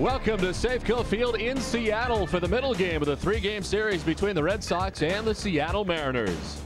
Welcome to Safeco Field in Seattle for the middle game of the three-game series between the Red Sox and the Seattle Mariners.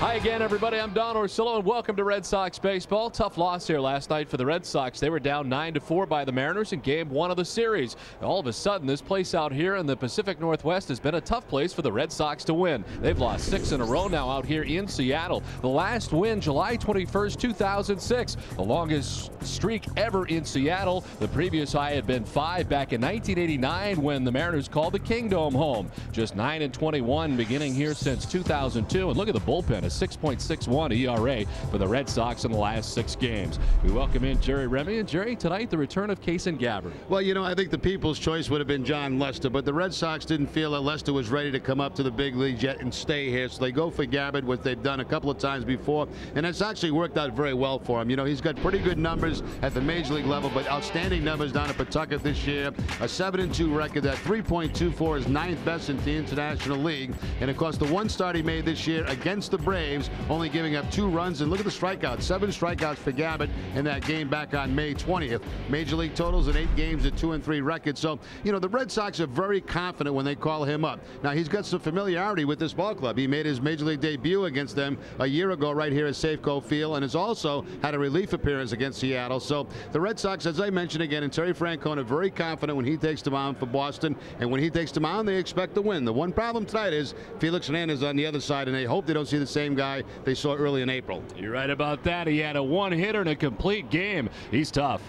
Hi again, everybody. I'm Don Orsillo, and welcome to Red Sox baseball. Tough loss here last night for the Red Sox. They were down nine to four by the Mariners in Game One of the series. All of a sudden, this place out here in the Pacific Northwest has been a tough place for the Red Sox to win. They've lost six in a row now out here in Seattle. The last win, July 21st, 2006, the longest streak ever in Seattle. The previous high had been five back in 1989 when the Mariners called the Kingdome home. Just nine and 21 beginning here since 2002. And look at the bullpen 6.61 ERA for the Red Sox in the last six games. We welcome in Jerry Remy. And Jerry, tonight the return of Kason Gabbard. Well, you know, I think the people's choice would have been Jon Lester, but the Red Sox didn't feel that Lester was ready to come up to the big leagues yet and stay here. So they go for Gabbard, what they've done a couple of times before. And it's actually worked out very well for him. You know, he's got pretty good numbers at the major league level, but outstanding numbers down at Pawtucket this year. A 7 and 2 record. That 3.24 is ninth best in the International League. And of course, the one start he made this year against the Braves Braves, only giving up two runs. And look at the strikeouts. Seven strikeouts for Gabbard in that game back on May 20th. Major League totals in eight games at two and three records. So, you know, the Red Sox are very confident when they call him up. Now, he's got some familiarity with this ball club. He made his Major League debut against them a year ago right here at Safeco Field and has also had a relief appearance against Seattle. So the Red Sox, as I mentioned again, and Terry Francona are very confident when he takes the mound for Boston. And when he takes the mound, they expect to win. The one problem tonight is Felix Hernandez on the other side, and they hope they don't see the same same guy they saw early in April. You're right about that. He had a one hitter in a complete game. He's tough.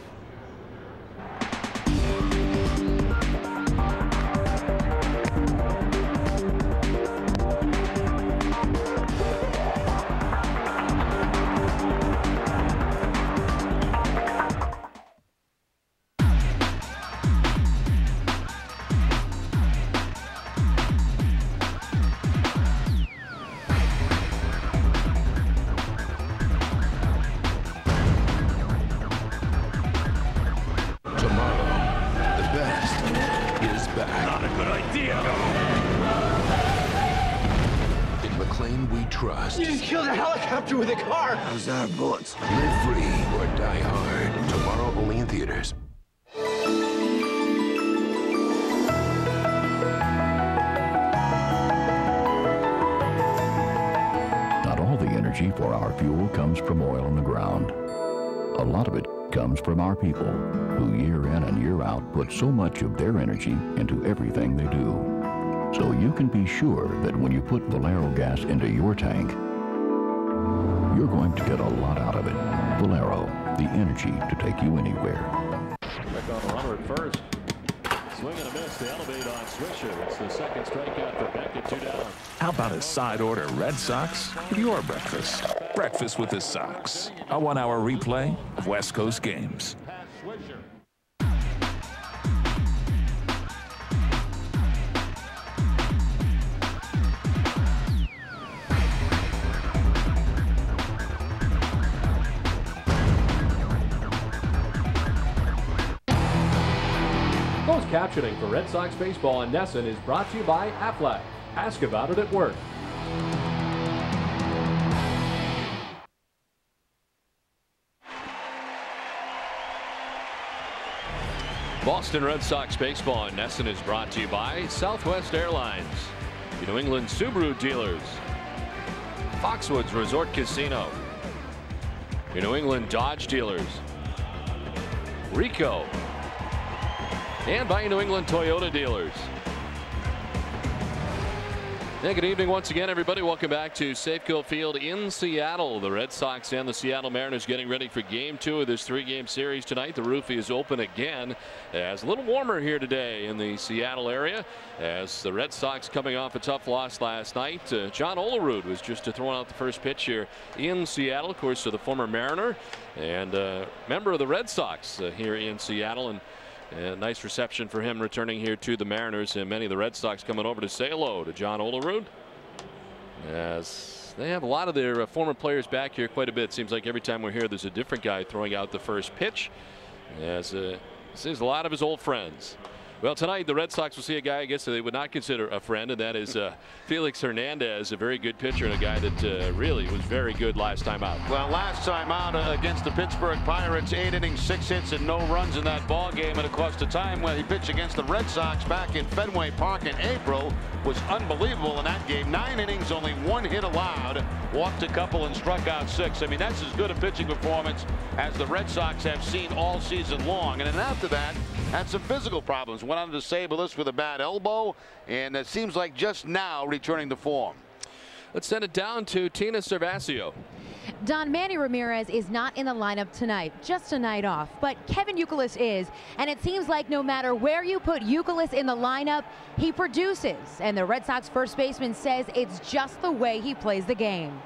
People who year in and year out put so much of their energy into everything they do. So you can be sure that when you put Valero gas into your tank, you're going to get a lot out of it. Valero, the energy to take you anywhere. Back on the runner at first. Swing and a miss to elevate on Swisher. It's the second strikeout for Beckett, two down. How about a side order Red Sox with your breakfast? Breakfast with the Sox. A one-hour replay of West Coast games. Captioning for Red Sox baseball in NESN is brought to you by Aflac. Ask about it at work. Boston Red Sox baseball in NESN is brought to you by Southwest Airlines, New England Subaru dealers, Foxwoods Resort Casino, New England Dodge dealers, Rico, and by New England Toyota dealers. Yeah, good evening once again, everybody. Welcome back to Safeco Field in Seattle. The Red Sox and the Seattle Mariners getting ready for game two of this three-game series tonight. The roof is open again. As a little warmer here today in the Seattle area as the Red Sox coming off a tough loss last night. Uh, John Olerud was just throwing out the first pitch here in Seattle, of course, to the former Mariner and uh, member of the Red Sox uh, here in Seattle. And and nice reception for him returning here to the Mariners and many of the Red Sox coming over to say hello to John Olerud. As they have a lot of their uh, former players back here quite a bit. Seems like every time we're here there's a different guy throwing out the first pitch. As uh, sees a lot of his old friends. Well, tonight the Red Sox will see a guy I guess they would not consider a friend, and that is uh, Felix Hernandez, a very good pitcher and a guy that uh, really was very good last time out. Well, last time out uh, against the Pittsburgh Pirates, eight innings, six hits, and no runs in that ball game. And of course, the time when he pitched against the Red Sox back in Fenway Park in April was unbelievable in that game. Nine innings, only one hit allowed, walked a couple and struck out six. I mean, that's as good a pitching performance as the Red Sox have seen all season long. And then after that, had some physical problems. Went on to save list with a bad elbow, and it seems like just now returning to form. Let's send it down to Tina Cervasio. Don Manny Ramirez is not in the lineup tonight, just a night off, but Kevin Youkilis is, and it seems like no matter where you put Youkilis in the lineup, he produces, and the Red Sox first baseman says it's just the way he plays the game.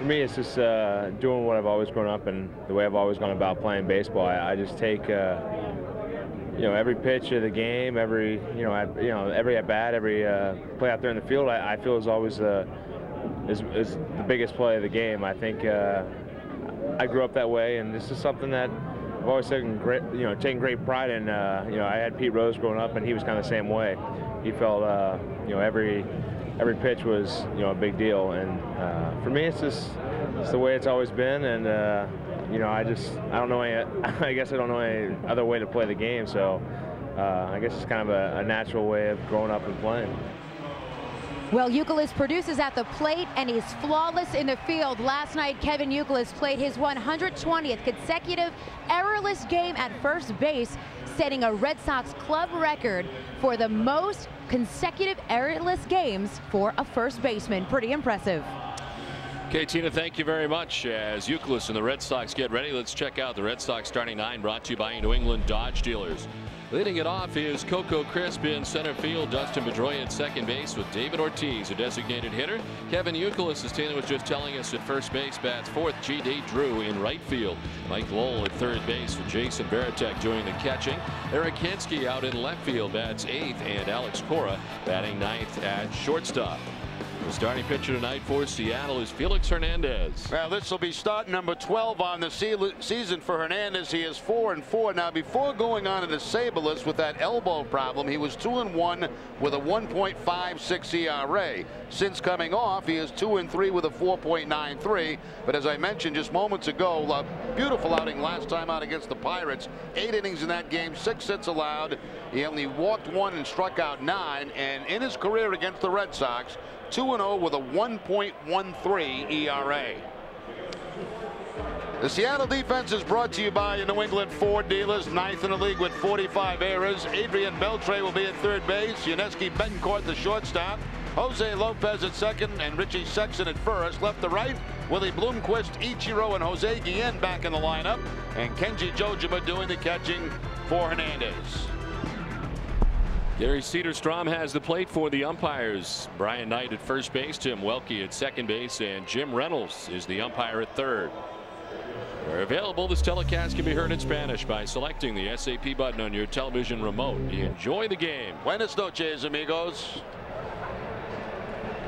For me, it's just uh, doing what I've always grown up and the way I've always gone about playing baseball. I, I just take, uh, you know, every pitch of the game, every, you know, at, you know, every at bat, every uh, play out there in the field. I, I feel is always uh, is, is the biggest play of the game. I think uh, I grew up that way, and this is something that I've always taken great, you know, taken great pride in. Uh, you know, I had Pete Rose growing up, and he was kind of the same way. He felt, you know, every every pitch was you know a big deal. And uh, for me, it's just it's the way it's always been. And uh, you know, I just I don't know any. I guess I don't know any other way to play the game. So uh, I guess it's kind of a, a natural way of growing up and playing. Well, Youkilis produces at the plate and he's flawless in the field. Last night, Kevin Youkilis played his 120th consecutive errorless game at first base, setting a Red Sox club record for the most consecutive errorless games for a first baseman. Pretty impressive. Okay, Tina, thank you very much. As Youkilis and the Red Sox get ready, let's check out the Red Sox starting nine brought to you by New England Dodge Dealers. Leading it off is Coco Crisp in center field. Dustin Pedroia at second base with David Ortiz, a designated hitter. Kevin Youkilis, as Tina was just telling us, at first base bats fourth. J.D. Drew in right field. Mike Lowell at third base with Jason Varitek doing the catching. Eric Hinske out in left field bats eighth, and Alex Cora batting ninth at shortstop. The starting pitcher tonight for Seattle is Felix Hernandez. Well, this will be start number 12 on the season for Hernandez. He is 4 and 4. Now, before going on to the Sabre list with that elbow problem, he was 2 and 1 with a 1.56 ERA. Since coming off, he is 2 and 3 with a 4.93. But as I mentioned just moments ago, a beautiful outing last time out against the Pirates. Eight innings in that game, six hits allowed. He only walked one and struck out nine. And in his career against the Red Sox, 2-0 with a 1.13 ERA. The Seattle defense is brought to you by New England Ford dealers, ninth in the league with 45 errors. Adrian Beltre will be at third base. Yuniesky Betancourt, the shortstop. Jose Lopez at second and Richie Sexson at first. Left to right, Willie Bloomquist, Ichiro, and Jose Guillen back in the lineup. And Kenji Johjima doing the catching for Hernandez. Gary Cederstrom has the plate for the umpires. Brian Knight at first base, Tim Welke at second base, and Jim Reynolds is the umpire at third. Where available, this telecast can be heard in Spanish by selecting the SAP button on your television remote. Enjoy the game. Buenas noches, amigos.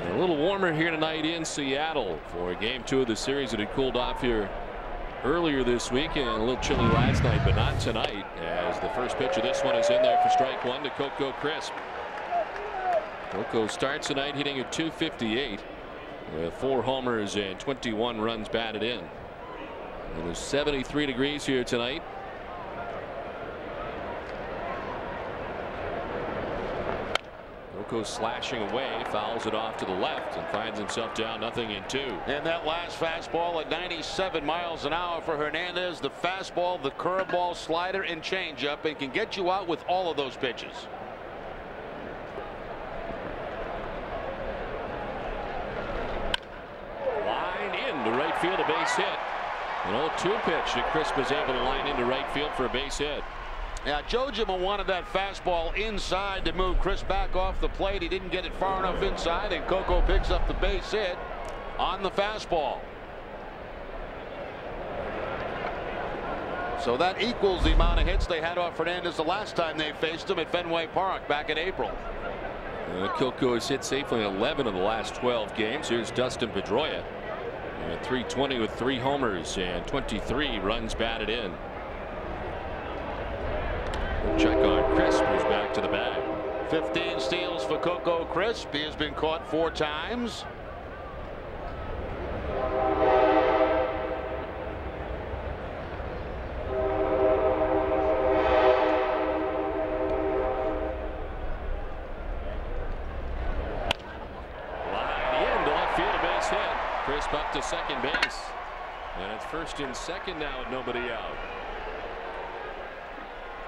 A little warmer here tonight in Seattle for game two of the series. It had cooled off here earlier this week and a little chilly last night, but not tonight as the first pitch of this one is in there for strike one to Coco Crisp. Coco starts tonight hitting at 258 with four homers and 21 runs batted in. It is 73 degrees here tonight. Slashing away, fouls it off to the left and finds himself down nothing in two. And that last fastball at 97 miles an hour for Hernandez. The fastball, the curveball, slider, and changeup, and can get you out with all of those pitches. Line into right field, a base hit. An old two pitch that Crisp is able to line into right field for a base hit. Now, Johjima wanted that fastball inside to move Crisp back off the plate. He didn't get it far enough inside, and Coco picks up the base hit on the fastball. So that equals the amount of hits they had off Fernandez the last time they faced him at Fenway Park back in April. Uh, Coco has hit safely in 11 of the last 12 games. Here's Dustin Pedroia. 320 with three homers and 23 runs batted in. Check on Crisp, who's back to the bag. 15 steals for Coco Crisp. He has been caught four times. Crisp up to second base. And it's first and second now with nobody out.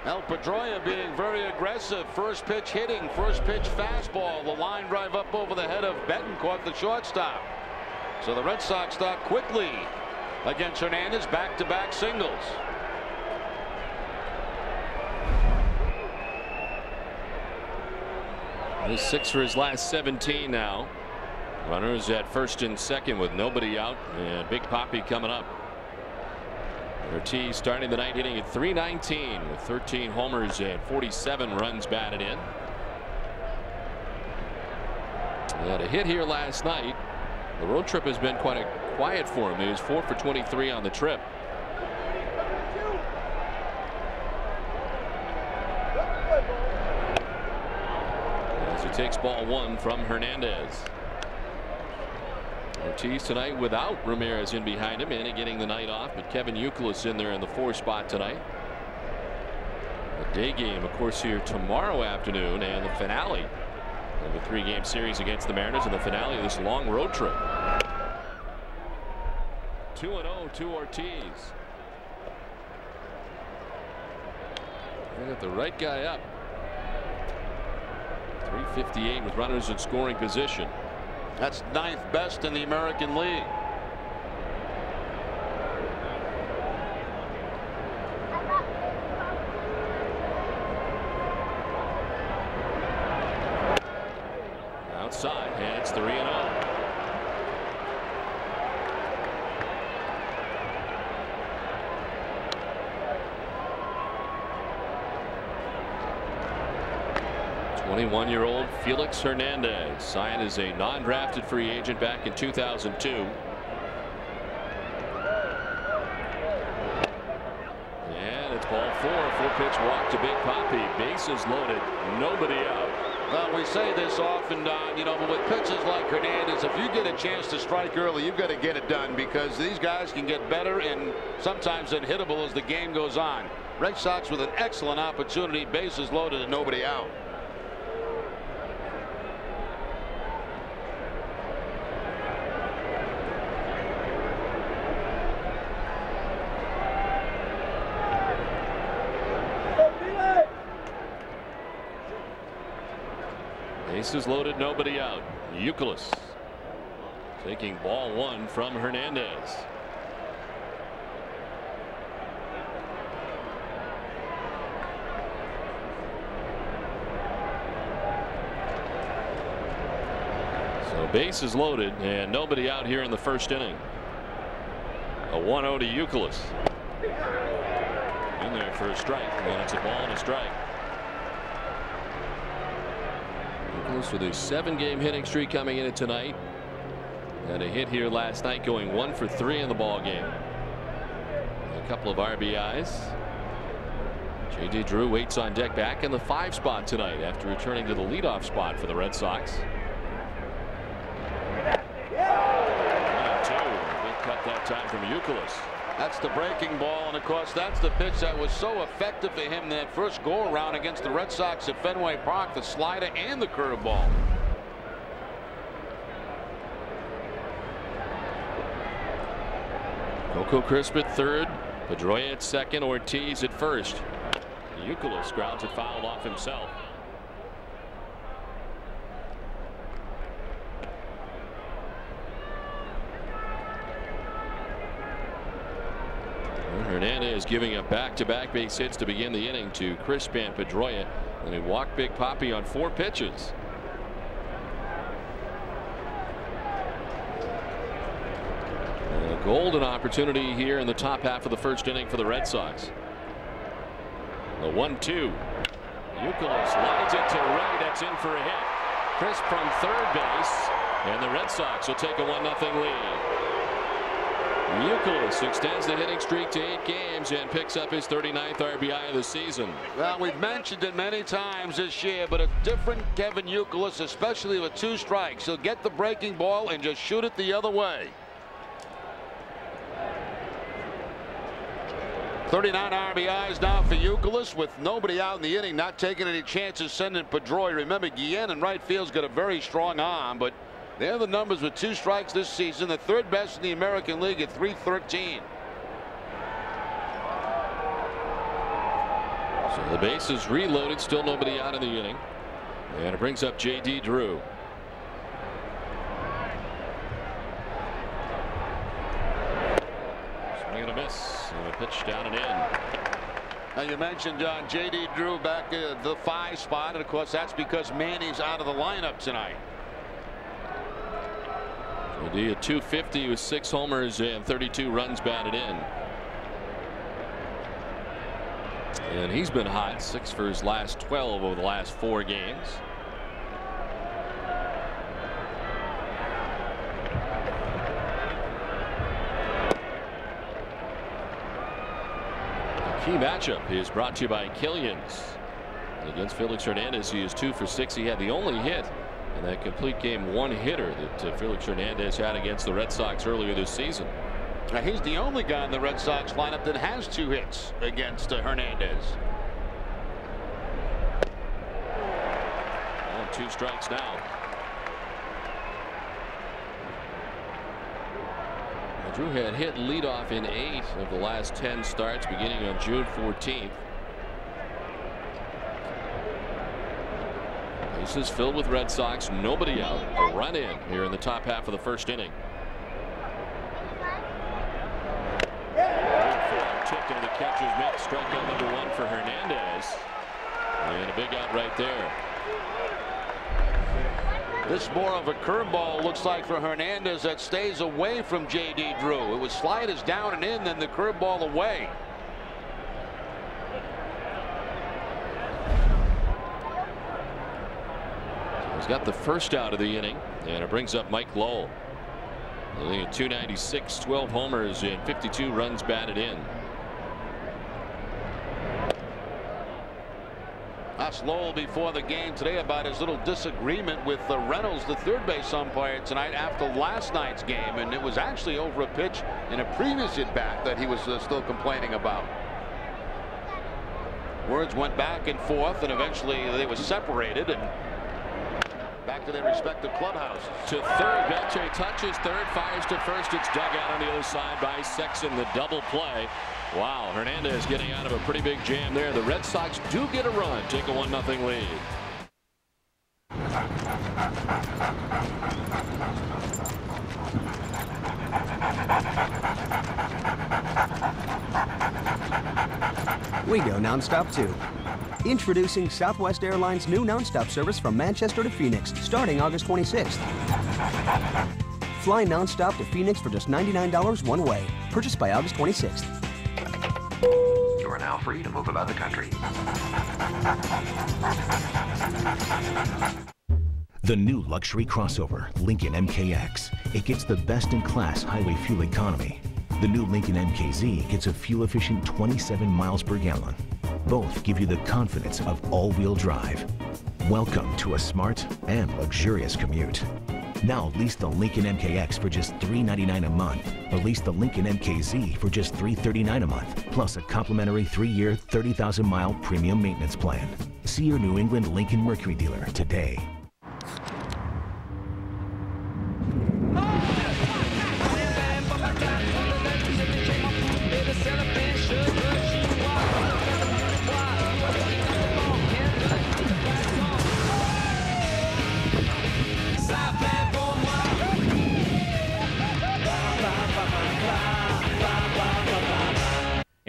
El Pedroia being very aggressive. First pitch hitting, first pitch fastball. The line drive up over the head of Betancourt, the shortstop. So the Red Sox start quickly against Hernandez, back to back singles. He's six for his last 17 now. Runners at first and second with nobody out and Big Poppy coming up. Ortiz starting the night hitting at 319 with 13 homers and 47 runs batted in. He had a hit here last night. The road trip has been quite a quiet for him. He was four for 23 on the trip. As he takes ball one from Hernandez. Ortiz tonight without Ramirez in behind him and getting the night off but Kevin Youkilis in there in the four spot tonight. The day game of course here tomorrow afternoon and the finale of the three game series against the Mariners and the finale of this long road trip. 2 0 to Ortiz. They got the right guy up. 358 with runners in scoring position. That's ninth best in the American League. Outside, and it's 3 and oh. 0. Twenty-one-year-old Felix Hernandez signed as a non-drafted free agent back in 2002. And it's ball four. Four-pitch walk to Big Poppy. Bases loaded. Nobody out. Well, we say this often, Don, you know, but with pitches like Hernandez, if you get a chance to strike early, you've got to get it done because these guys can get better and sometimes unhittable as the game goes on. Red Sox with an excellent opportunity, bases loaded and nobody out. Bases loaded, nobody out. Youkilis taking ball one from Hernandez. So base is loaded and nobody out here in the first inning. A 1-0 to Youkilis. In there for a strike and it's a ball and a strike. Youkilis with a seven game hitting streak coming in tonight. And a hit here last night going one for three in the ball game. A couple of RBIs. J.D. Drew waits on deck back in the five spot tonight after returning to the leadoff spot for the Red Sox. One two. Big cut that time from Youkilis. That's the breaking ball, and of course, that's the pitch that was so effective for him that first go around against the Red Sox at Fenway Park, the slider and the curveball. Coco Crisp at third, Pedroia at second, Ortiz at first. Youkilis grounds it fouled off himself. Hernandez giving up back-to-back base hits to begin the inning to and Pedroia, and he walked Big Poppy on four pitches. A golden opportunity here in the top half of the first inning for the Red Sox. The one-two. Youkilis lines it to right. That's in for a hit. Crisp from third base, and the Red Sox will take a one-nothing lead. Youkilis extends the hitting streak to eight games and picks up his 39th RBI of the season. Well, we've mentioned it many times this year, but a different Kevin Youkilis, especially with two strikes. He'll get the breaking ball and just shoot it the other way. 39 RBIs now for Youkilis with nobody out in the inning, not taking any chances sending Pedroia. Remember, Guillen in right field's got a very strong arm, but they're the numbers with two strikes this season, the third best in the American League at 313. So the base is reloaded, still nobody out in the inning. And it brings up J.D. Drew. Swing and a miss. And a pitch down and in. Now you mentioned uh, J.D. Drew back at the five spot, and of course that's because Manny's out of the lineup tonight. At 250 with six homers and 32 runs batted in. And he's been hot six for his last 12 over the last four games. The key matchup is brought to you by Killians. Against Felix Hernandez, he is two for six. He had the only hit in that complete game one hitter that uh, Felix Hernandez had against the Red Sox earlier this season. Now he's the only guy in the Red Sox lineup that has two hits against uh, Hernandez. On two strikes now. Now, Drew had hit leadoff in eight of the last 10 starts beginning on June 14th. Bases filled with Red Sox. Nobody out. A run in here in the top half of the first inning. Tipped into the catcher's mitt. Strikeout number one for Hernandez. And a big out right there. This more of a curveball looks like for Hernandez that stays away from J.D. Drew. It was sliders down and in, then the curveball away. He's got the first out of the inning, and it brings up Mike Lowell. At 296, 12 homers, and 52 runs batted in. Asked Lowell before the game today about his little disagreement with the Reynolds, the third base umpire tonight after last night's game, and it was actually over a pitch in a previous at bat that he was uh, still complaining about. Words went back and forth, and eventually they were separated and back to their respective clubhouses. To third, Beltre touches third, fires to first. It's dug out on the other side by Sexson. The double play. Wow, Hernandez getting out of a pretty big jam there. The Red Sox do get a run, take a 1 0 lead. We go nonstop too. Introducing Southwest Airlines' new nonstop service from Manchester to Phoenix, starting August 26th. Fly nonstop to Phoenix for just $99 one way. Purchased by August 26th. You are now free to move about the country. The new luxury crossover, Lincoln MKX. It gets the best in class highway fuel economy. The new Lincoln MKZ gets a fuel efficient 27 miles per gallon. Both give you the confidence of all wheel drive. Welcome to a smart and luxurious commute. Now lease the Lincoln MKX for just 399 a month, or lease the Lincoln MKZ for just 339 a month, plus a complimentary three-year, 30,000-mile premium maintenance plan. See your New England Lincoln Mercury dealer today.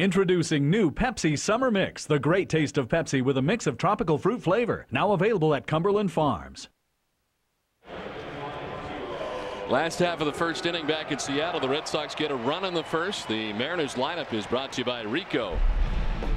Introducing new Pepsi Summer Mix, the great taste of Pepsi with a mix of tropical fruit flavor. Now available at Cumberland Farms. Last half of the first inning back in Seattle. The Red Sox get a run in the first. The Mariners lineup is brought to you by Rico.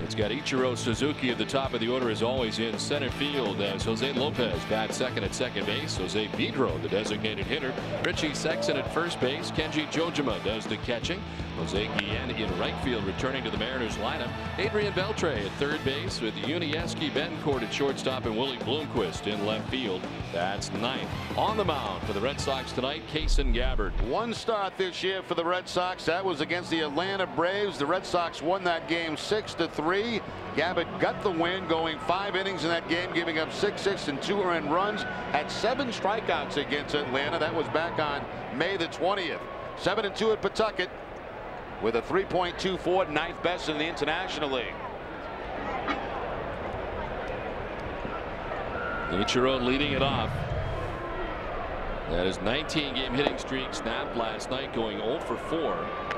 It's got Ichiro Suzuki at the top of the order as always in center field as Jose Lopez bats second at second base. Jose Vidro, the designated hitter. Richie Sexson at first base. Kenji Johjima does the catching. Jose Guillen in right field returning to the Mariners lineup. Adrian Beltre at third base with Yuniesky Betancourt at shortstop and Willie Bloomquist in left field. That's ninth. On the mound for the Red Sox tonight, Kason Gabbard. One start this year for the Red Sox. That was against the Atlanta Braves. The Red Sox won that game six to three. Gabbard got the win, going five innings in that game, giving up six, six, and two earned runs. Had seven strikeouts against Atlanta. That was back on May the 20th. Seven and two at Pawtucket with a 3.24 ninth best in the International League. Ichiro leading it off. That is 19 game hitting streak snapped last night going 0 for 4.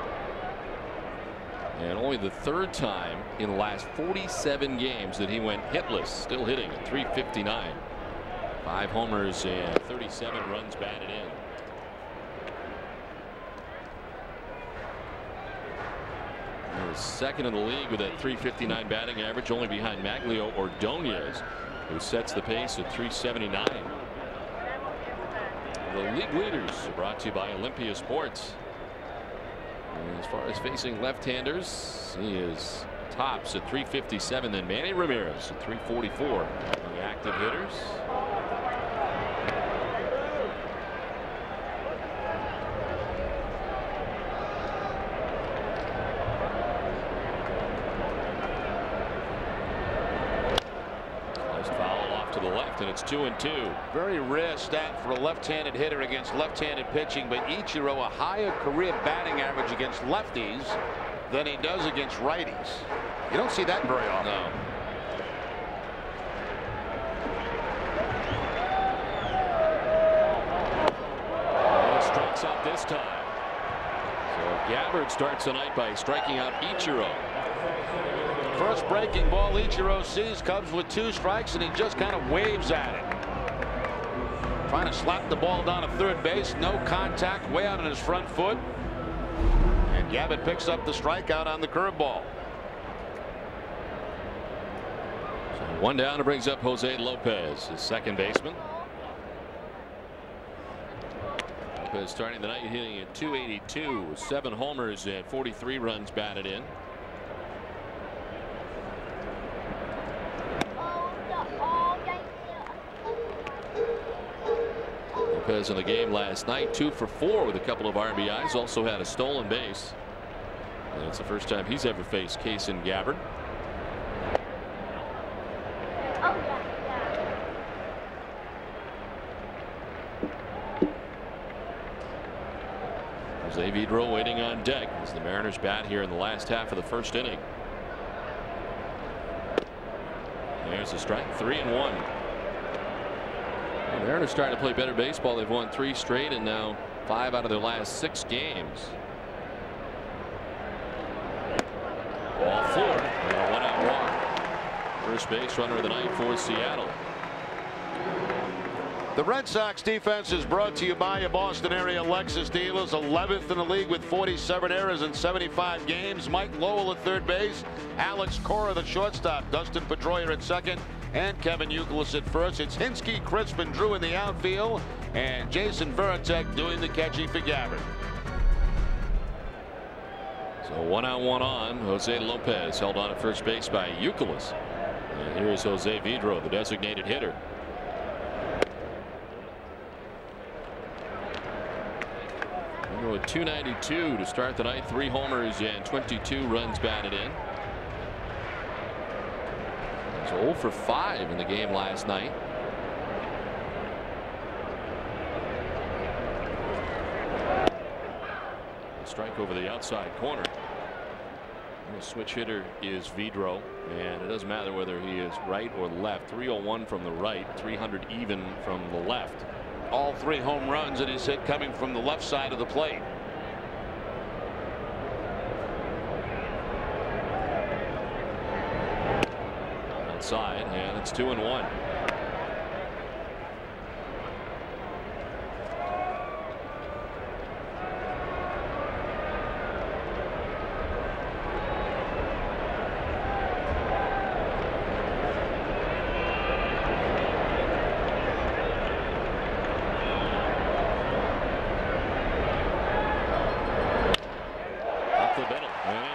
And only the third time in the last 47 games that he went hitless still hitting at 359. Five homers and 37 runs batted in. second in the league with that 359 batting average only behind Magglio Ordonez who sets the pace at 379. The league leaders brought to you by Olympia Sports. As far as facing left-handers he is tops at 357 then Manny Ramirez at 344 the active hitters. And it's two and two. Very rare stat for a left-handed hitter against left-handed pitching, but Ichiro a higher career batting average against lefties than he does against righties. You don't see that very often. No. Strikes out this time. So Gabbard starts tonight by striking out Ichiro. First breaking ball Ichiro sees Cubs with two strikes and he just kind of waves at it. Trying to slap the ball down to third base. No contact way out on his front foot. And Gabbard picks up the strikeout on the curveball. So one down and brings up Jose Lopez his second baseman. Lopez starting the night hitting at 282 with seven homers and 43 runs batted in. Lopez in the game last night two for four with a couple of RBIs also had a stolen base. And it's the first time he's ever faced Kason Gabbard. Jose Vidro waiting on deck as the Mariners bat here in the last half of the first inning. There's a strike three and one. Mariners starting to play better baseball. They've won three straight and now five out of their last six games. Ball four. One out walk. First base runner of the night for Seattle. The Red Sox defense is brought to you by your Boston area Lexus dealers 11th in the league with 47 errors in 75 games. Mike Lowell at third base. Alex Cora the shortstop. Dustin Pedroia at second and Kevin Youkilis at first. It's Hinske, Crisp, and Drew in the outfield, and Jason Varitek doing the catching for Gabbard. So one out, one on. Jose Lopez held on at first base by Youkilis. And here's Jose Vidro, the designated hitter. With 292 to start the night, three homers and 22 runs batted in. 0 for 5 in the game last night. A strike over the outside corner. The switch hitter is Vidro, and it doesn't matter whether he is right or left. 301 from the right, 300 even from the left. All three home runs that he's hit coming from the left side of the plate. outside, and it's two and one.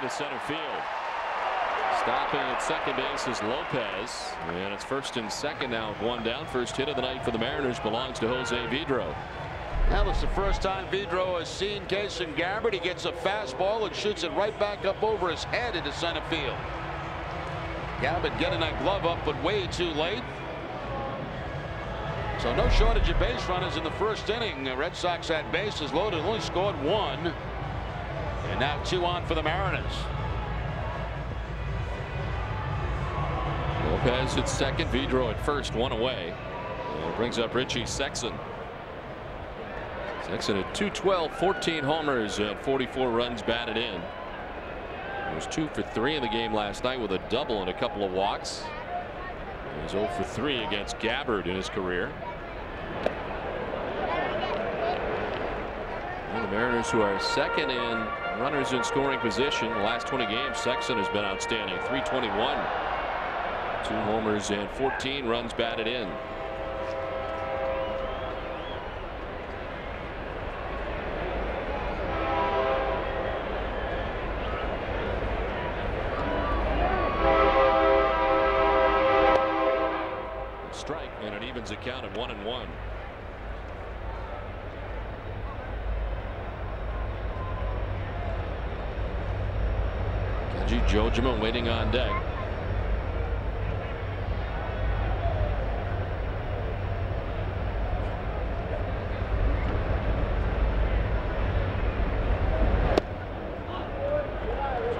center field. Stopping at second base is Lopez. And it's first and second now. One down. First hit of the night for the Mariners belongs to Jose Vidro. That was the first time Vidro has seen Kason Gabbard. He gets a fastball and shoots it right back up over his head into center field. Gabbard getting that glove up, but way too late. So no shortage of base runners in the first inning. The Red Sox had bases loaded, only scored one. And now two on for the Mariners. Lopez at second, Vidro at first, one away. And brings up Richie Sexson. Sexson at 212, 14 homers and 44 runs batted in. Was two for three in the game last night with a double and a couple of walks. He's 0 for 3 against Gabbard in his career. And the Mariners who are second in runners in scoring position the last 20 games Sexson has been outstanding 321 two homers and 14 runs batted in. Strike and it evens the count at one and one. Kenji Johjima waiting on deck.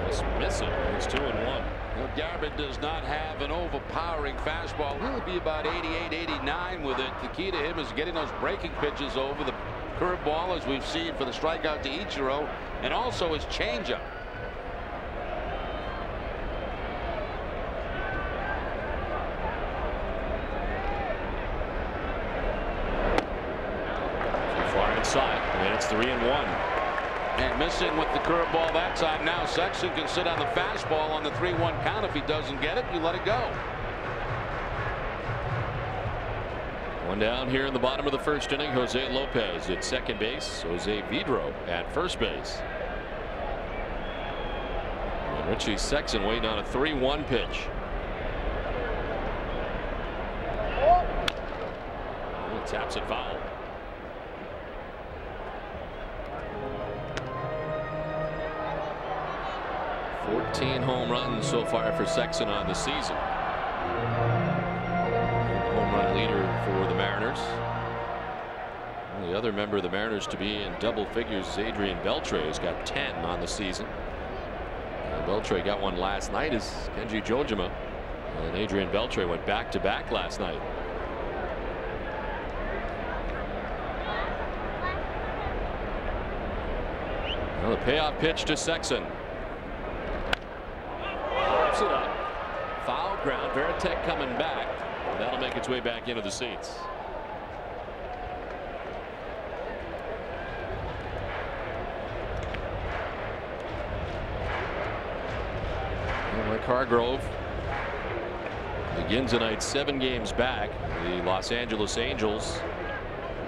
Just missing. It's two and one. Well, Gabbard does not have an overpowering fastball. He'll be about 88, 89 with it. The key to him is getting those breaking pitches over the curveball, as we've seen for the strikeout to Ichiro, and also his changeup. Far inside. And it's three and one. And missing with the curveball that time. Now Sexson can sit on the fastball on the 3-1 count. If he doesn't get it, you let it go. One down here in the bottom of the first inning. Jose Lopez at second base. Jose Vidro at first base. And Richie Sexson waiting on a 3-1 pitch. Oh, taps it foul. Fourteen home runs so far for Sexton on the season. Leader for the Mariners. The other member of the Mariners to be in double figures is Adrian Beltre has got 10 on the season. And Beltre got one last night as Kenji Johjima. And Adrian Beltre went back to back last night. Well, the payoff pitch to Sexson. Pops it up. Foul ground. Varitek coming back. That'll make its way back into the seats. Rick Hargrove begins tonight seven games back. The Los Angeles Angels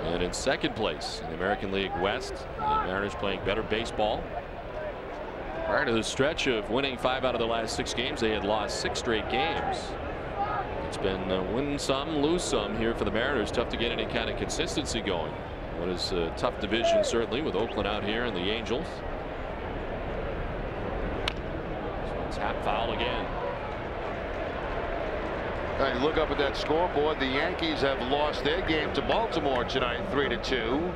and in second place in the American League West. The Mariners playing better baseball. Prior to the stretch of winning five out of the last six games, they had lost six straight games. It's been uh, win some, lose some here for the Mariners. Tough to get any kind of consistency going. What is a tough division, certainly, with Oakland out here and the Angels. So tap foul again. Right, look up at that scoreboard. The Yankees have lost their game to Baltimore tonight, three to two.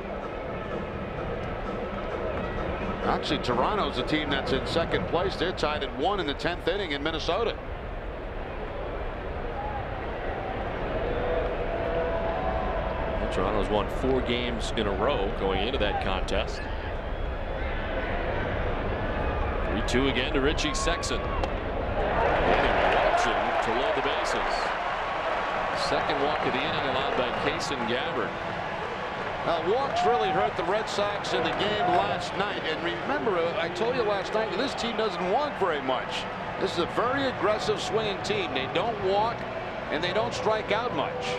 Actually, Toronto's the team that's in second place. They're tied at one in the 10th inning in Minnesota. Toronto's won four games in a row going into that contest. 3-2 again to Richie Sexson. Him to load the bases. Second walk of the inning allowed by Kason Gabbard. Now, walks really hurt the Red Sox in the game last night. And remember, uh, I told you last night this team doesn't walk very much. This is a very aggressive swinging team. They don't walk and they don't strike out much.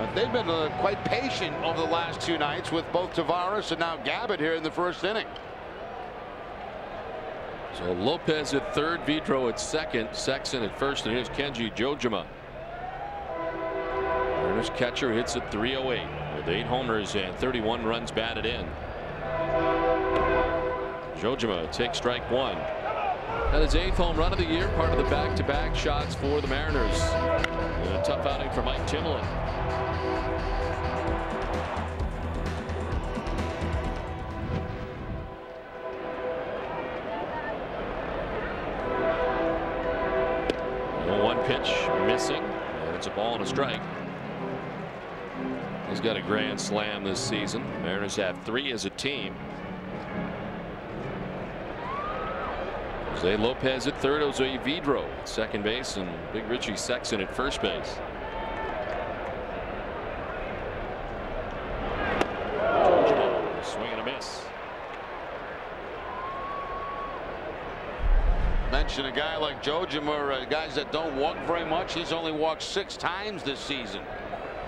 But they've been uh, quite patient over the last two nights with both Tavarez and now Gabbard here in the first inning. So Lopez at third, Vidro at second, Sexson at first, and here's Kenji Johjima. Mariners catcher hits at 308 with eight homers and 31 runs batted in. Johjima takes strike one. That is eighth home run of the year, part of the back-to-back -back shots for the Mariners. Tough outing for Mike Timlin. Ball and a strike. He's got a grand slam this season. Mariners have three as a team. Jose Lopez at third, Jose Vidro at second base, and Big Richie Sexson at first base. Swing and a miss. Mention a guy uh, guys that don't walk very much. He's only walked six times this season.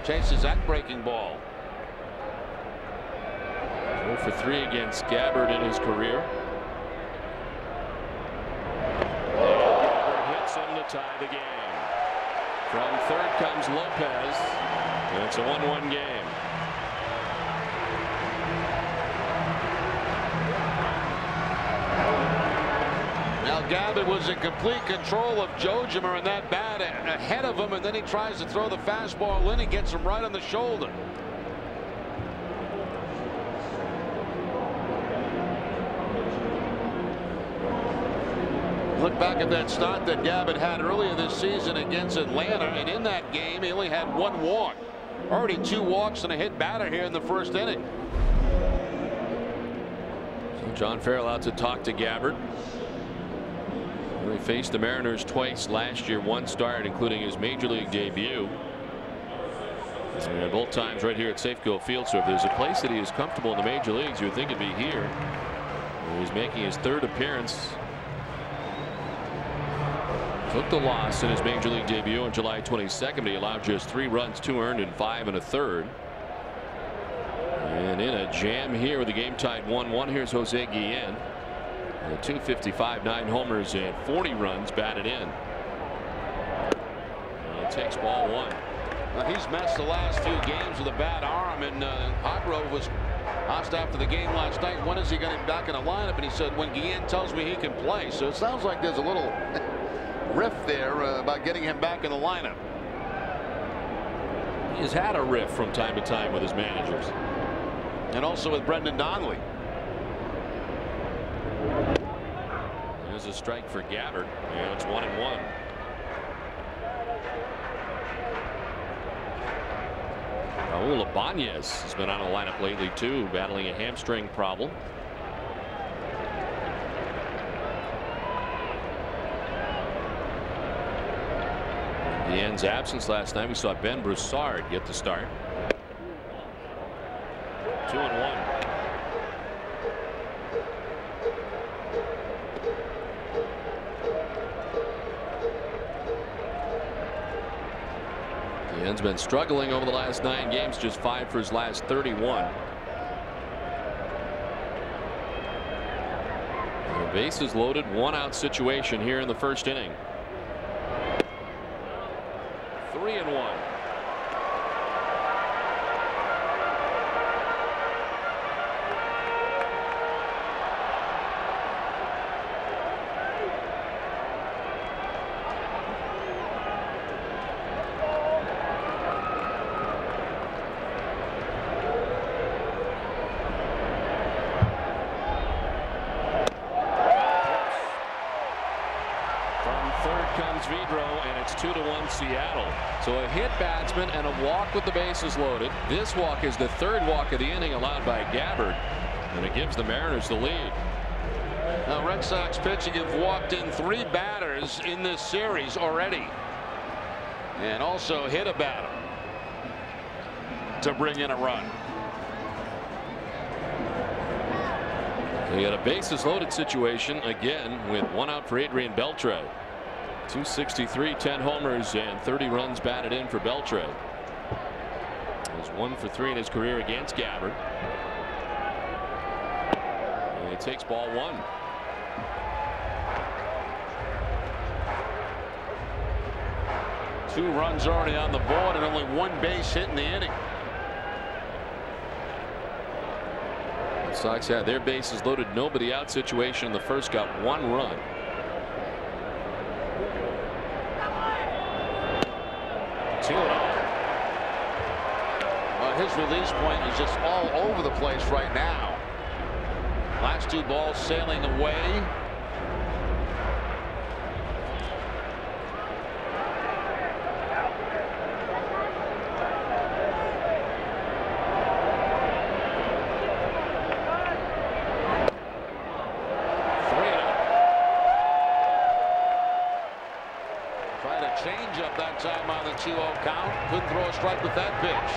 Chases that breaking ball. 0 for 3 against Gabbard in his career. And hits him to tie the game. From third comes Lopez. And it's a 1-1 game. Now Gabbard was in complete control of Johjima and that bat ahead of him and then he tries to throw the fastball in he gets him right on the shoulder. Look back at that start that Gabbard had earlier this season against Atlanta and in that game he only had one walk. Already two walks and a hit batter here in the first inning. John Farrell out to talk to Gabbard. Faced the Mariners twice last year, one start, including his major league debut. And both times right here at Safeco Field. So if there's a place that he is comfortable in the major leagues, you would think it'd be here. He's making his third appearance. Took the loss in his major league debut on July 22nd. He allowed just three runs, two earned, and five and a third. And in a jam here with the game tied 1-1. Here's Jose Guillen. 255, nine homers, and 40 runs batted in. And it takes ball one. He's messed the last few games with a bad arm, and uh, Hargrove was asked after the game last night, when is he going to be back in the lineup? And he said, when Guillen tells me he can play. So it sounds like there's a little riff there uh, about getting him back in the lineup. He's had a riff from time to time with his managers. And also with Brendan Donnelly. There's a strike for Gabbard. And it's one and one. Raul Ibanez has been on the lineup lately too, battling a hamstring problem. The end's absence last night. We saw Ben Broussard get the start. Two and one. Ian's been struggling over the last nine games, just five for his last 31. The bases loaded, one out situation here in the first inning. Three and one. Seattle. So a hit batsman and a walk with the bases loaded. This walk is the third walk of the inning allowed by Gabbard. And it gives the Mariners the lead. Now Red Sox pitching have walked in three batters in this series already. And also hit a batter to bring in a run. They had a bases loaded situation again with one out for Adrian Beltre. 263, 10 homers, and 30 runs batted in for Beltre. He's one for three in his career against Gabbard. And it takes ball one. Two runs already on the board and only one base hit in the inning. The Sox had their bases loaded, nobody out situation in the first, got one run. Two his release point is just all over the place right now. Last two balls sailing away. Couldn't throw a strike with that pitch.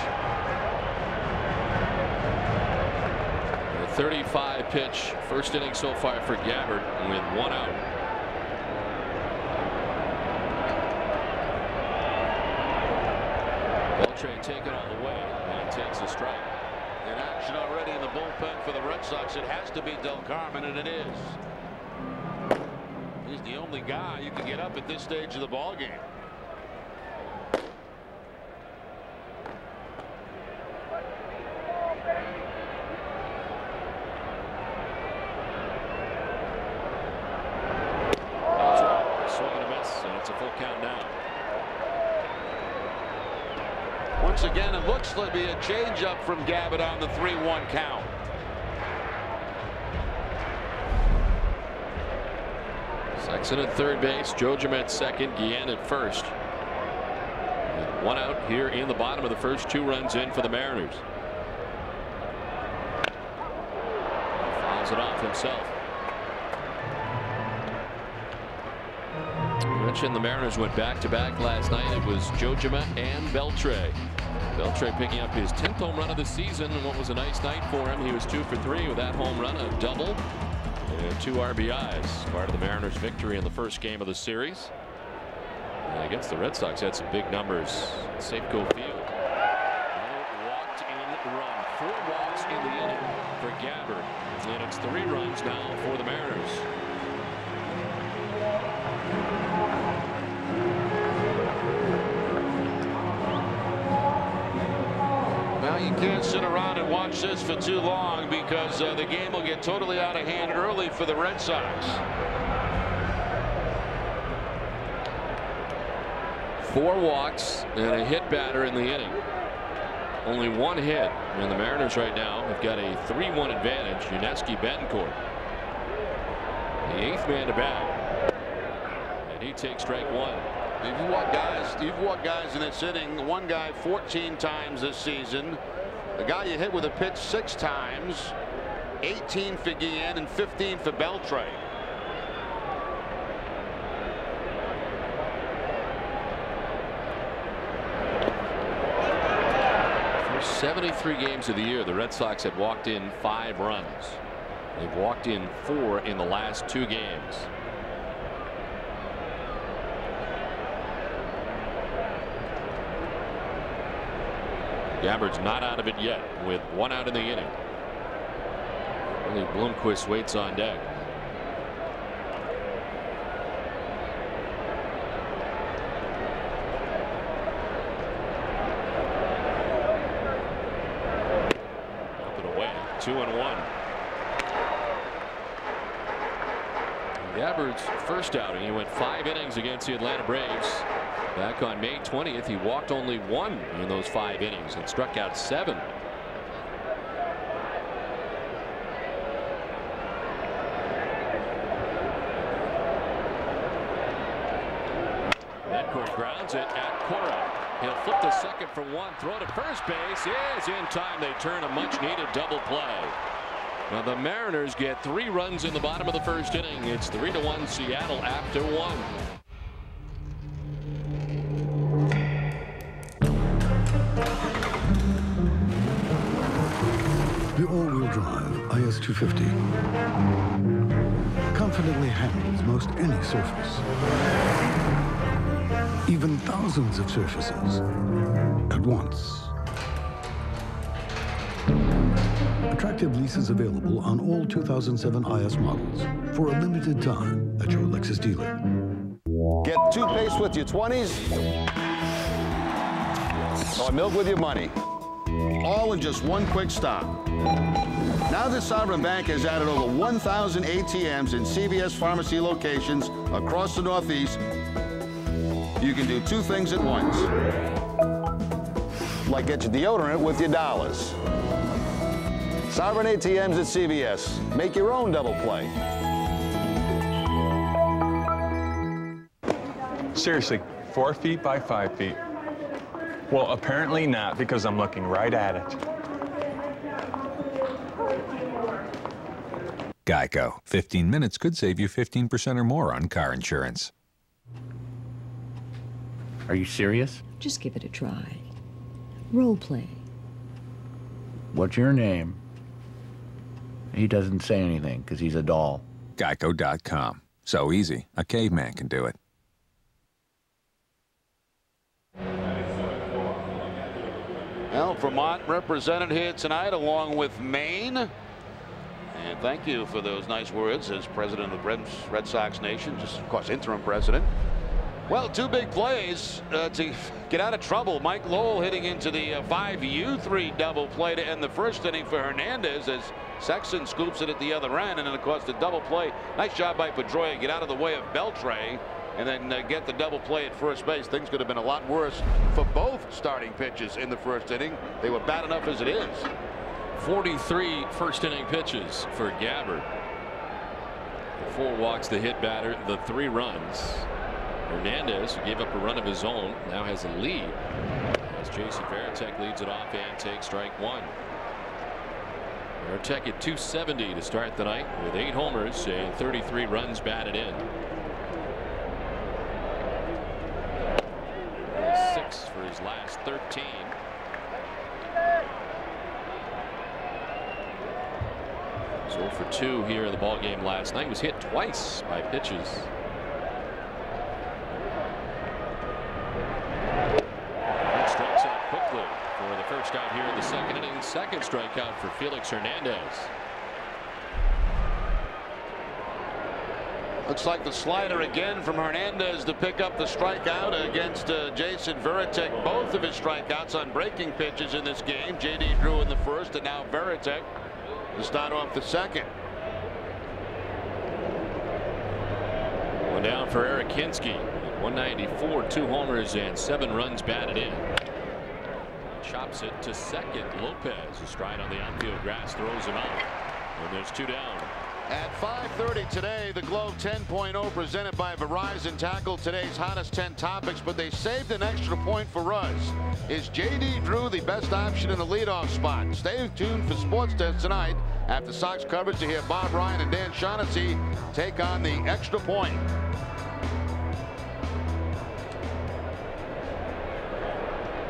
A 35 pitch first inning so far for Gabbard with one out. Beltre taken all the way and takes a strike. In action already in the bullpen for the Red Sox. It has to be Delcarmen, and it is. He's the only guy you can get up at this stage of the ball game. again. It looks to be a changeup from Gabbard on the 3-1 count. Sexson at third base, JoJo at second, Guillen at first. One out here in the bottom of the first, two runs in for the Mariners. Fouls it off himself. mentioned the Mariners went back to back last night. It was JoJo and Beltre. Beltre picking up his 10th home run of the season and what was a nice night for him. He was two for three with that home run, a double, and two RBIs. Part of the Mariners victory in the first game of the series. And against the Red Sox had some big numbers. Safeco Field. walked in run. Four walks in the inning for Gabbard. And it's three runs now for the Mariners. You can't sit around and watch this for too long because uh, the game will get totally out of hand early for the Red Sox. Four walks and a hit batter in the inning. Only one hit. And the Mariners right now have got a 3-1 advantage. Yuniesky Betancourt. The eighth man to bat. And he takes strike one. If you walk guys, you've walked guys in this inning. One guy 14 times this season. The guy you hit with a pitch six times. 18 for Guillen and 15 for Beltre. For 73 games of the year, the Red Sox had walked in five runs. They've walked in four in the last two games. Gabbard's not out of it yet with one out in the inning. Only Bloomquist waits on deck. Up and away. Two and one. Gabbard's first outing. He went five innings against the Atlanta Braves. Back on May 20th, he walked only one in those five innings and struck out seven. Betancourt grounds it at Cora. He'll flip the second for one. Throw to first base is in time. They turn a much needed double play. Now the Mariners get three runs in the bottom of the first inning. It's three to one Seattle after one. The all-wheel drive IS250 confidently handles most any surface. Even thousands of surfaces at once. Attractive leases available on all 2007 IS models for a limited time at your Lexus dealer. Get toothpaste with your 20s So I milk with your money. All in just one quick stop. Now that Sovereign Bank has added over 1,000 ATMs in CVS pharmacy locations across the Northeast, you can do two things at once. Like get your deodorant with your dollars. Sovereign ATMs at CVS. Make your own double play. Seriously, four feet by five feet. Well, apparently not because I'm looking right at it. Geico. 15 minutes could save you 15% or more on car insurance. Are you serious? Just give it a try. Role play. What's your name? He doesn't say anything because he's a doll. Geico.com. So easy, a caveman can do it. Well, Vermont represented here tonight along with Maine. And thank you for those nice words as president of the Red, Red Sox Nation, just of course interim president. Well, two big plays uh, to get out of trouble. Mike Lowell hitting into the uh, 5U3 double play to end the first inning for Hernandez as Sexson scoops it at the other end. And then, of course, the double play. Nice job by Pedroia. Get out of the way of Beltre and then uh, get the double play at first base. Things could have been a lot worse for both starting pitches in the first inning. They were bad enough as it is. 43 first inning pitches for Gabbard. Four walks to hit batter, the three runs. Hernandez, who gave up a run of his own, now has a lead. As Jason Varitek leads it off and takes strike one. Varitek at 270 to start the night with eight homers and 33 runs batted in. Six for his last 13. So for two here in the ball game last night was hit twice by pitches. And strikes out quickly for the first out here in the second inning. Second strikeout for Felix Hernandez. Looks like the slider again from Hernandez to pick up the strikeout against uh, Jason Varitek. Both of his strikeouts on breaking pitches in this game. J.D. Drew in the first and now Varitek to start off the second. One down for Eric Hinske. 194, two homers and seven runs batted in. Chops it to second. Lopez, a stride on the outfield grass, throws him out. And there's two down. At 5:30 today, the Globe 10.0 presented by Verizon tackled today's hottest 10 topics, but they saved an extra point for us. Is J.D. Drew the best option in the leadoff spot? Stay tuned for Sports Desk tonight after Sox coverage to hear Bob Ryan and Dan Shaughnessy take on the extra point.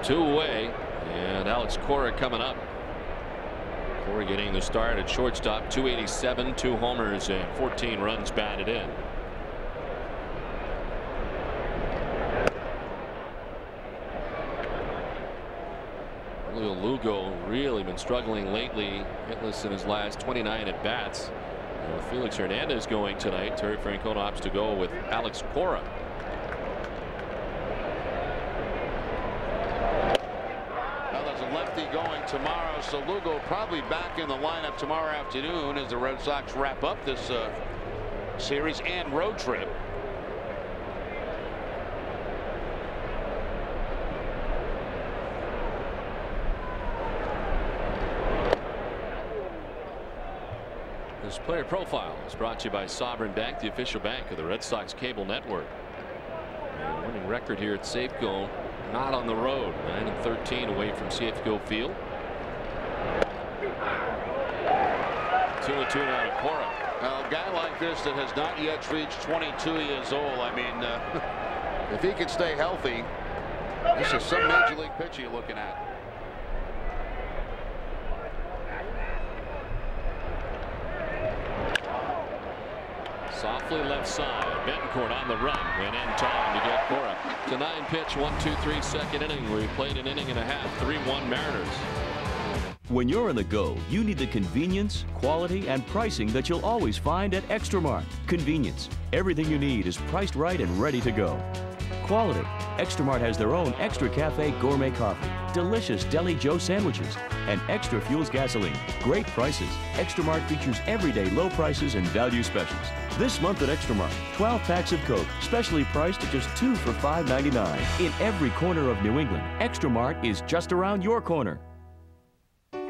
Two away, and Alex Cora coming up. Cora getting the start at shortstop, 287, two homers, and 14 runs batted in. Julio Lugo really been struggling lately, hitless in his last 29 at bats. Felix Hernandez going tonight, Terry Francona opts to go with Alex Cora. Now there's a lefty going tomorrow, so Lugo probably back in the lineup tomorrow afternoon as the Red Sox wrap up this uh, series and road trip. This player profile is brought to you by Sovereign Bank, the official bank of the Red Sox cable network. And winning record here at Safeco, not on the road. 9 and 13 away from Safeco Field. Two and two now to Cora. A guy like this that has not yet reached 22 years old, I mean, uh, if he can stay healthy, this is some major league pitcher you're looking at. Softly left side. Betancourt on the run and in time to get Cora. To nine pitch, one, two, three, second inning. We played an inning and a half, 3-1 Mariners. When you're on the go, you need the convenience, quality, and pricing that you'll always find at Extramart. Convenience. Everything you need is priced right and ready to go. quality. Extramart has their own Extra Cafe gourmet coffee, delicious Deli Joe sandwiches, and Extra Fuels gasoline. Great prices. Extramart features everyday low prices and value specials. This month at Extramart, 12 packs of Coke, specially priced at just 2 for $5.99. In every corner of New England, Extramart is just around your corner.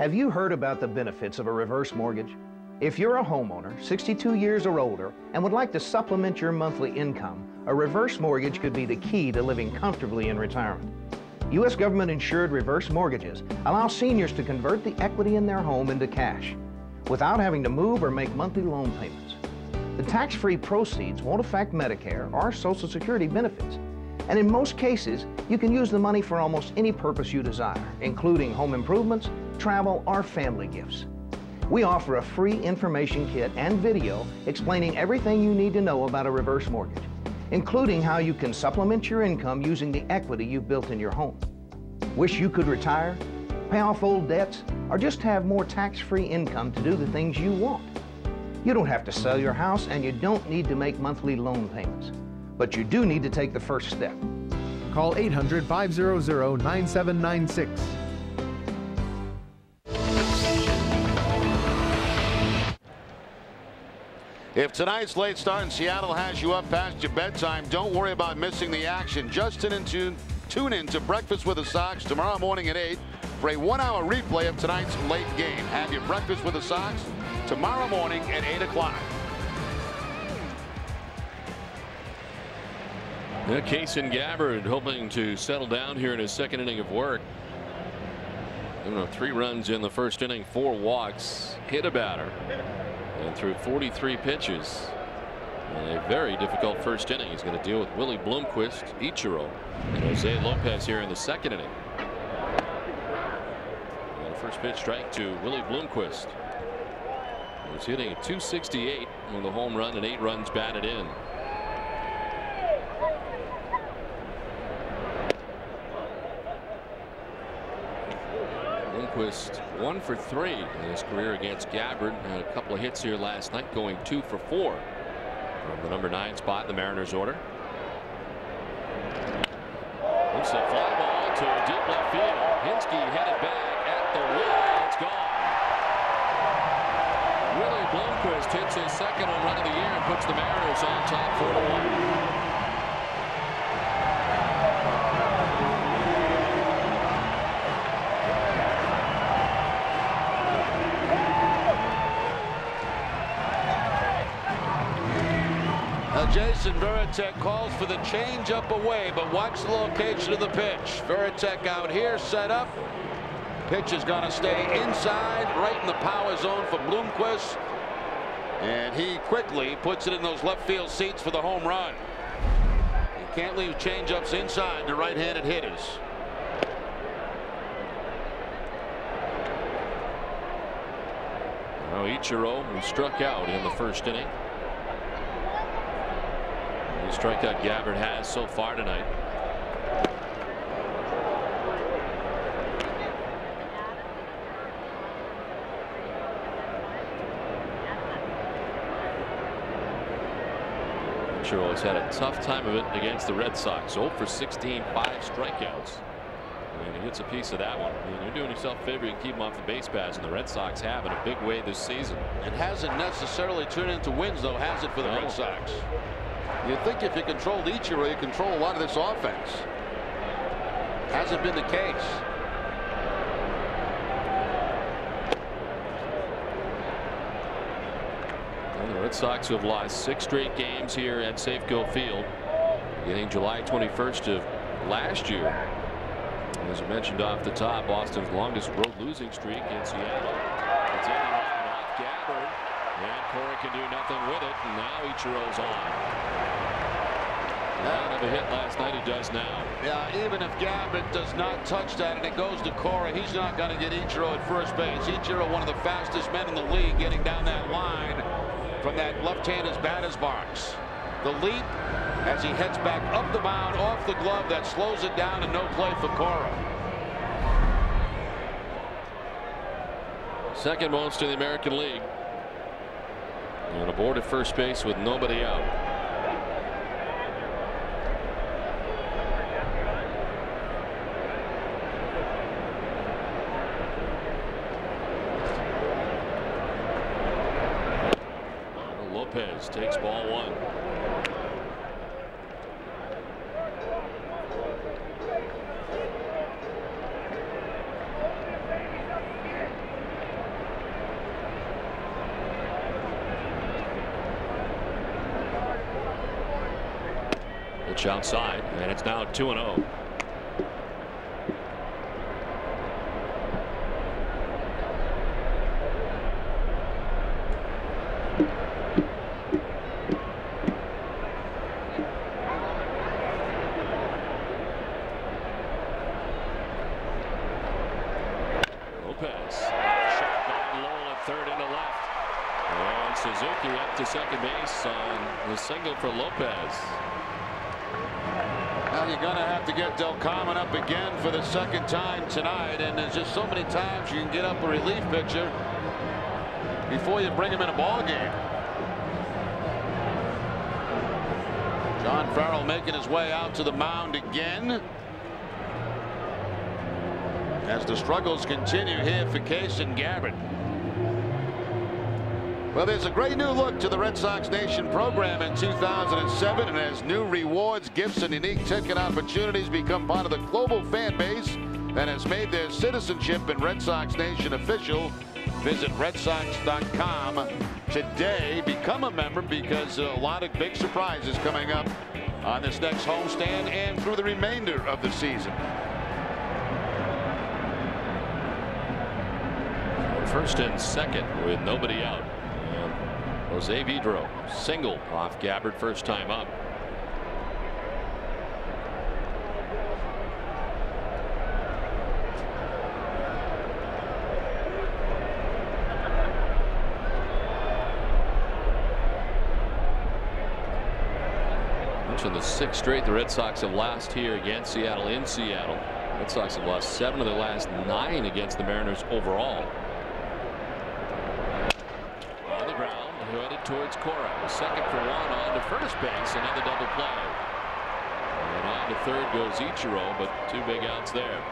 Have you heard about the benefits of a reverse mortgage? If you're a homeowner, 62 years or older, and would like to supplement your monthly income, a reverse mortgage could be the key to living comfortably in retirement. U.S. government insured reverse mortgages allow seniors to convert the equity in their home into cash without having to move or make monthly loan payments. The tax-free proceeds won't affect Medicare or Social Security benefits. And in most cases, you can use the money for almost any purpose you desire, including home improvements, travel, or family gifts. We offer a free information kit and video explaining everything you need to know about a reverse mortgage, including how you can supplement your income using the equity you've built in your home. Wish you could retire, pay off old debts, or just have more tax-free income to do the things you want. You don't have to sell your house and you don't need to make monthly loan payments. But you do need to take the first step. Call 800 500 9796. If tonight's late start in Seattle has you up past your bedtime, don't worry about missing the action. Just tune into, tune in to Breakfast with the Sox tomorrow morning at 8 for a one-hour replay of tonight's late game. Have your Breakfast with the Sox tomorrow morning at 8 o'clock. Yeah, Kason Gabbard hoping to settle down here in his second inning of work. You know, three runs in the first inning, four walks, hit a batter, and threw 43 pitches. And a very difficult first inning. He's going to deal with Willie Bloomquist, Ichiro, and Jose Lopez here in the second inning. And first pitch strike to Willie Bloomquist. Was hitting at 268 with a home run and eight runs batted in. Bloomquist one for three in his career against Gabbard. Had a couple of hits here last night, going two for four from the number nine spot in the Mariners order. It's a fly ball to deep left field. Hinske headed back at the wall. Hits his second home run of the year and puts the Mariners on top four to one. Jason Varitek calls for the changeup away, but watch the location of the pitch. Varitek out here, set up. Pitch is going to stay inside, right in the power zone for Bloomquist. And he quickly puts it in those left field seats for the home run. You can't leave changeups inside to right-handed hitters. Now Ichiro, who struck out in the first inning. The strikeout Gabbard has so far tonight. Ichiro has had a tough time of it against the Red Sox. 0 for 16, five strikeouts. And he hits a piece of that one. And you're doing yourself a favor. You can keep him off the base paths, and the Red Sox have in a big way this season. It hasn't necessarily turned into wins, though, has it, for the no. Red Sox? You think if you control Ichiro, you control a lot of this offense. Hasn't been the case. The Red Sox have lost six straight games here at Safeco Field, beginning July 21st of last year. As I mentioned off the top, Boston's longest road losing streak in Seattle. It's ending off Gabbard, and Cora can do nothing with it. And now Ichiro's on. Not of a hit last night. He does now. Yeah, even if Gabbard does not touch that and it goes to Cora, he's not going to get Ichiro at first base. Ichiro, one of the fastest men in the league, getting down that line from that left-handed batter's box. The leap as he heads back up the mound off the glove that slows it down and no play for Cora. Second most in the American League. And aboard at first base with nobody out. Lopez takes ball one. Pitch outside, and it's now 2 0. Lopez. Shot by Lowell at third into left. And Suzuki up to second base on the single for Lopez. Now you're going to have to get Delcarmen up again for the second time tonight. And there's just so many times you can get up a relief pitcher before you bring him in a ball game. John Farrell making his way out to the mound again. As the struggles continue here for Kason Gabbard. Well, there's a great new look to the Red Sox Nation program in 2007, and as new rewards, gifts, and unique ticket opportunities become part of the global fan base that has made their citizenship in Red Sox Nation official, visit RedSox.com today. Become a member because a lot of big surprises coming up on this next homestand and through the remainder of the season. First and second with nobody out. Jose Vidro single off Gabbard first time up. The straight the Red Sox have lost here against Seattle in Seattle. Red Sox have lost seven of their last nine against the Mariners overall. On the ground, headed towards Cora. Second for one on to first base. Another double play. And on to third goes Ichiro, but two big outs there.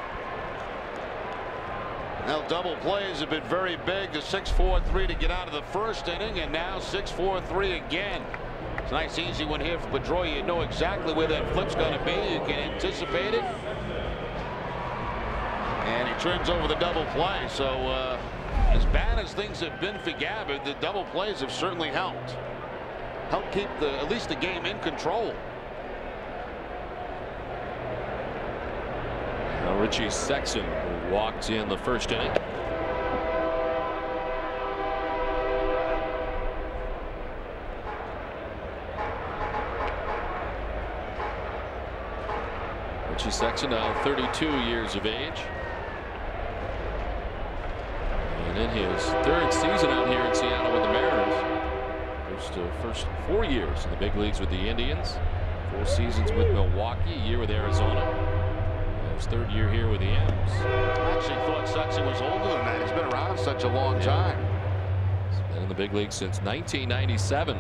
Now double plays have been very big. The 6-4-3 to get out of the first inning, and now 6-4-3 again. It's a nice easy one here for Pedroia. You know exactly where that flip's going to be. You can anticipate it. And he turns over the double play. So uh, as bad as things have been for Gabbard, the double plays have certainly helped. Help keep the at least the game in control. Now Richie Sexson walked in the first inning. Sexson now 32 years of age. And in his third season out here in Seattle with the Mariners. First, uh, first four years in the big leagues with the Indians. Four seasons with Milwaukee, a year with Arizona. And his third year here with the M's. I actually thought Sexson was older than that. He's been around such a long time. He's been in the big leagues since 1997.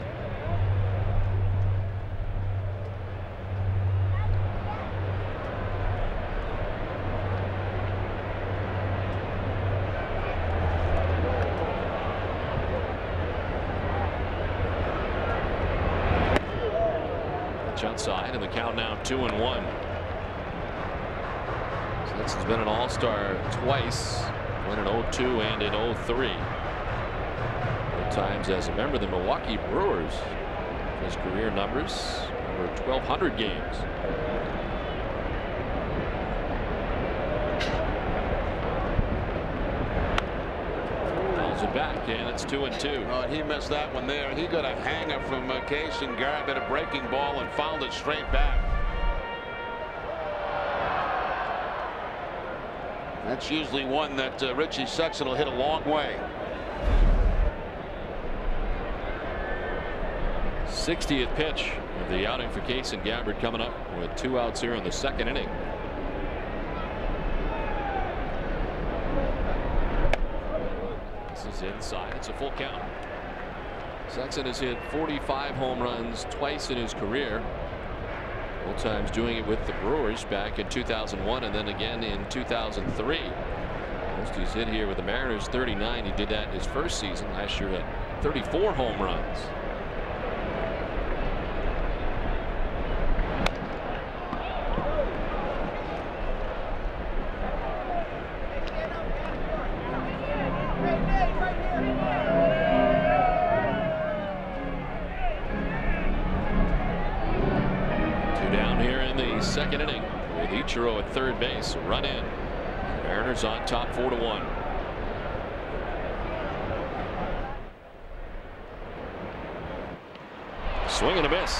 Pitch outside and the count now two and one. Sexson's been an all-star twice, one in 02 and in 03. Both times as a member of the Milwaukee Brewers. His career numbers over 1,200 games. Back, and it's two and two. Oh, he missed that one there. He got a hanger from uh, Kason Gabbard, a breaking ball, and fouled it straight back. That's usually one that uh, Richie Sexson will hit a long way. 60th pitch of the outing for Kason Gabbard coming up with two outs here in the second inning. This is inside. It's a full count. Sexson has hit 45 home runs twice in his career. Both times doing it with the Brewers back in 2001 and then again in 2003. Most he's hit here with the Mariners 39. He did that in his first season last year at 34 home runs. in the second inning with Ichiro at third base. Run in. Mariners on top four to one. Swing and a miss.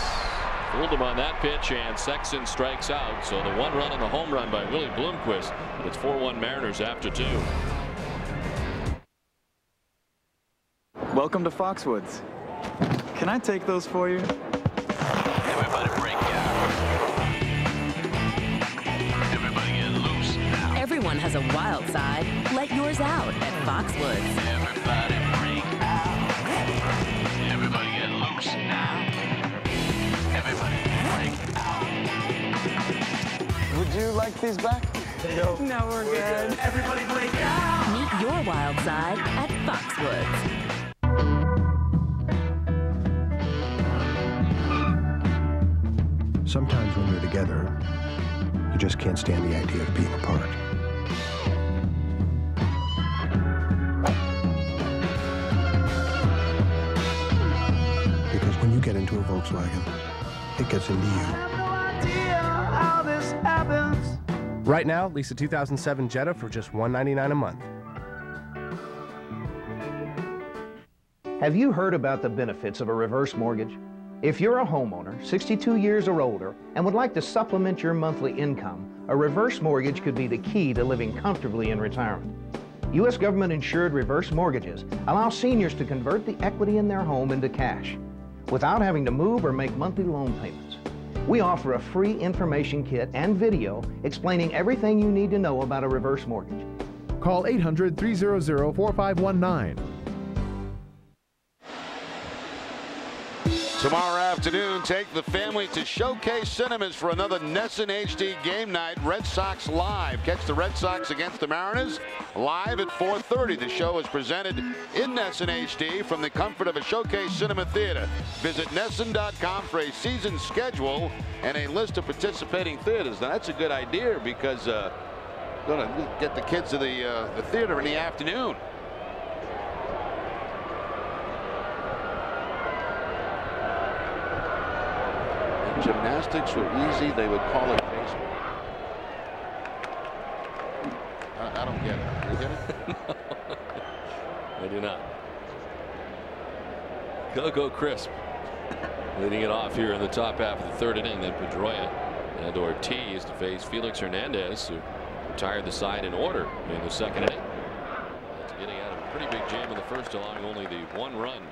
Fooled him on that pitch, and Sexson strikes out. So the one run on the home run by Willie Bloomquist. But it's 4-1 Mariners after two. Welcome to Foxwoods. Can I take those for you? Everybody break out. Everybody get loose now. Everyone has a wild side. Let yours out at Foxwoods. Everybody break out. Everybody get loose now. Everybody break out. Would you like these back? No. No, we're good. Everybody break out. Meet your wild side at Foxwoods. Sometimes when you're together, you just can't stand the idea of being apart. Because when you get into a Volkswagen, it gets into you. Right now, lease a 2007 Jetta for just 199 a month. Have you heard about the benefits of a reverse mortgage? If you're a homeowner, 62 years or older, and would like to supplement your monthly income, a reverse mortgage could be the key to living comfortably in retirement. U.S. government insured reverse mortgages allow seniors to convert the equity in their home into cash without having to move or make monthly loan payments. We offer a free information kit and video explaining everything you need to know about a reverse mortgage. Call 800 300 4519. Tomorrow afternoon, take the family to Showcase Cinemas for another NESN HD game night. Red Sox Live. Catch the Red Sox against the Mariners live at 4.30. The show is presented in NESN HD from the comfort of a Showcase Cinema Theater. Visit NESN.com for a season schedule and a list of participating theaters. Now, that's a good idea because uh, going to get the kids to the, uh, the theater in the afternoon. Gymnastics were easy, they would call it baseball. I, I don't get it. You get it? I do not. Coco Crisp leading it off here in the top half of the third inning. Then Pedroia and Ortiz to face Felix Hernandez, who retired the side in order in the second inning. After getting out of a pretty big jam in the first, allowing only the one run.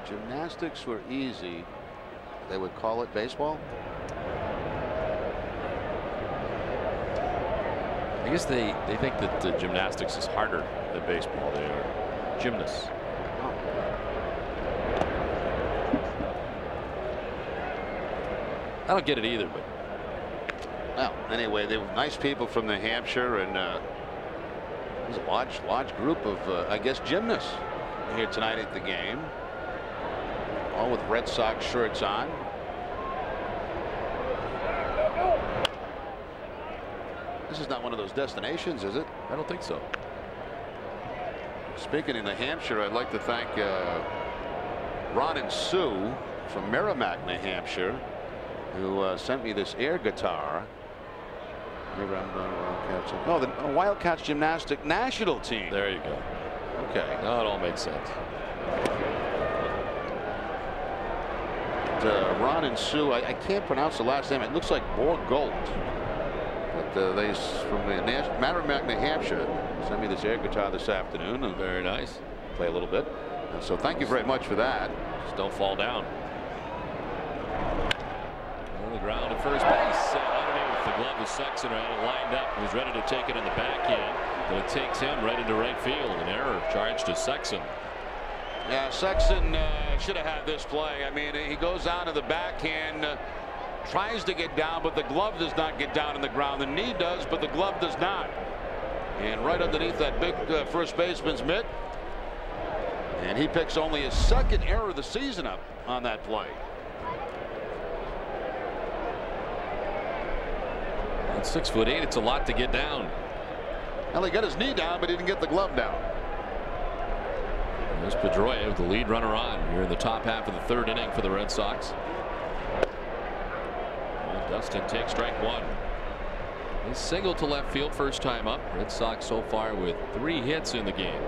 If gymnastics were easy, they would call it baseball? I guess they, they think that uh, gymnastics is harder than baseball. They are gymnasts. I don't get it either, but Well, anyway, they were nice people from New Hampshire, and uh, there's a large, large group of, uh, I guess, gymnasts here tonight at the game, all with Red Sox shirts on. This is not one of those destinations, is it? I don't think so. Speaking in New Hampshire, I'd like to thank uh, Ron and Sue from Merrimack, New Hampshire, who uh, sent me this air guitar. Maybe I'm the Wildcats. Oh, the uh, Wildcats gymnastic national team. There you go. Okay. Now it all makes sense. Uh, Ron and Sue, I, I, can't pronounce the last name. It looks like Borgolt. But uh, they from the Merrimack, New Hampshire, sent me this air guitar this afternoon. And Very nice. Play a little bit. And so thank you very much for that. Just don't fall down. On the ground at first base. And underneath the glove of Sexson had it lined up. He's ready to take it in the backhand. But it takes him right into right field. An error charged to Sexson. Yeah, Sexson uh, should have had this play. I mean, he goes down to the backhand, uh, tries to get down, but the glove does not get down in the ground. The knee does, but the glove does not. And right underneath that big uh, first baseman's mitt. And he picks only his second error of the season up on that play. At six foot eight, it's a lot to get down. Well, he got his knee down, but he didn't get the glove down. There's Pedroia the lead runner on here in the top half of the third inning for the Red Sox. Dustin takes strike one. He single to left field first time up. Red Sox so far with three hits in the game.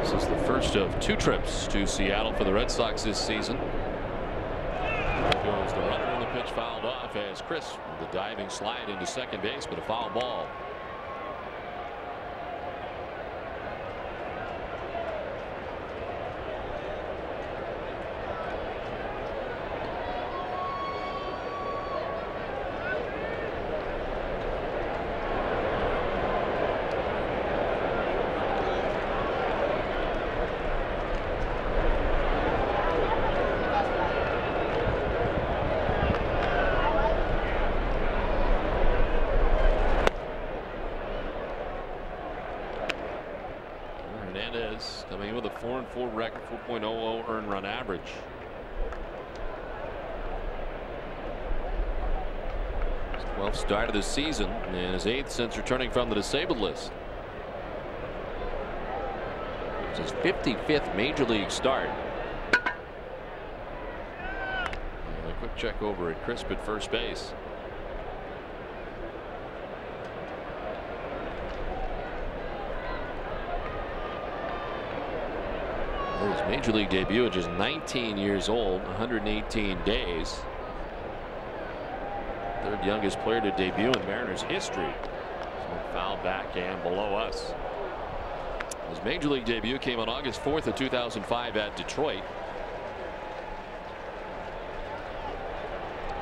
This is the first of two trips to Seattle for the Red Sox this season. Fouled off as Crisp with the diving slide into second base but a foul ball. Hernandez coming in with a 4 and 4 record, 4.00 earned run average. His 12th start of the season and his eighth since returning from the disabled list. It's his 55th major league start. And a quick check over at Crisp at first base. His major league debut at just 19 years old, 118 days. Third youngest player to debut in Mariners history. Foul back and below us. His major league debut came on August 4th of 2005 at Detroit.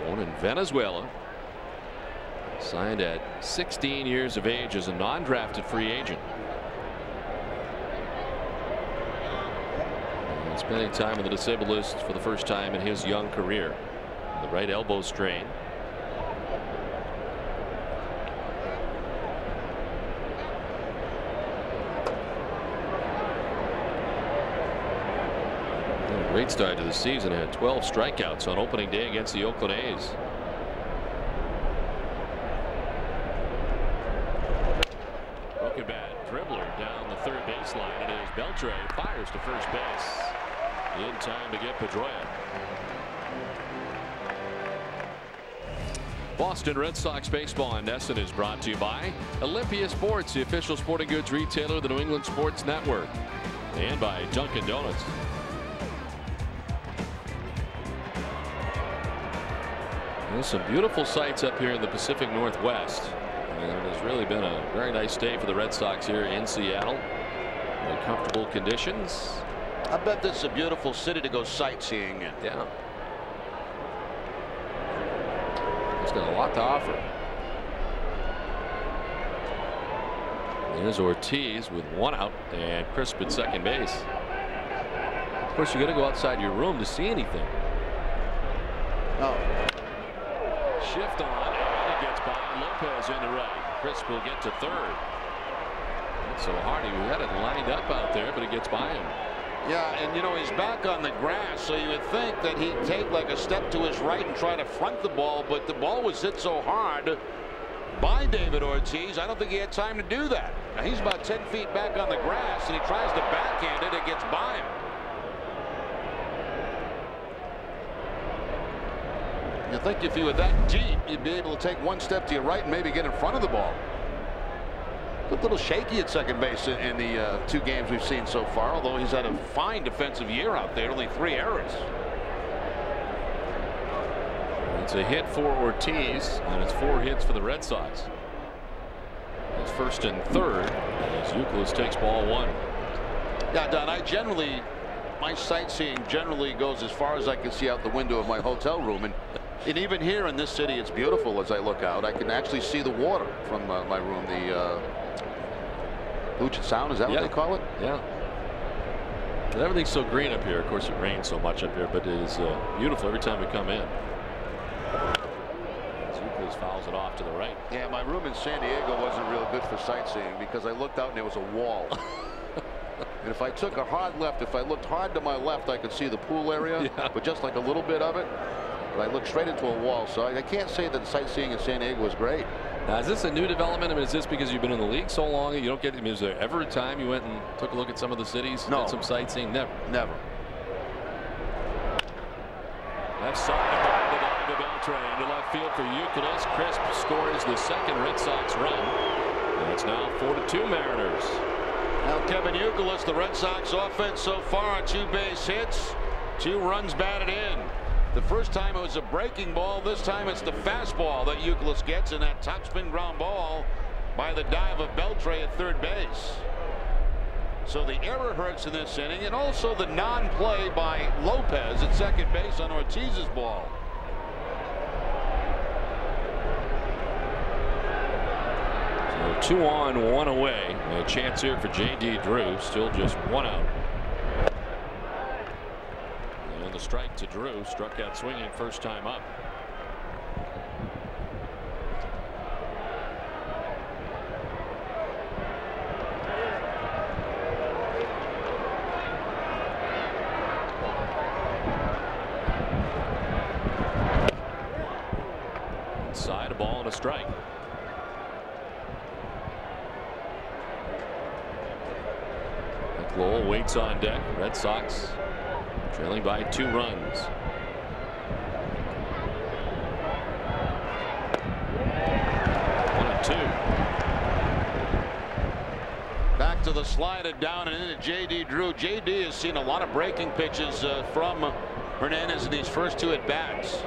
Born in Venezuela. Signed at 16 years of age as a non-drafted free agent. Spending time on the disabled list for the first time in his young career. The right elbow strain. Great start to the season. Had 12 strikeouts on opening day against the Oakland A's. Broken bat dribbler down the third baseline. It is Beltre fires to first base in time to get Pedroia. Boston Red Sox baseball in NESN is brought to you by Olympia Sports, the official sporting goods retailer of the New England Sports Network, and by Dunkin' Donuts. There's some beautiful sights up here in the Pacific Northwest. And it has really been a very nice day for the Red Sox here in Seattle. Very comfortable conditions. I bet this is a beautiful city to go sightseeing in. Yeah. It's got a lot to offer. There's Ortiz with one out and Crisp at second base. Of course, you got to go outside your room to see anything. Oh. Shift on and it gets by Lopez in the right. Crisp will get to third. Not so hard. He had it lined up out there, but it gets by him. Yeah, and you know, he's back on the grass, so you would think that he'd take like a step to his right and try to front the ball, but the ball was hit so hard by David Ortiz, I don't think he had time to do that. Now, he's about 10 feet back on the grass, and he tries to backhand it. It gets by him. You think if you were that deep, you'd be able to take one step to your right and maybe get in front of the ball. A little shaky at second base in, in the uh, two games we've seen so far, although he's had a fine defensive year out there, only three errors. It's a hit for Ortiz, and it's four hits for the Red Sox. It's first and third as Youkilis takes ball one. Yeah, Don, I generally, my sightseeing generally goes as far as I can see out the window of my hotel room. And, and even here in this city, it's beautiful as I look out. I can actually see the water from uh, my room. The uh, Puget Sound, is that Yeah. what they call it? Yeah. And everything's so green up here. Of course, it rains so much up here, but it is uh, beautiful every time we come in. Youkilis fouls it off to the right. Yeah, my room in San Diego wasn't real good for sightseeing because I looked out and there was a wall. and if I took a hard left, if I looked hard to my left, I could see the pool area, Yeah. but just like a little bit of it. But I looked straight into a wall, so I, I can't say that sightseeing in San Diego was great. Now, is this a new development? I mean, is this because you've been in the league so long you don't get? I mean, is there ever a time you went and took a look at some of the cities, No. did some sightseeing? Never. Never. Left side of the, the, the Beltran to left field for Youkilis. Crisp scores the second Red Sox run. And it's now four to two Mariners. Now Kevin Youkilis, the Red Sox offense so far on two base hits, two runs batted in. The first time it was a breaking ball. This time it's the fastball that Youkilis gets in that topspin ground ball by the dive of Beltre at third base. So the error hurts in this inning and also the non-play by Lopez at second base on Ortiz's ball. So two on, one away. A chance here for J.D. Drew. Still just one out. The strike to Drew. Struck out swinging first time up. Side a ball and a strike. Lowell waits on deck. Red Sox trailing by two runs. One and two. Back to the slide and down and into J.D. Drew. J.D. has seen a lot of breaking pitches uh, from Hernandez in these first two at bats.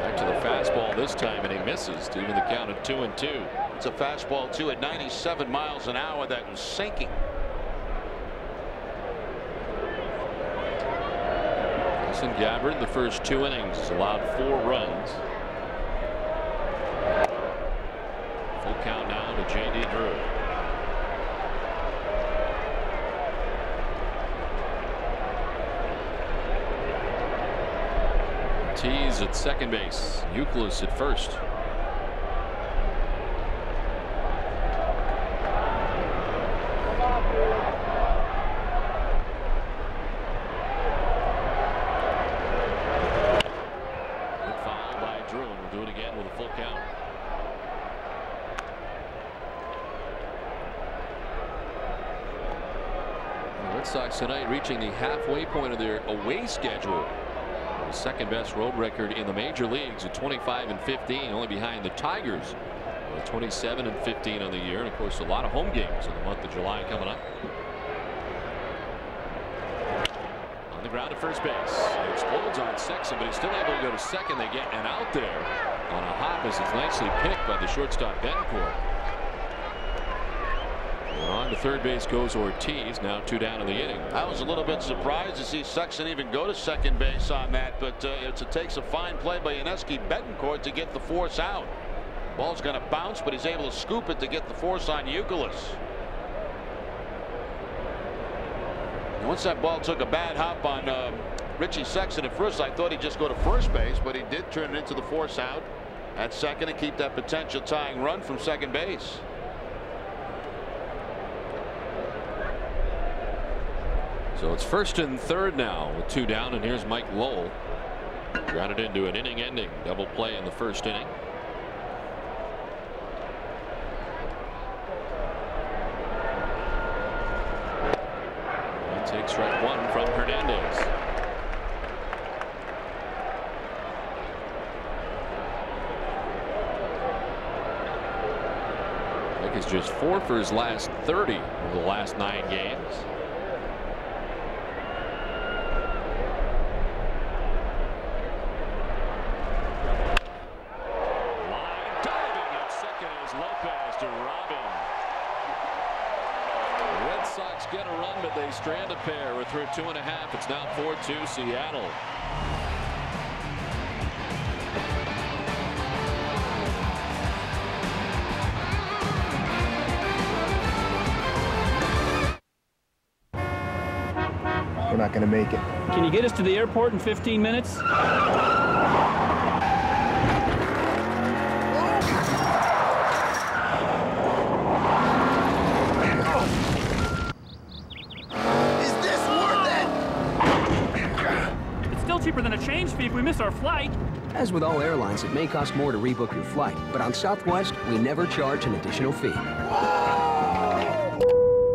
Back to the fastball this time and he misses to even the count of two and two. It's a fastball too at 97 miles an hour that was sinking. Kason Gabbard the first two innings has allowed four runs. Full count now to J.D. Drew. At second base. Youkilis at first. Foul by Drew, we'll do it again with a full count. Red Sox tonight reaching the halfway point of their away schedule. Second best road record in the major leagues at 25 and 15, only behind the Tigers with 27 and 15 on the year. And of course, a lot of home games in the month of July coming up. On the ground at first base. He explodes on Sexson, but he's still able to go to second. They get an out there on a hop as it's nicely picked by the shortstop Betancourt. To third base goes Ortiz. Now two down in the inning. I was a little bit surprised to see Sexson even go to second base on that, but uh, it takes a fine play by Yuniesky Betancourt to get the force out. Ball's going to bounce, but he's able to scoop it to get the force on Youkilis. Once that ball took a bad hop on uh, Richie Sexson at first, I thought he'd just go to first base, but he did turn it into the force out at second and keep that potential tying run from second base. So it's first and third now with two down, and here's Mike Lowell. Grounded into an inning ending double play in the first inning. He takes strike one from Hernandez. Is just four for his last 30 over the last nine games. Diving at second is Lopez to Robin. The Red Sox get a run, but they strand a pair. We're through two and a half. It's now 4-2 Seattle. We're not going to make it. Can you get us to the airport in 15 minutes? Miss our flight. As with all airlines, it may cost more to rebook your flight, but on Southwest, we never charge an additional fee.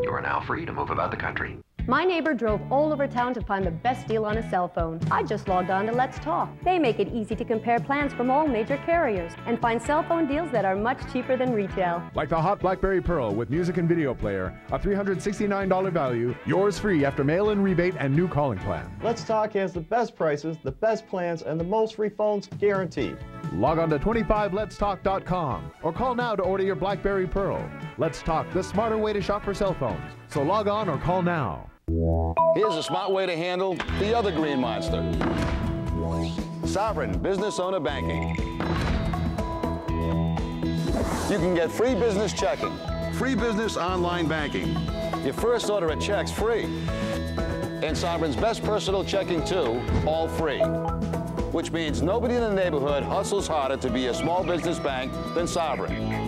You are now free to move about the country. My neighbor drove all over town to find the best deal on a cell phone. I just logged on to Let's Talk. They make it easy to compare plans from all major carriers and find cell phone deals that are much cheaper than retail. Like the hot BlackBerry Pearl with music and video player, a $369 value, yours free after mail-in rebate and new calling plan. Let's Talk has the best prices, the best plans, and the most free phones guaranteed. Log on to 25letstalk.com or call now to order your BlackBerry Pearl. Let's Talk, the smarter way to shop for cell phones. So log on or call now. Here's a smart way to handle the other green monster. Sovereign Business Owner Banking. You can get free business checking. Free business online banking. Your first order of checks free. And Sovereign's best personal checking too, all free. Which means nobody in the neighborhood hustles harder to be a small business bank than Sovereign.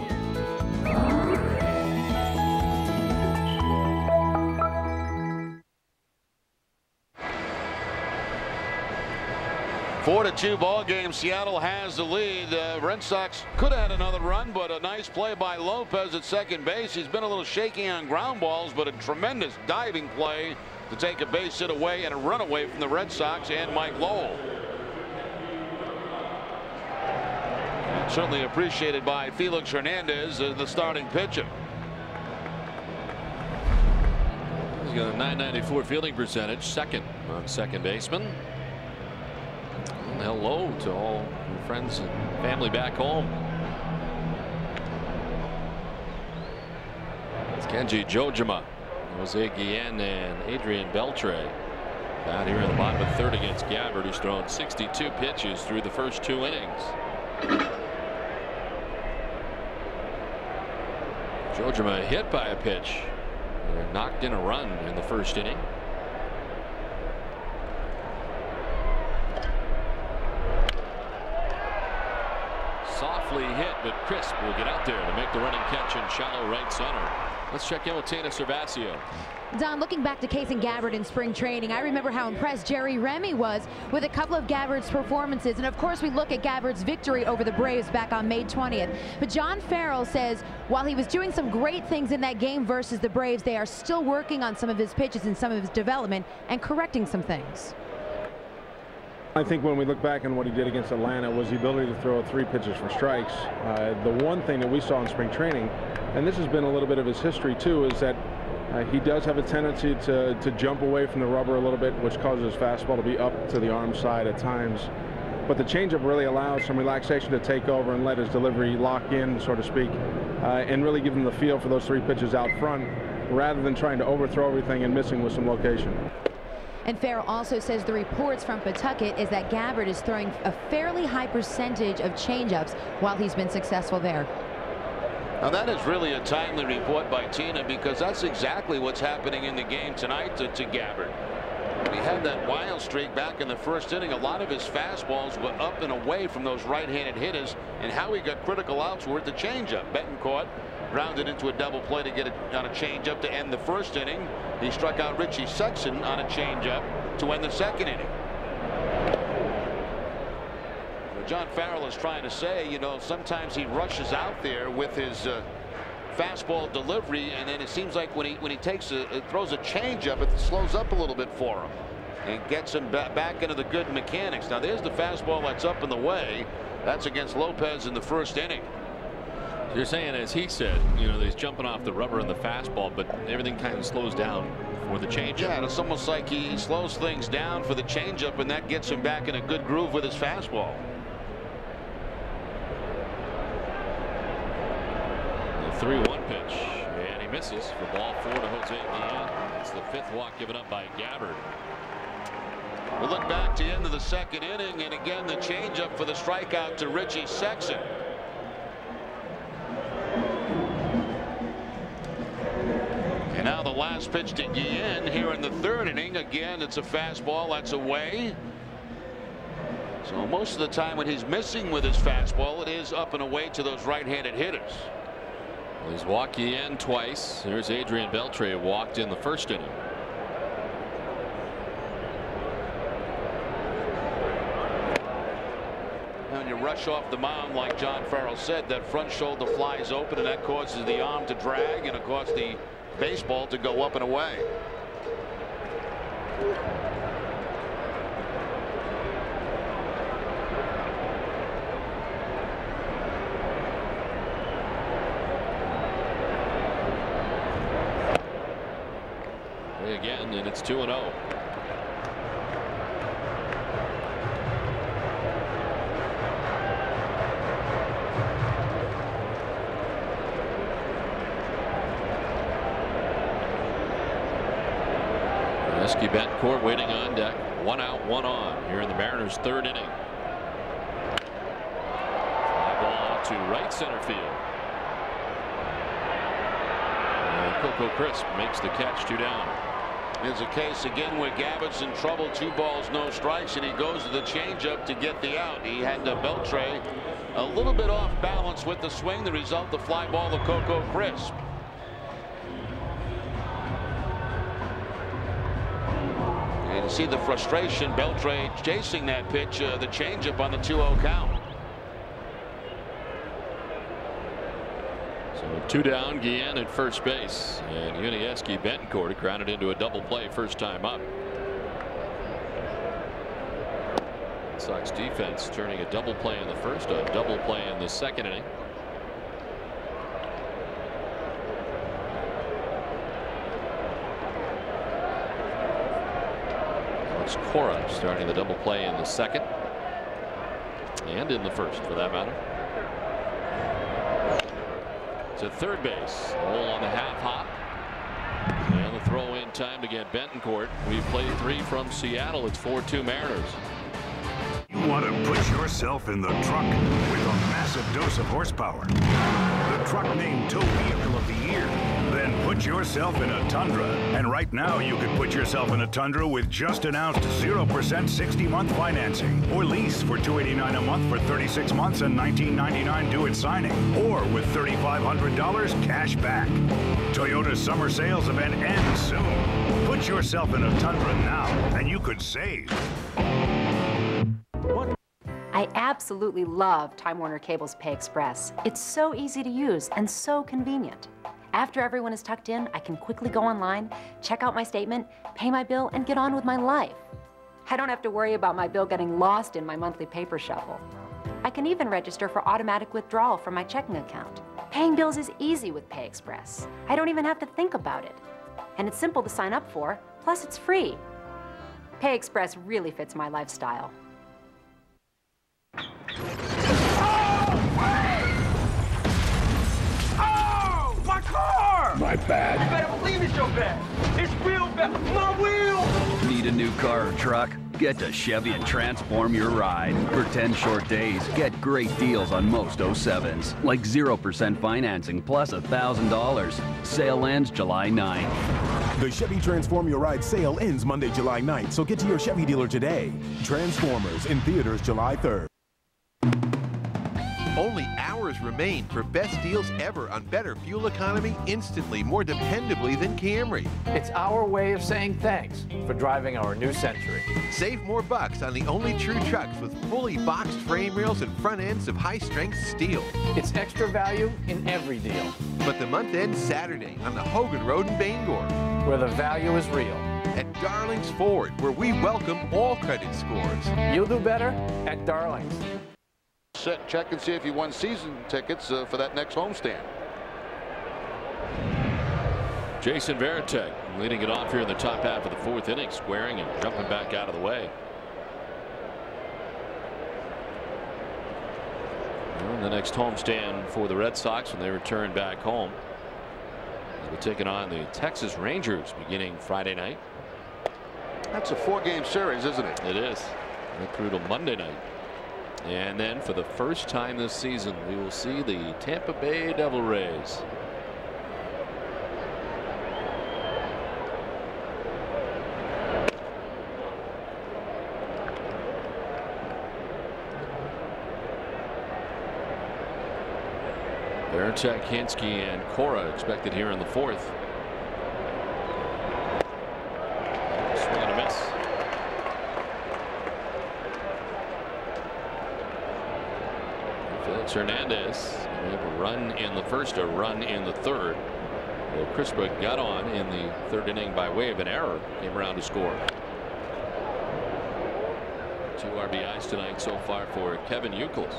Four to two ball game. Seattle has the lead. The Red Sox could have had another run, but a nice play by Lopez at second base. He's been a little shaky on ground balls, but a tremendous diving play to take a base hit away and a run away from the Red Sox and Mike Lowell. Certainly appreciated by Felix Hernandez, uh, the starting pitcher. He's got a 994 fielding percentage, second on second baseman. Hello to all your friends and family back home. It's Kenji Johjima, Jose Guillen, and Adrian Beltre. Out here in the bottom of third against Gabbard, who's thrown 62 pitches through the first two innings. Johjima hit by a pitch. Knocked in a run in the first inning. Softly hit, but Crisp will get out there to make the running catch in shallow right center. Let's check in with Tina Cervasio. Don, looking back to Kason Gabbard in spring training, I remember how impressed Jerry Remy was with a couple of Gabbard's performances. And of course, we look at Gabbard's victory over the Braves back on May 20th. But John Farrell says while he was doing some great things in that game versus the Braves, they are still working on some of his pitches and some of his development and correcting some things. I think when we look back on what he did against Atlanta was the ability to throw three pitches for strikes. Uh, the one thing that we saw in spring training, and this has been a little bit of his history too, is that uh, he does have a tendency to, to jump away from the rubber a little bit, which causes his fastball to be up to the arm side at times. But the changeup really allows some relaxation to take over and let his delivery lock in, so to speak, uh, and really give him the feel for those three pitches out front rather than trying to overthrow everything and missing with some location. And Farrell also says the reports from Pawtucket is that Gabbard is throwing a fairly high percentage of changeups while he's been successful there. Now that is really a timely report by Tina because that's exactly what's happening in the game tonight to, to Gabbard. He had that wild streak back in the first inning. A lot of his fastballs were up and away from those right-handed hitters, and how he got critical outs were at the changeup. Betancourt grounded into a double play to get it on a changeup to end the first inning. He struck out Richie Sexson on a changeup to end the second inning. John Farrell is trying to say, you know, sometimes he rushes out there with his uh, fastball delivery, and then it seems like when he when he takes a uh, throws a changeup, it slows up a little bit for him and gets him ba back into the good mechanics. Now there's the fastball that's up in the way. That's against Lopez in the first inning. You're saying, as he said, you know, he's jumping off the rubber in the fastball, but everything kind of slows down for the changeup. Yeah, it's almost like he slows things down for the changeup, and that gets him back in a good groove with his fastball. The 3-1 pitch, and he misses for ball four to Jose Guillen. It's the fifth walk given up by Gabbard. We'll look back to the end of the second inning, and again the changeup for the strikeout to Richie Sexson. And now the last pitch to Guillen here in the third inning. Again, it's a fastball that's away. So most of the time when he's missing with his fastball, it is up and away to those right-handed hitters. Well, he's walked in twice. There's Adrian Beltre walked in the first inning. when you rush off the mound, like John Farrell said, that front shoulder flies open and that causes the arm to drag and of course the baseball to go up and away. Again, and it's 2 and 0. Betancourt waiting on deck. One out, one on here in the Mariners' third inning. Fly ball to right center field. And Coco Crisp makes the catch, two down. There's a case again where Gabbard's in trouble, two balls, no strikes, and he goes to the changeup to get the out. He had the Beltre a little bit off balance with the swing. The result, the fly ball to Coco Crisp. See the frustration, Beltre chasing that pitch, uh, the changeup on the 2-0 count. So two down, Guillen at first base, and Yuniesky Betancourt grounded into a double play first time up. Sox defense turning a double play in the first, a double play in the second inning. It's Cora starting the double play in the second and in the first for that matter. To third base. Hole on the half hop. And the throw in time to get Betancourt. We've played three from Seattle. It's 4-2 Mariners. You want to put yourself in the truck with a massive dose of horsepower. The truck named Tow Vehicle of the Year. Put yourself in a Tundra. And right now you can put yourself in a Tundra with just announced 0% 60-month financing. Or lease for 289 a month for 36 months and $19.99 due at signing. Or with $3,500 cash back. Toyota's summer sales event ends soon. Put yourself in a Tundra now and you could save. What? I absolutely love Time Warner Cable's Pay Express. It's so easy to use and so convenient. After everyone is tucked in, I can quickly go online, check out my statement, pay my bill, and get on with my life. I don't have to worry about my bill getting lost in my monthly paper shuffle. I can even register for automatic withdrawal from my checking account. Paying bills is easy with Pay Express. I don't even have to think about it. And it's simple to sign up for, plus it's free. Pay Express really fits my lifestyle. Car! My bad. You better believe it's your bad. It's real bad. My wheel! Need a new car or truck? Get to Chevy and transform your ride. For 10 short days, get great deals on most 07s, like 0% financing plus $1,000. Sale ends July 9th. The Chevy Transform Your Ride sale ends Monday, July 9th, so get to your Chevy dealer today. Transformers in theaters July 3rd. Hours remain for best deals ever on better fuel economy instantly, more dependably than Camry. It's our way of saying thanks for driving our new Century. Save more bucks on the only true trucks with fully boxed frame rails and front ends of high-strength steel. It's extra value in every deal. But the month ends Saturday on the Hogan Road in Bangor. Where the value is real. At Darlings Ford, where we welcome all credit scores. You'll do better at Darlings. Set, check and see if you won season tickets uh, for that next homestand. Jason Varitek leading it off here in the top half of the fourth inning, squaring and jumping back out of the way. Well, the next homestand for the Red Sox when they return back home. They're taking on the Texas Rangers beginning Friday night. That's a four-game series, isn't it? It is. Right through to Monday night. And then for the first time this season, we will see the Tampa Bay Devil Rays. Varitek, Hinske, and Cora expected here in the fourth. Swing and a miss. Felix Hernandez a run in the first, a run in the third. Well, Crisp got on in the third inning by way of an error. Came around to score. Two RBIs tonight so far for Kevin Youkilis.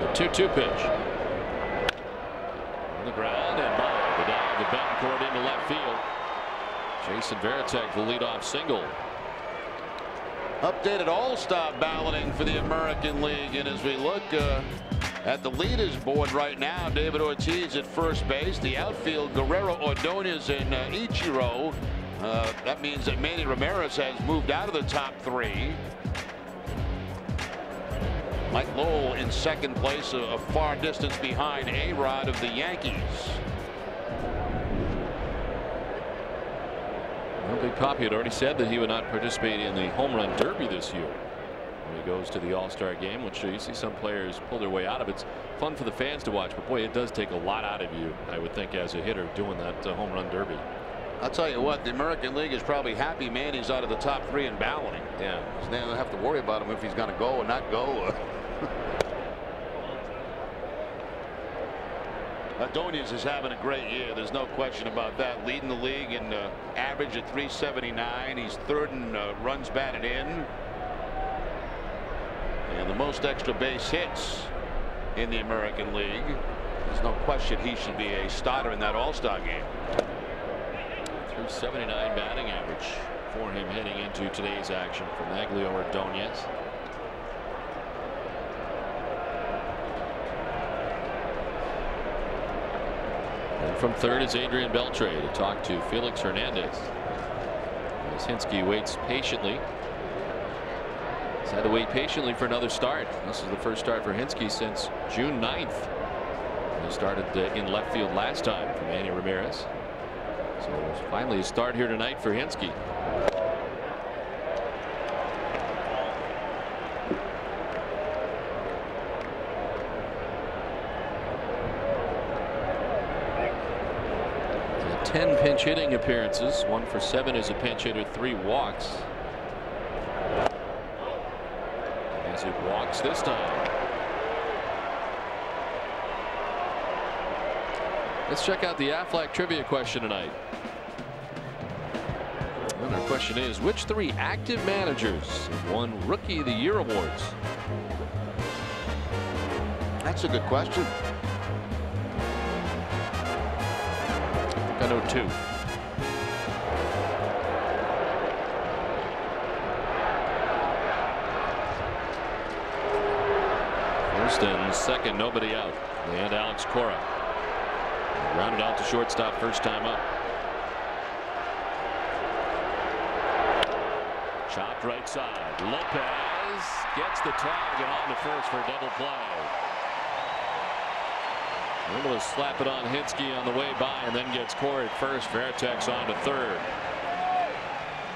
The 2-2 pitch. On the ground and by Betancourt into left field. Jason Varitek the leadoff single. Updated all-star balloting for the American League and as we look uh, at the leaders board right now David Ortiz at first base the outfield Guerrero Ordonez and uh, Ichiro uh, that means that Manny Ramirez has moved out of the top three. Mike Lowell in second place a, a far distance behind A-Rod of the Yankees. Well, Big Papi had already said that he would not participate in the home run derby this year. When he goes to the All-Star game, which you see some players pull their way out of. It's fun for the fans to watch, but boy, it does take a lot out of you, I would think, as a hitter doing that uh, home run derby. I'll tell you what, the American League is probably happy Manny's out of the top three in balloting. Yeah. They don't have to worry about him if he's going to go or not go. Ordonez is having a great year. There's no question about that. Leading the league in uh, average at 379. He's third in uh, runs batted in. And the most extra base hits in the American League. There's no question he should be a starter in that All-Star game. 379 batting average for him heading into today's action from Magglio Ordonez. And from third is Adrian Beltre to talk to Felix Hernandez. As Hinske waits patiently. He's had to wait patiently for another start. This is the first start for Hinske since June 9th. He started uh, in left field last time for Manny Ramirez. So finally a start here tonight for Hinske. Pinch hitting appearances, one for seven as a pinch hitter, three walks. As it walks this time. Let's check out the Aflac trivia question tonight. And our question is which three active managers won Rookie of the Year awards? That's a good question. I know oh two. First and second, nobody out. And Alex Cora. Rounded out to shortstop first time up. Chopped right side. Lopez gets the tag and on to first for a double play. Able to slap it on Hinske on the way by and then gets Cora at first. Varitek's on to third.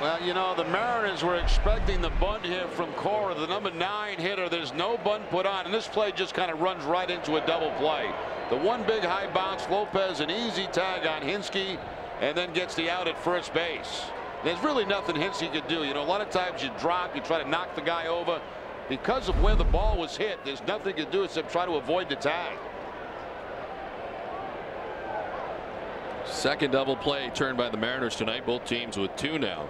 Well, you know, the Mariners were expecting the bunt here from Cora, the number nine hitter. There's no bunt put on, and this play just kind of runs right into a double play. The one big high bounce, Lopez, an easy tag on Hinske, and then gets the out at first base. There's really nothing Hinske could do. You know, a lot of times you drop, you try to knock the guy over. Because of where the ball was hit, there's nothing you do except try to avoid the tag. Second double play turned by the Mariners tonight. Both teams with two now.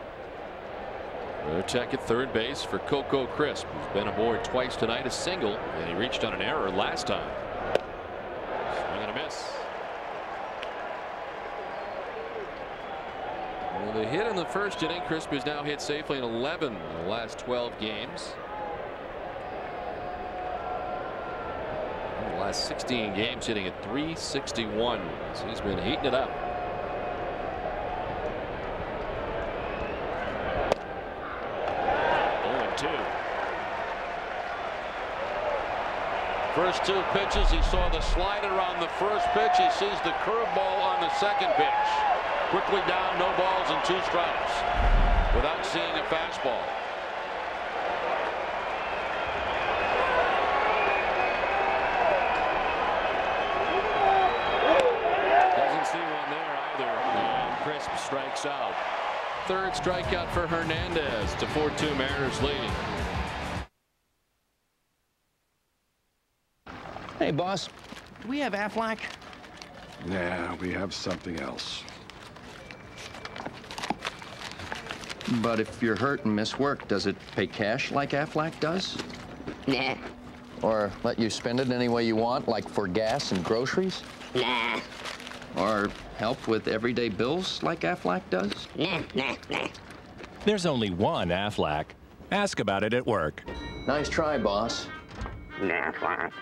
Varitek at third base for Coco Crisp, who's been aboard twice tonight, a single, and he reached on an error last time. Swing and a miss. Well, the hit in the first inning, Crisp has now hit safely in 11 in the last 12 games. In the last 16 games hitting at 361. So he's been heating it up. first two pitches. He saw the slider on the first pitch. He sees the curveball on the second pitch. Quickly down, no balls and two strikes without seeing a fastball. Doesn't see one there either. And Crisp strikes out. Third strikeout for Hernandez to 4-2 Mariners leading. Hey, boss. Do we have Aflac? Nah, we have something else. But if you're hurt and miss work, does it pay cash like Aflac does? Nah. Or let you spend it any way you want, like for gas and groceries? Nah. Or help with everyday bills like Aflac does? Nah, nah, nah. There's only one Aflac. Ask about it at work. Nice try, boss. Nah, Aflac.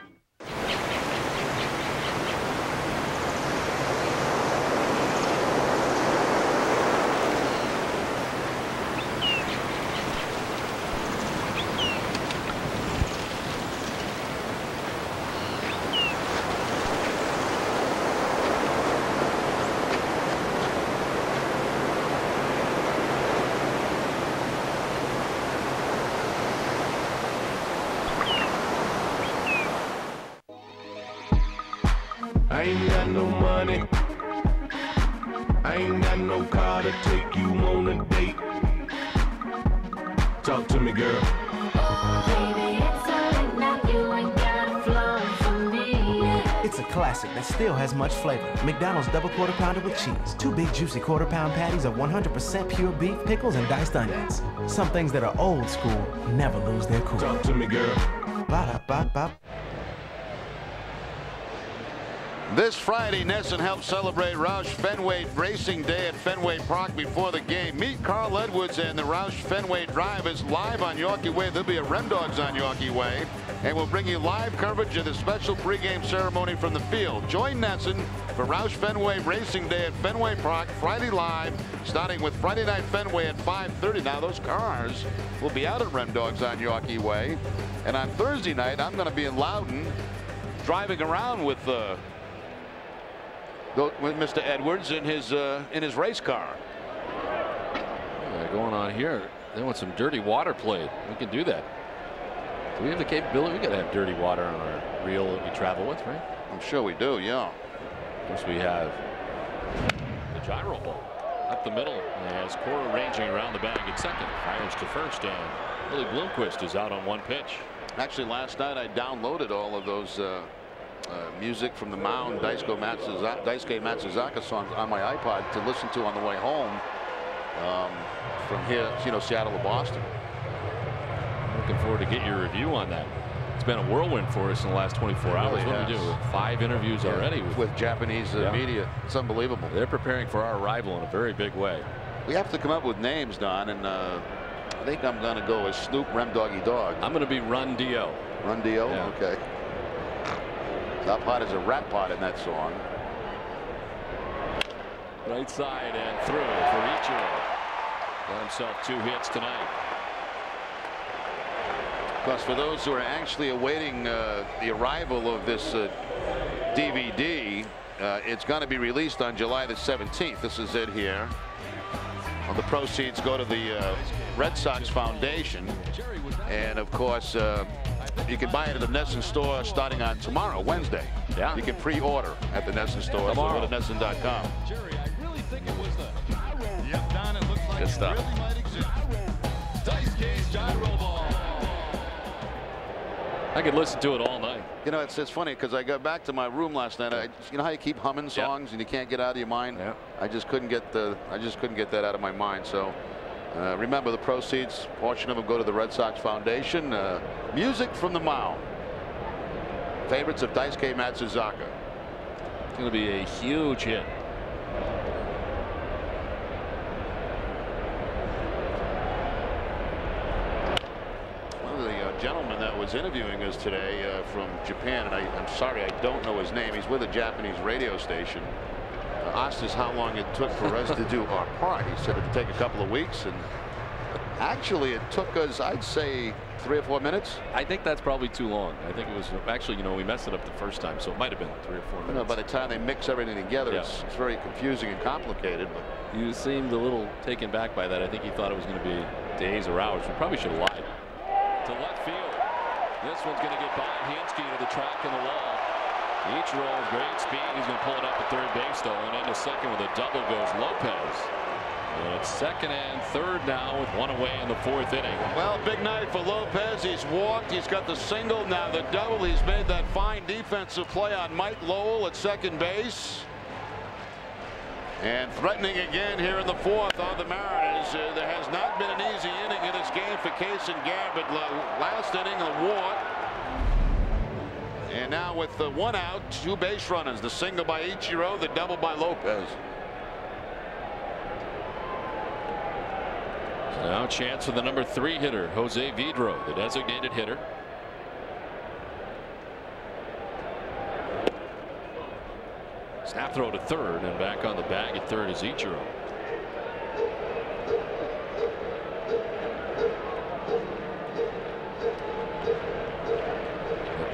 Quarter pounder with cheese. Two big juicy quarter pound patties of 100% pure beef, pickles, and diced onions. Some things that are old school never lose their cool. Talk to me, girl. Ba-da-ba-ba. This Friday, NESN helps celebrate Roush Fenway Racing Day at Fenway Park before the game. Meet Carl Edwards and the Roush Fenway Drivers live on Yawkey Way. There'll be a Rem Dogs on Yawkey Way. And we'll bring you live coverage of the special pregame ceremony from the field. Join NESN for Roush Fenway Racing Day at Fenway Park Friday live, starting with Friday Night Fenway at 5.30. Now, those cars will be out at Rem Dogs on Yawkey Way. And on Thursday night, I'm going to be in Loudon driving around with uh, with Mr. Edwards in his uh, in his race car. Going on here. They want some dirty water played. We can do that. Do we have the capability? We got to have dirty water on our reel that we travel with, right? I'm sure we do. Yeah. Of course, we have the gyro ball up the middle as Cora ranging around the bag at second. Fires to first, and Willie Bloomquist is out on one pitch. Actually, last night I downloaded all of those. Uh, uh, music from the mound, Daisuke Matsuzaka, Daisuke Matsuzaka songs on my iPod to listen to on the way home um, from here, you know, Seattle to Boston. I'm Looking forward to get your review on that. It's been a whirlwind for us in the last 24 hours. Really what do we do? Five interviews yeah, already with, with Japanese uh, yeah. media. It's unbelievable. They're preparing for our arrival in a very big way. We have to come up with names, Don, and uh, I think I'm going to go as Snoop Rem Doggy Dog. I'm going to be Run Dio. Run Dio? Yeah. Okay. Top Pot is a rap pot in that song. Right side and through for Ichiro. Got himself two hits tonight. Plus, for those who are actually awaiting uh, the arrival of this uh, DVD, uh, it's going to be released on July the 17th. This is it here. Well, the proceeds go to the uh, Red Sox Foundation. And of course, uh, you can buy it at the NESN store starting on tomorrow, Wednesday. Yeah. You can pre-order at the NESN store. Tomorrow. So go to NESN.com. Good stuff. I could listen to it all night. You know, it's it's funny because I got back to my room last night. I, you know how you keep humming songs and you can't get out of your mind. Yeah. I just couldn't get the I just couldn't get that out of my mind. So uh, remember the proceeds, portion of them go to the Red Sox Foundation. Uh, music from the mound. Favorites of Daisuke Matsuzaka. It's going to be a huge hit. One of the uh, gentlemen that was interviewing us today uh, from Japan, and I, I'm sorry I don't know his name. He's with a Japanese radio station. Asked us how long it took for us to do our part. He said it'd take a couple of weeks, and actually it took us, I'd say, three or four minutes. I think that's probably too long. I think it was actually, you know, we messed it up the first time, so it might have been three or four You minutes. know, by the time they mix everything together, Yeah. it's, it's very confusing and complicated. But You seemed a little taken back by that. I think he thought it was going to be days or hours. We probably should have lied. To left field. This one's going to get by Hinske to the track and the wall. Ichiro, of great speed. He's going to pull it up at third base, though, and into second with a double goes Lopez. And it's second and third now with one away in the fourth inning. Well, big night for Lopez. He's walked. He's got the single. Now the double. He's made that fine defensive play on Mike Lowell at second base. And threatening again here in the fourth on the Mariners. Uh, there has not been an easy inning in this game for Kason Gabbard. Last inning, a walk. And now with the one out, two base runners. The single by Ichiro, the double by Lopez. So now chance for the number three hitter, Jose Vidro, the designated hitter. Snap throw to third and back on the bag at third is Ichiro.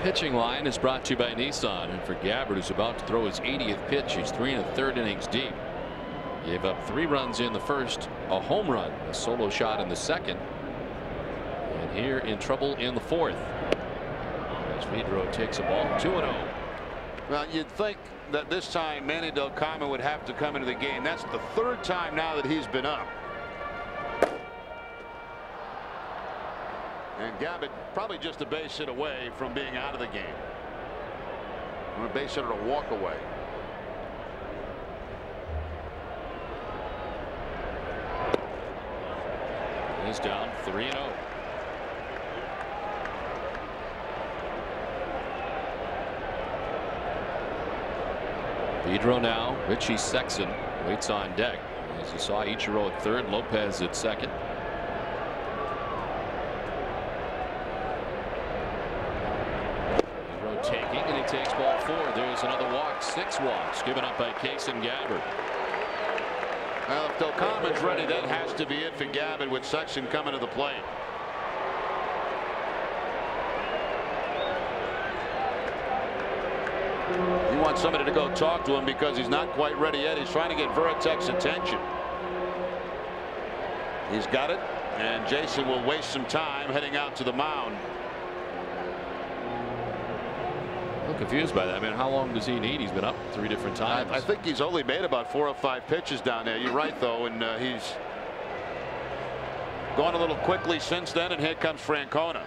Pitching line is brought to you by Nissan and for Gabbard who's about to throw his 80th pitch he's three and a third innings deep. Gave up three runs in the first, a home run, a solo shot in the second. And here in trouble in the fourth. As Vidro takes a ball 2 0. Well, you'd think that this time Manny Delcarmen would have to come into the game. That's the third time now that he's been up. And Gabbard probably just a base hit away from being out of the game. Or a base hitter to walk away. He's down 3 0. Vidro now. Richie Sexson waits on deck. As you saw Ichiro at third, Lopez at second. Vidro taking and he takes ball four. There's another walk. Six walks given up by Kason Gabbard. Well, if Delcarmen's ready, that has to be it for Gabbard with Sexson coming to the plate. He wants somebody to go talk to him because he's not quite ready yet. He's trying to get Varitek's attention. He's got it, and Jason will waste some time heading out to the mound. I'm confused by that. I mean, how long does he need? He's been up three different times. I, I think he's only made about four or five pitches down there. You're right, though, and uh, he's gone a little quickly since then, and here comes Francona.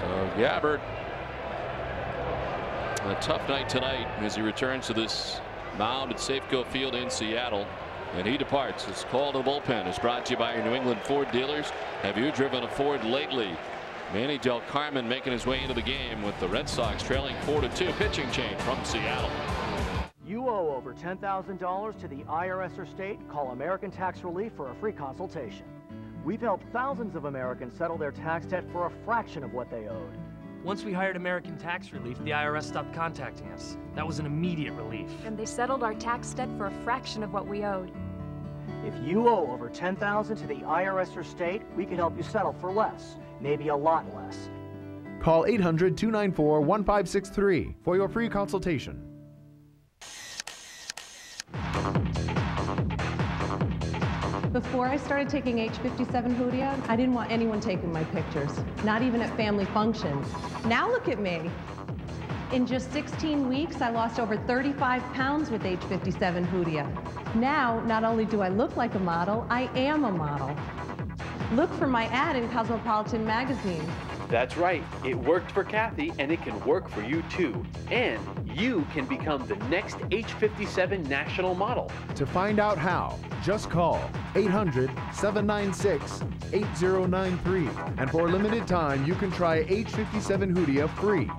So Gabbard a tough night tonight as he returns to this mound at Safeco Field in Seattle. And he departs. His call to the bullpen is brought to you by your New England Ford dealers. Have you driven a Ford lately? Manny Delcarmen making his way into the game with the Red Sox trailing 4 to 2 pitching change from Seattle. You owe over $10,000 to the IRS or state. Call American Tax Relief for a free consultation. We've helped thousands of Americans settle their tax debt for a fraction of what they owed. Once we hired American Tax Relief, the IRS stopped contacting us. That was an immediate relief. And they settled our tax debt for a fraction of what we owed. If you owe over $10,000 to the IRS or state, we can help you settle for less, maybe a lot less. Call 800 294 1563 for your free consultation. Before I started taking H57 Hoodia, I didn't want anyone taking my pictures, not even at family functions. Now look at me. In just 16 weeks, I lost over 35 pounds with H57 Hoodia. Now, not only do I look like a model, I am a model. Look for my ad in Cosmopolitan magazine. That's right. It worked for Kathy, and it can work for you too. And you can become the next H57 national model. To find out how, just call 800 796 8093. And for a limited time, you can try H57 Hoodia free.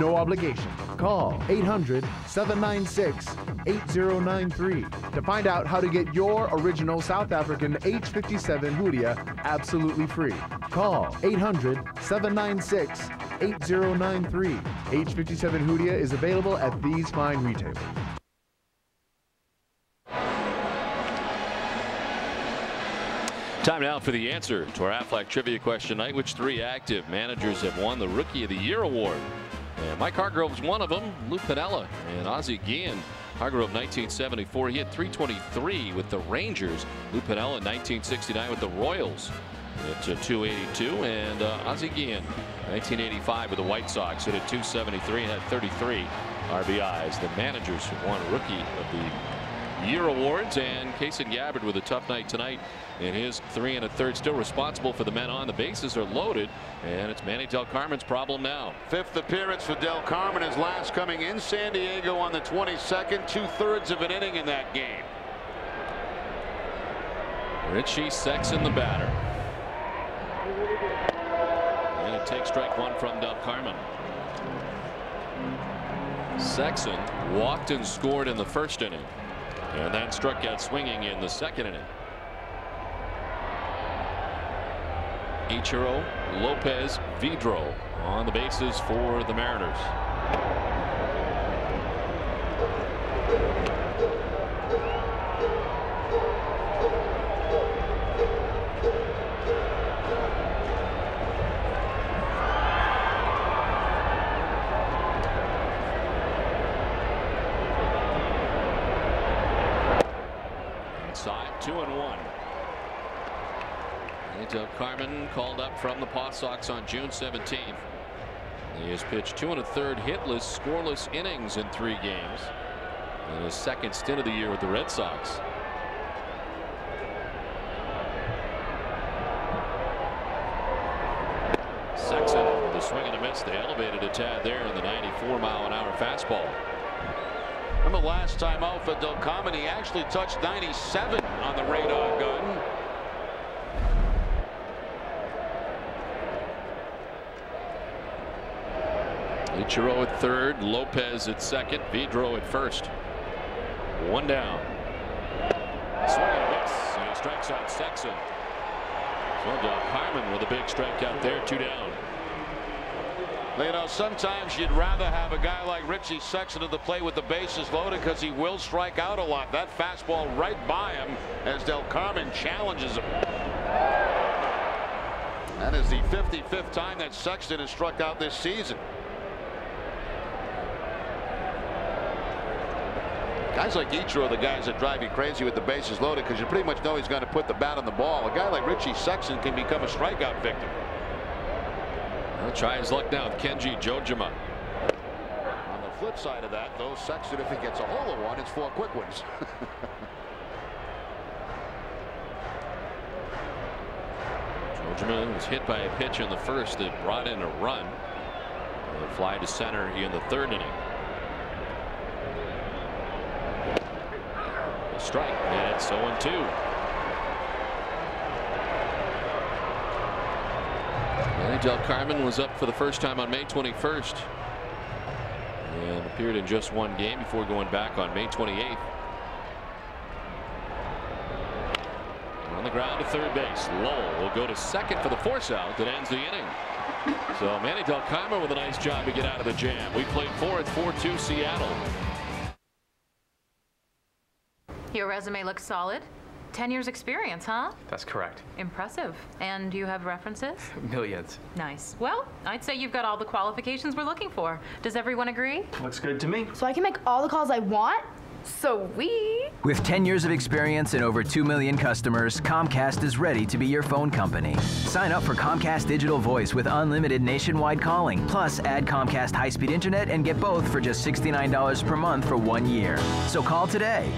No obligation. Call 800 796 8093 to find out how to get your original South African H57 Hoodia absolutely free. Call 800 796 8093. H57 Hoodia is available at these fine retailers. Time now for the answer to our Aflac trivia question night. Which three active managers have won the Rookie of the Year award? And Mike Hargrove's one of them. Lou Piniella and Ozzie Guillen. Hargrove 1974. He had 323 with the Rangers. Lou Piniella 1969 with the Royals. It's a 282 and uh, Ozzie Guillen 1985 with the White Sox hit at 273 and had 33 RBIs. The managers won Rookie of the Year awards. And Kason Gabbard with a tough night tonight in his three and a third. Still responsible for the men on. The bases are loaded. And it's Manny Delcarmen's problem now. Fifth appearance for Delcarmen. His last coming in San Diego on the 22nd. Two thirds of an inning in that game. Richie Sexson the batter. And it takes strike one from Delcarmen. Sexson walked and scored in the first inning. And then struck out swinging in the second inning. Ichiro Lopez Vidro on the bases for the Mariners. Inside two and one. Del Carmen called up from the Paw Sox on June 17th. He has pitched two and a third hitless, scoreless innings in three games. In his second stint of the year with the Red Sox. Sexson, the swing and a miss. They elevated a tad there in the 94 mile an hour fastball. Remember last time out for Delcarmen, he actually touched 97 on the radar gun. Ichiro at third, Lopez at second, Vidro at first. One down. Swing and a miss, and he strikes out Sexson. So Del Carmen with a big strikeout there, two down. You know, sometimes you'd rather have a guy like Richie Sexson at the plate with the bases loaded because he will strike out a lot. That fastball right by him as Delcarmen challenges him. That is the 55th time that Sexson has struck out this season. Guys like Ichiro are the guys that drive you crazy with the bases loaded because you pretty much know he's going to put the bat on the ball. A guy like Richie Sexson can become a strikeout victim. He'll try his luck now with Kenji Johjima. On the flip side of that, though, Sexson, if he gets a hole of one, it's four quick ones. Johjima was hit by a pitch in the first that brought in a run. A fly to center in the third inning. Strike, oh and it's 0 2. Manny Delcarmen was up for the first time on May 21st and appeared in just one game before going back on May 28th. On the ground to third base. Lowell will go to second for the force out that ends the inning. So Manny Delcarmen with a nice job to get out of the jam. We played fourth, 4-2 Seattle. Your resume looks solid. 10 years experience, huh? That's correct. Impressive. And you have references? Millions. Nice. Well, I'd say you've got all the qualifications we're looking for. Does everyone agree? Looks good to me. So I can make all the calls I want? So we. With 10 years of experience and over 2 million customers, Comcast is ready to be your phone company. Sign up for Comcast Digital Voice with unlimited nationwide calling. Plus, add Comcast high speed internet and get both for just $69 per month for one year. So call today.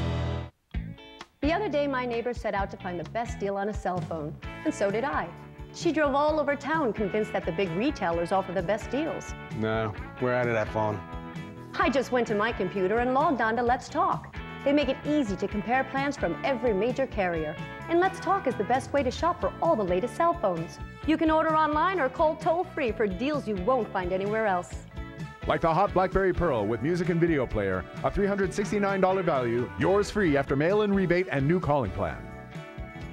The other day, my neighbor set out to find the best deal on a cell phone, and so did I. She drove all over town convinced that the big retailers offer the best deals. No, we're out of that phone. I just went to my computer and logged on to Let's Talk. They make it easy to compare plans from every major carrier. And Let's Talk is the best way to shop for all the latest cell phones. You can order online or call toll free for deals you won't find anywhere else. Like the hot BlackBerry Pearl with music and video player, a $369 value, yours free after mail-in rebate and new calling plan.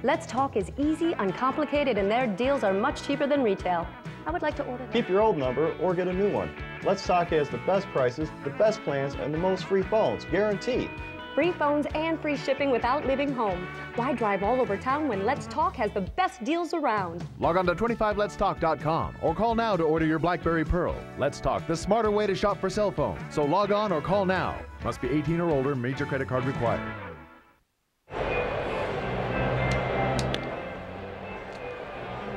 Let's Talk is easy, uncomplicated, and their deals are much cheaper than retail. I would like to order. Keep your old number or get a new one. Let's Talk has the best prices, the best plans, and the most free phones, guaranteed. Free phones and free shipping without leaving home. Why drive all over town when Let's Talk has the best deals around? Log on to 25letstalk.com or call now to order your BlackBerry Pearl. Let's Talk, the smarter way to shop for cell phones. So log on or call now. Must be 18 or older, major credit card required.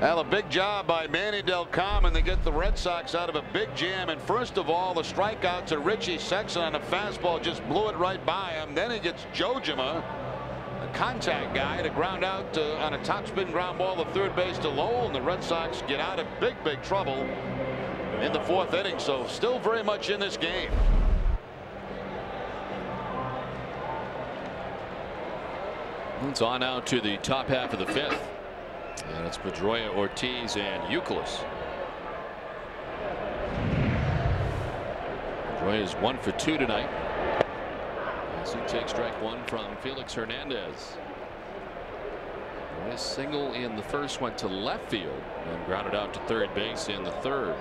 Well, a big job by Manny Delcarmen to get the Red Sox out of a big jam. And first of all, the strikeout to Richie Sexson on a fastball just blew it right by him. Then he gets Johjima, a contact guy, to ground out uh, on a topspin ground ball to third base to Lowell. And the Red Sox get out of big, big trouble in the fourth inning. So still very much in this game. It's on out to the top half of the fifth. And it's Pedroia, Ortiz, and Youkilis. Pedroia is one for two tonight. As he takes strike one from Felix Hernandez. His single in the first went to left field and grounded out to third base in the third.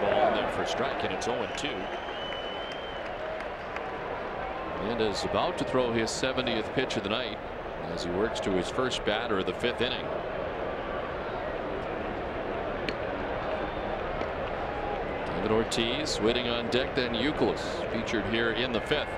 for a strike and it's 0 2. And is about to throw his 70th pitch of the night as he works to his first batter of the fifth inning. David Ortiz waiting on deck then Youkilis featured here in the fifth.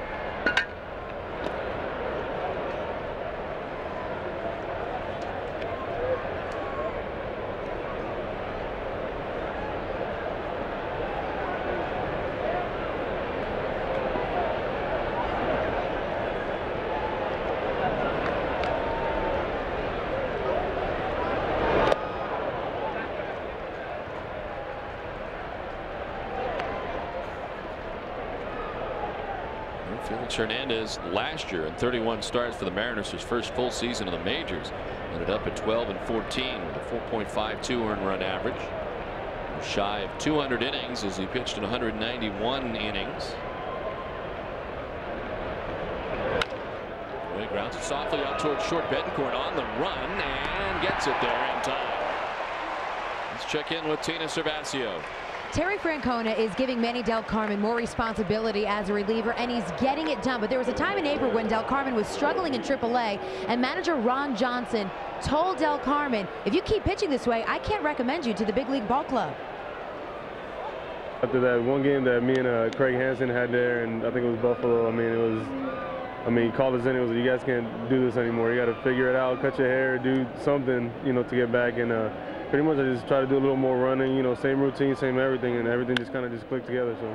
Hernandez last year in 31 starts for the Mariners his first full season in the majors ended up at 12 and 14 with a 4.52 earned run average shy of 200 innings as he pitched in 191 innings. He grounds it softly out towards short Betancourt on the run and gets it there in time. Let's check in with Tina Cervasio. Terry Francona is giving Manny Delcarmen more responsibility as a reliever, and he's getting it done. But there was a time in April when Delcarmen was struggling in AAA, and manager Ron Johnson told Delcarmen, if you keep pitching this way, I can't recommend you to the big league ball club. After that one game that me and uh, Craig Hansen had there, and I think it was Buffalo, I mean, it was, I mean, he called us in, it was, you guys can't do this anymore. You got to figure it out, cut your hair, do something, you know, to get back. And uh, pretty much I just try to do a little more running, you know, same routine, same everything, and everything just kind of just clicked together. So.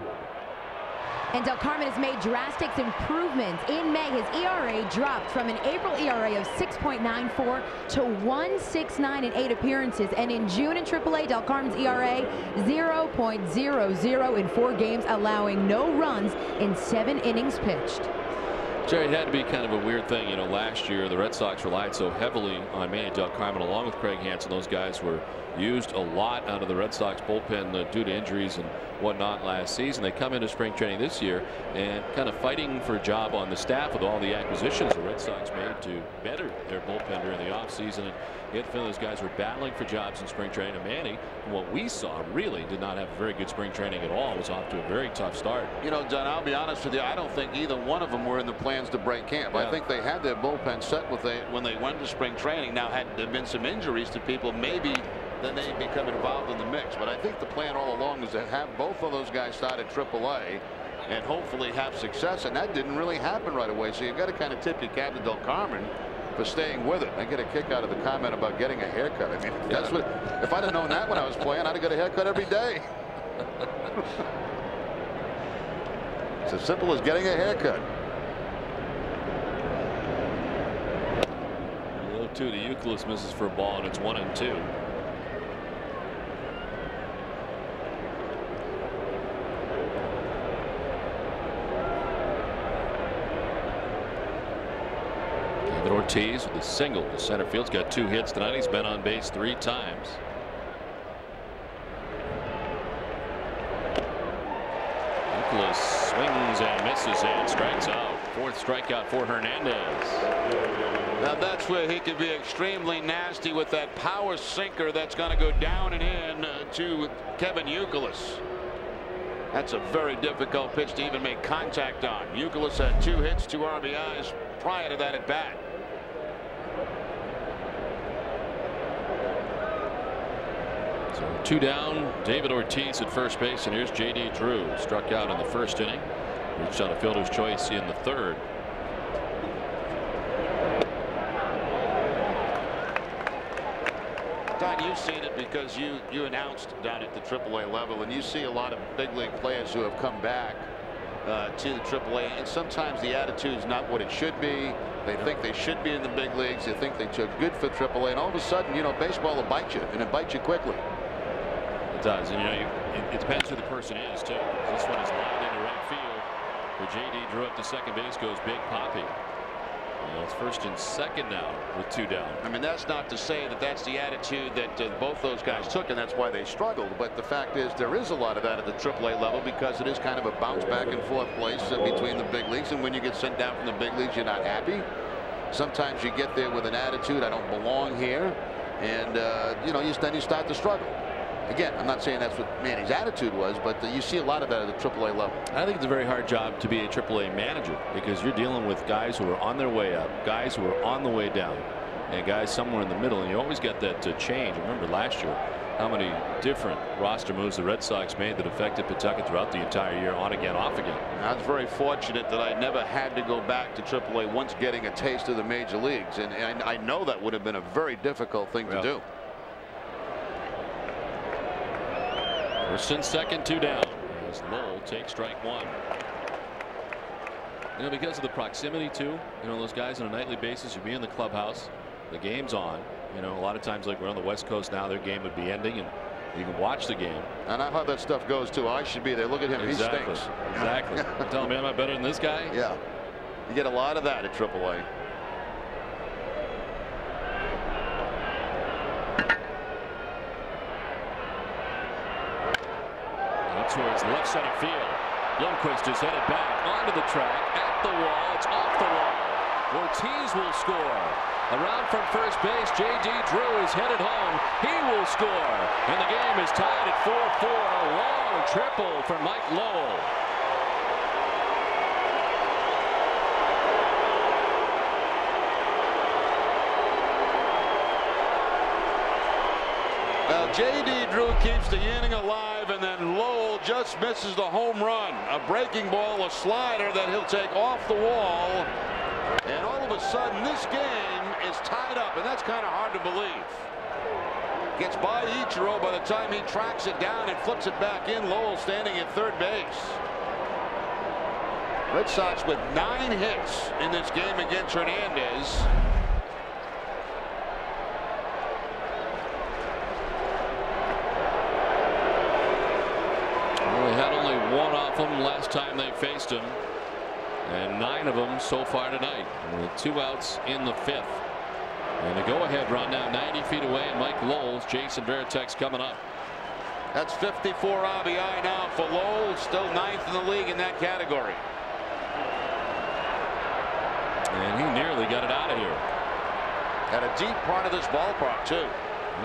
And Delcarmen has made drastic improvements. In May, his ERA dropped from an April ERA of 6.94 to 1.69 in eight appearances. And in June in AAA, Delcarmen's ERA 0.00 in four games, allowing no runs in seven innings pitched. Jerry, it had to be kind of a weird thing. You know, last year the Red Sox relied so heavily on Manny Delcarmen along with Craig Hansen. Those guys were used a lot out of the Red Sox bullpen uh, due to injuries and whatnot last season. They come into spring training this year and kind of fighting for a job on the staff with all the acquisitions the Red Sox made to better their bullpen during the offseason. And had those guys were battling for jobs in spring training. And Manny, what we saw, really did not have a very good spring training at all. It was off to a very tough start. You know, John, I'll be honest with you. I don't think either one of them were in the plans to break camp. Yeah. I think they had their bullpen set with they, when they went to spring training. Now, had there been some injuries to people, maybe then they become involved in the mix. But I think the plan all along was to have both of those guys start at AAA and hopefully have success. And that didn't really happen right away. So you've got to kind of tip your cap to Delcarmen for staying with it. I get a kick out of the comment about getting a haircut. I mean, yeah. that's what if I'd have known that when I was playing, I'd have got a haircut every day. it's as simple as getting a haircut. 2 to Youkilis misses for a ball and it's 1 and 2. David Ortiz with a single to center field. He's got two hits tonight. He's been on base three times. Youkilis swings and misses and strikes out. Fourth strikeout for Hernandez. Now that's where he can be extremely nasty with that power sinker that's going to go down and in uh, to Kevin Youkilis. That's a very difficult pitch to even make contact on. Youkilis had two hits, two RBIs prior to that at bat. So two down. David Ortiz at first base, and here's J.D. Drew. Struck out in the first inning. Reached on a fielder's choice in the third. Don, you've seen it because you you announced down at the AAA level, and you see a lot of big league players who have come back uh, to the AAA, and sometimes the attitude is not what it should be. They think they should be in the big leagues. They think they took good for AAA, and all of a sudden, you know, baseball will bite you, and it bites you quickly. It does, and you know, you, it, it, depends who the person is too. This one is lined into right field. For J.D. Drew up to second base goes Big Poppy. Well, it's first and second now with two down. I mean, that's not to say that that's the attitude that uh, both those guys took, and that's why they struggled. But the fact is, there is a lot of that at the AAA level because it is kind of a bounce back and forth place uh, between the big leagues. And when you get sent down from the big leagues, you're not happy. Sometimes you get there with an attitude, I don't belong here. And, uh, you know, you, then you start to struggle. Again, I'm not saying that's what Manny's attitude was, but you see a lot of that at the AAA level. I think it's a very hard job to be a AAA manager because you're dealing with guys who are on their way up, guys who are on the way down, and guys somewhere in the middle. And you always get that to change. Remember last year how many different roster moves the Red Sox made that affected Pawtucket throughout the entire year, on again, off again. I was very fortunate that I never had to go back to AAA once getting a taste of the major leagues, and, and I know that would have been a very difficult thing to do. First and second, two down. As Lowell takes strike one. You know, because of the proximity too, you know, those guys on a nightly basis, you'd be in the clubhouse, the game's on. You know, a lot of times, like we're on the West Coast now, their game would be ending, and you can watch the game. And I know how that stuff goes too. I should be there. Look at him. Exactly. He stinks. Exactly. Tell me, am I better than this guy? Yeah. You get a lot of that at AAA. Towards left center field. Bloomquist is headed back onto the track at the wall. It's off the wall. Ortiz will score. Around from first base, J.D. Drew is headed home. He will score. And the game is tied at 4-4. A long triple for Mike Lowell. J.D. Drew keeps the inning alive, and then Lowell just misses the home run. A breaking ball, a slider that he'll take off the wall. And all of a sudden, this game is tied up, and that's kind of hard to believe. Gets by Ichiro by the time he tracks it down and flips it back in. Lowell standing at third base. Red Sox with nine hits in this game against Hernandez. Them last time they faced him. And nine of them so far tonight with two outs in the fifth. And the go ahead run now 90 feet away and Mike Lowell's Jason Varitek's coming up. That's 54 RBI now for Lowell still ninth in the league in that category. And he nearly got it out of here. At a deep part of this ballpark too.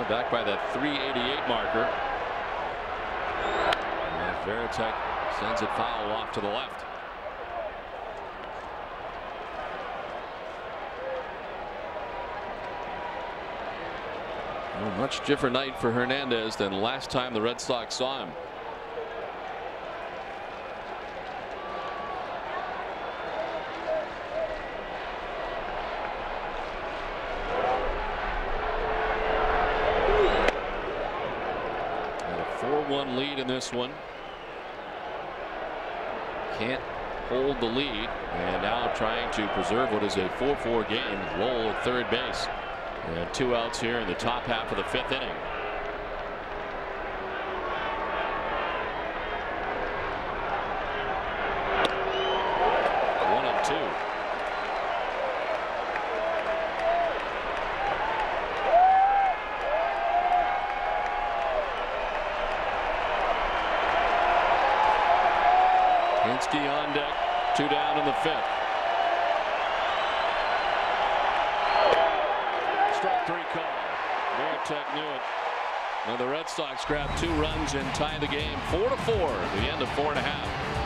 Back by that 388 marker. And Varitek Sends it foul off to the left. Much different night for Hernandez than last time the Red Sox saw him. A 4-1 lead in this one can't hold the lead and now trying to preserve what is a 4-4 game. Lowell at third base. And two outs here in the top half of the fifth inning. One and two. Hinske on deck, two down in the fifth. Strike three call. Varitek knew it. Now the Red Sox grab two and tie the game four to four. The end of four and a half.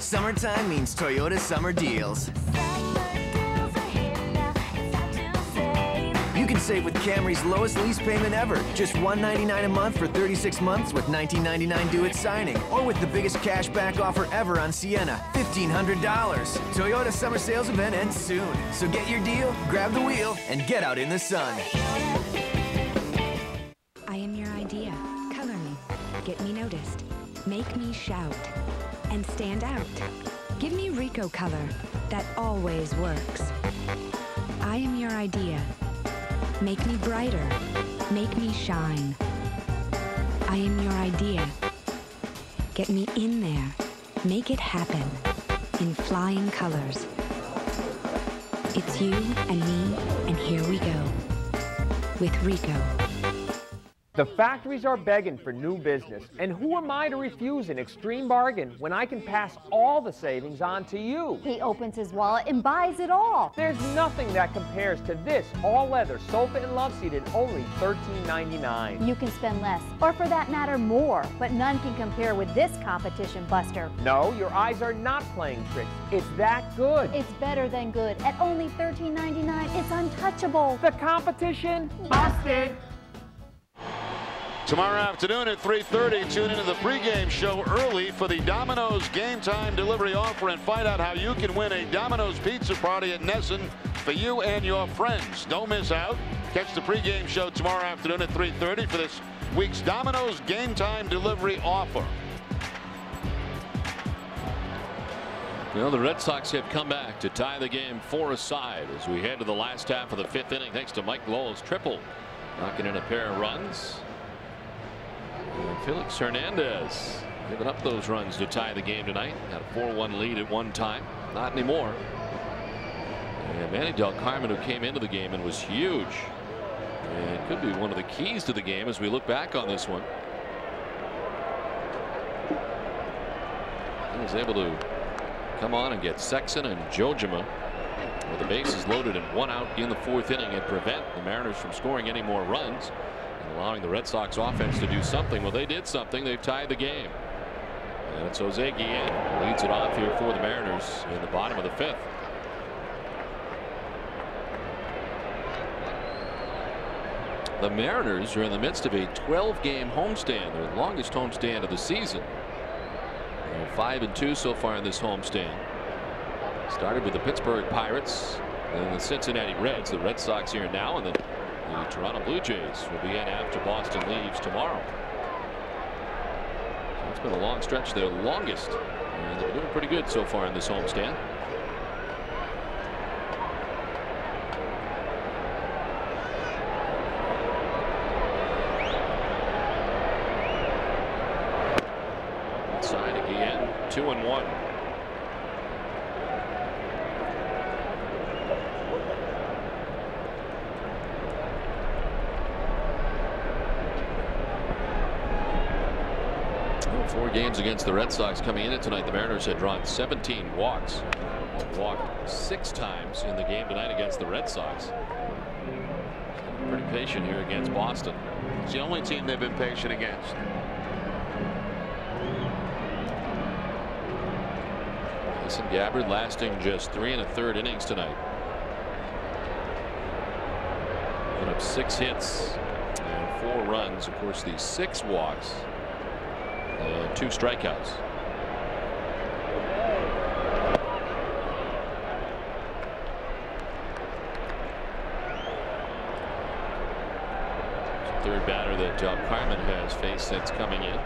Summertime means Toyota Summer Deals. Save with Camry's lowest lease payment ever. Just 199 a month for 36 months with $19.99 due at signing. Or with the biggest cash back offer ever on Sienna, $1,500. Toyota summer sales event ends soon. So get your deal, grab the wheel, and get out in the sun. I am your idea. Color me. Get me noticed. Make me shout. And stand out. Give me Ricoh color. That always works. I am your idea. Make me brighter. Make me shine. I am your idea. Get me in there. Make it happen. In flying colors. It's you and me, and here we go. With Ricoh. The factories are begging for new business, and who am I to refuse an extreme bargain when I can pass all the savings on to you? He opens his wallet and buys it all. There's nothing that compares to this all-leather sofa and loveseat at only $13.99. You can spend less, or for that matter, more, but none can compare with this competition buster. No, your eyes are not playing tricks. It's that good. It's better than good. At only $13.99, it's untouchable. The competition busted. Tomorrow afternoon at 3.30, tune into the pregame show early for the Domino's Game Time Delivery offer and find out how you can win a Domino's Pizza Party at NESN for you and your friends. Don't miss out. Catch the pregame show tomorrow afternoon at 3.30 for this week's Domino's Game Time Delivery offer. Well, the Red Sox have come back to tie the game four aside as we head to the last half of the fifth inning thanks to Mike Lowell's triple knocking in a pair of runs. Felix Hernandez giving up those runs to tie the game tonight. Had a 4-1 lead at one time. Not anymore. And Manny Delcarmen, who came into the game and was huge. And could be one of the keys to the game as we look back on this one. He was able to come on and get Sexson and Johjima with the bases loaded and one out in the fourth inning and prevent the Mariners from scoring any more runs allowing the Red Sox offense to do something. Well, they did something. They've tied the game. And it's Jose Guillen leads it off here for the Mariners in the bottom of the fifth. The Mariners are in the midst of a 12-game homestand, their longest homestand of the season. They're five and two so far in this homestand. Started with the Pittsburgh Pirates and the Cincinnati Reds. The Red Sox here now, and then the Toronto Blue Jays will be in after Boston leaves tomorrow. It's been a long stretch, their longest. And they're doing pretty good so far in this homestand. Side again, two and one. Four the Red Sox coming in tonight. The Mariners had drawn 17 walks. Walked six times in the game tonight against the Red Sox. Pretty patient here against Boston. It's the only team they've been patient against. Kason Gabbard lasting just three and a third innings tonight. Put up six hits and four runs. Of course, the six walks and two strikeouts. Third batter that uh, Carmen has faced since coming in.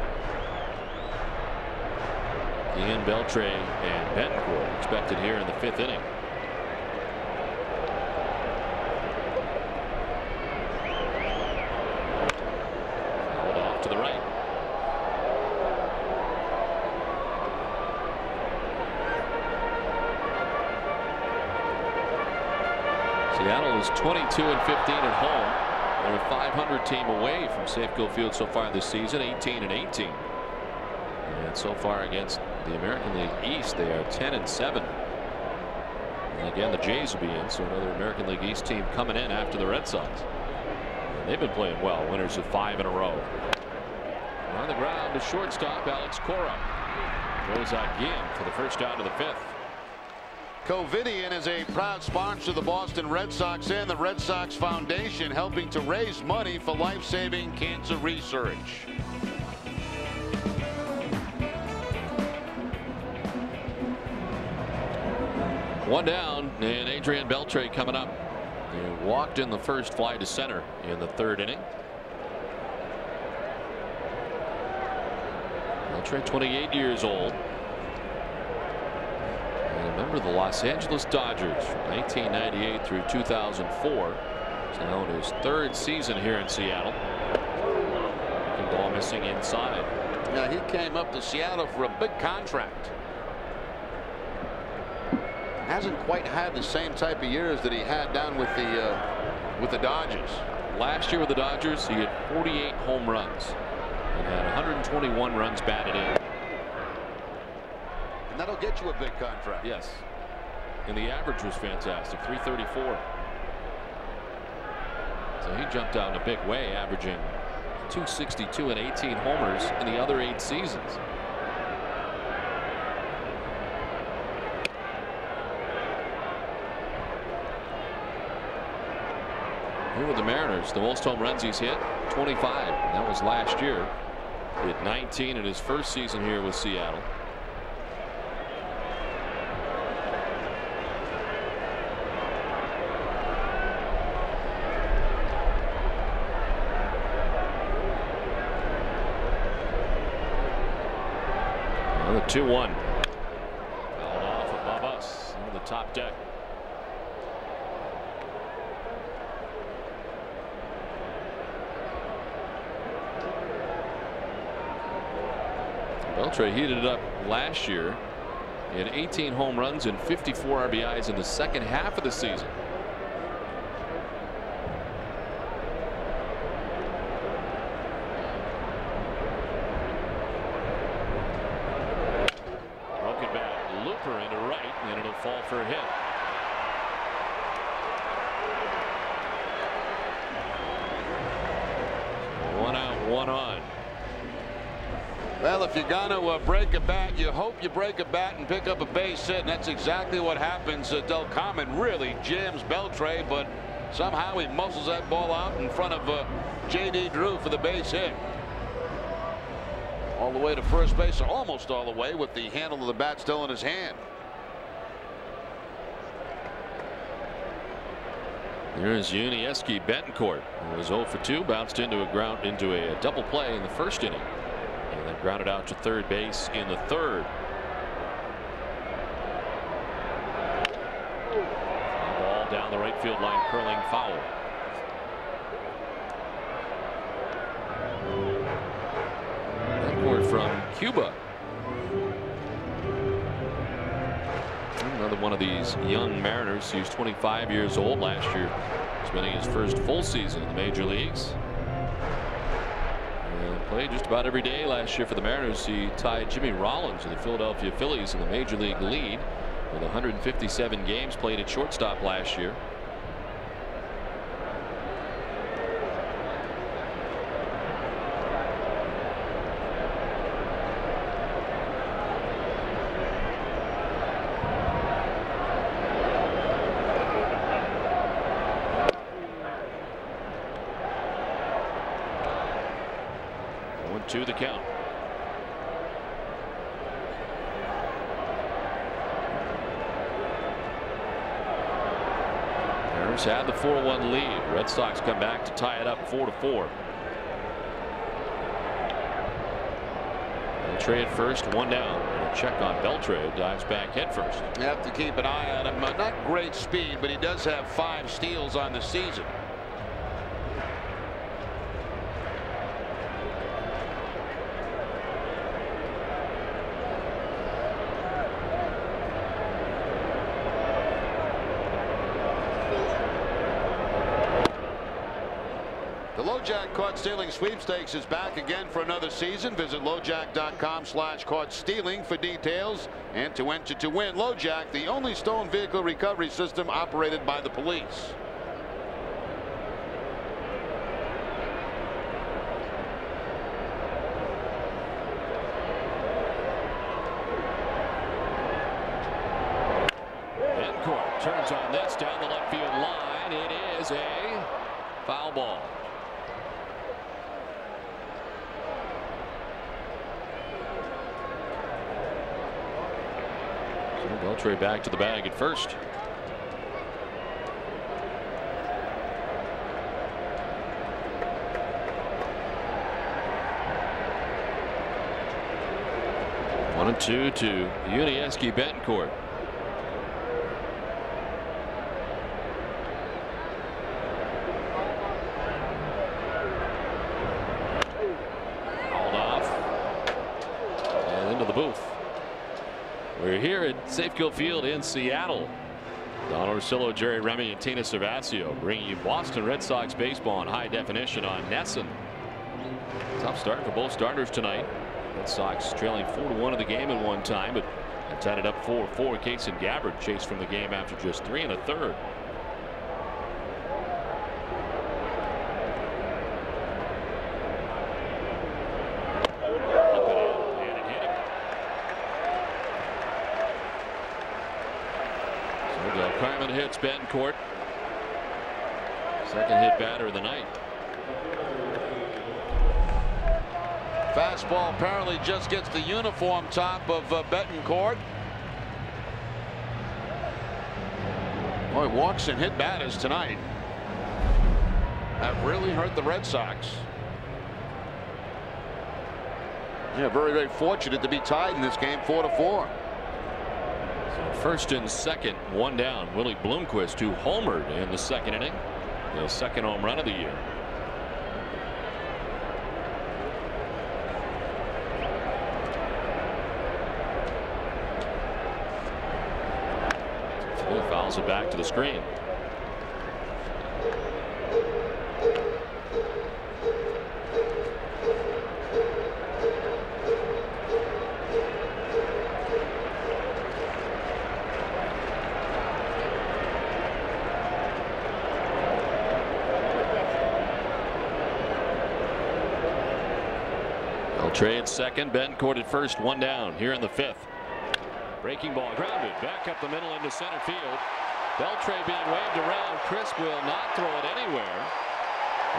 Ian Beltre and Betancourt expected here in the fifth inning. 22 and 15 at home. They're a 500 team away from Safeco Field so far this season, 18 and 18. And so far against the American League East, they are 10 and 7. And again, the Jays will be in, so another American League East team coming in after the Red Sox. And they've been playing well, winners of five in a row. On the ground, the shortstop, Alex Cora. Goes Guillen for the first out of the fifth. Covidien is a proud sponsor of the Boston Red Sox and the Red Sox Foundation, helping to raise money for life-saving cancer research. One down, and Adrian Beltre coming up. He walked in the first fly to center in the third inning. Beltre, 28 years old. Remember the Los Angeles Dodgers from 1998 through 2004. It's now in his third season here in Seattle. Ball missing inside. Now he came up to Seattle for a big contract hasn't quite had the same type of years that he had down with the uh, with the Dodgers. Last year with the Dodgers, he had 48 home runs and had 121 runs batted in. And that'll get you a big contract. Yes. And the average was fantastic, 334. So he jumped out in a big way, averaging 262 and 18 homers in the other eight seasons. Here with the Mariners, the most home runs he's hit, 25. That was last year. He hit 19 in his first season here with Seattle. Another 2-1. Fouled off above us the top deck. Beltre heated it up last year. He had 18 home runs and 54 RBIs in the second half of the season. Broken bat, looper into right, for a hit. One out, one on. Well, if you're going to uh, break a bat, you hope you break a bat and pick up a base hit, and that's exactly what happens. Uh, Delcarmen really jams Beltre, but somehow he muscles that ball out in front of uh, J.D. Drew for the base hit. All the way to first base, almost all the way, with the handle of the bat still in his hand. There's Yuniesky Betancourt, who was 0 for 2, bounced into a ground into a double play in the first inning and then grounded out to third base in the third. Ball down the right field line curling foul. Betancourt from Cuba. Another one of these young Mariners. He was 25 years old last year, spending his first full season in the major leagues. And Played just about every day last year for the Mariners. He tied Jimmy Rollins of the Philadelphia Phillies in the major league lead with 157 games played at shortstop last year. to the count. Mariners had the 4-1 lead. Red Sox come back to tie it up 4 to 4. Beltre at first, one down. Check on Beltre dives back head first. You have to keep an eye on him. Not great speed, but he does have five steals on the season. LoJack Caught Stealing Sweepstakes is back again for another season. Visit LoJack.com slash caught stealing for details and to enter to win. LoJack, the only stolen vehicle recovery system operated by the police. hands on this down the left field line. It is a foul ball. So Beltre back to the bag at first. One and two to Yuniesky Betancourt. Hauled off. And into the booth. We're here at Safeco Field in Seattle. Don Orsillo, Jerry Remy, and Tina Cervasio bringing you Boston Red Sox baseball in high definition on NESN. Tough start for both starters tonight. Red Sox trailing 4 to 1 in the game at one time, but tied it up 4 4. Kason Gabbard chased from the game after just three and a third. So Del Betancourt. Second hit batter of the night. Fastball apparently just gets the uniform top of uh, Betancourt. Boy, walks and hit batters tonight have really hurt the Red Sox. Yeah, very, very fortunate to be tied in this game, four to four. First and second, one down. Willie Bloomquist, who homered in the second inning, the second home run of the year. Fouls it back to the screen. They'll second. Betancourt at first, one down here in the fifth. Breaking ball grounded back up the middle into center field. Beltre being waved around. Crisp will not throw it anywhere.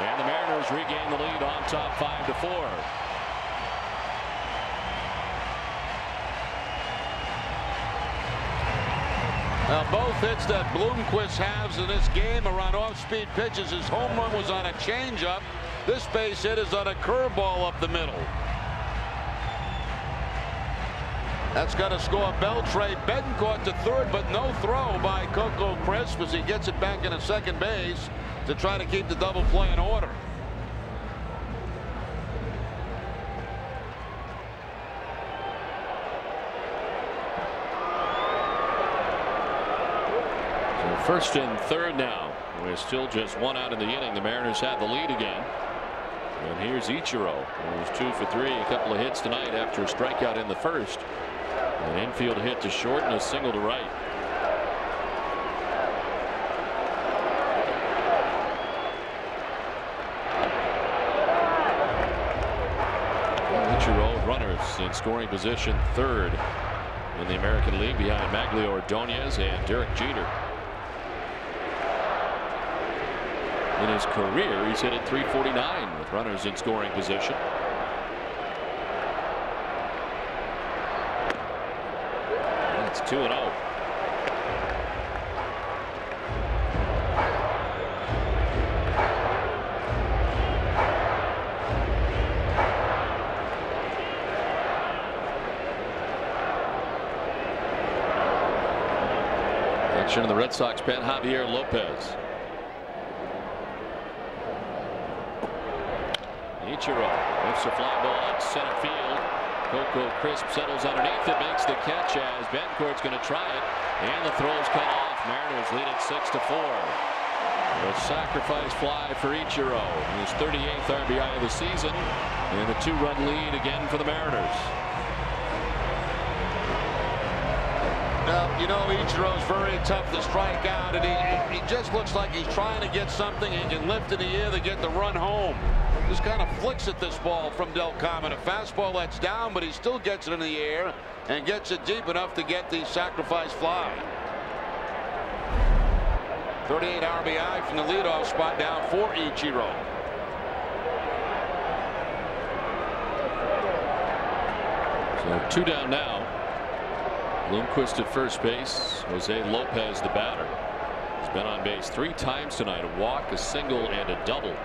And the Mariners regain the lead on top five to four. Now both hits that Bloomquist has in this game are on off-speed pitches. His home run was on a changeup. This base hit is on a curveball up the middle. That's got to score Beltre. Betancourt to third, but no throw by Coco Crisp as he gets it back into second base to try to keep the double play in order. So first and third now. We're still just one out in the inning. The Mariners have the lead again. And here's Ichiro. Was two for three. A couple of hits tonight after a strikeout in the first. An infield hit to short and a single to right. In scoring position third in the American League behind Magglio Ordonez and Derek Jeter. In his career, he's hit at 349 with runners in scoring position. That's 2 and 0. Action in the Red Sox pen, Javier Lopez. Ichiro lifts a fly ball out center field. Coco Crisp settles underneath it, makes the catch as Betancourt's going to try it, and the throw's cut off. Mariners lead it six to four. A sacrifice fly for Ichiro, his 38th RBI of the season, and a two-run lead again for the Mariners. Now, you know, Ichiro's very tough to strike out, and he, he just looks like he's trying to get something. He can lift in the air to get the run home. Just kind of flicks at this ball from Delcarmen. A fastball that's down, but he still gets it in the air and gets it deep enough to get the sacrifice fly. 38 RBI from the leadoff spot down for Ichiro. So two down now. Bloomquist at first base. Jose Lopez the batter. He's been on base three times tonight. A walk, a single, and a double.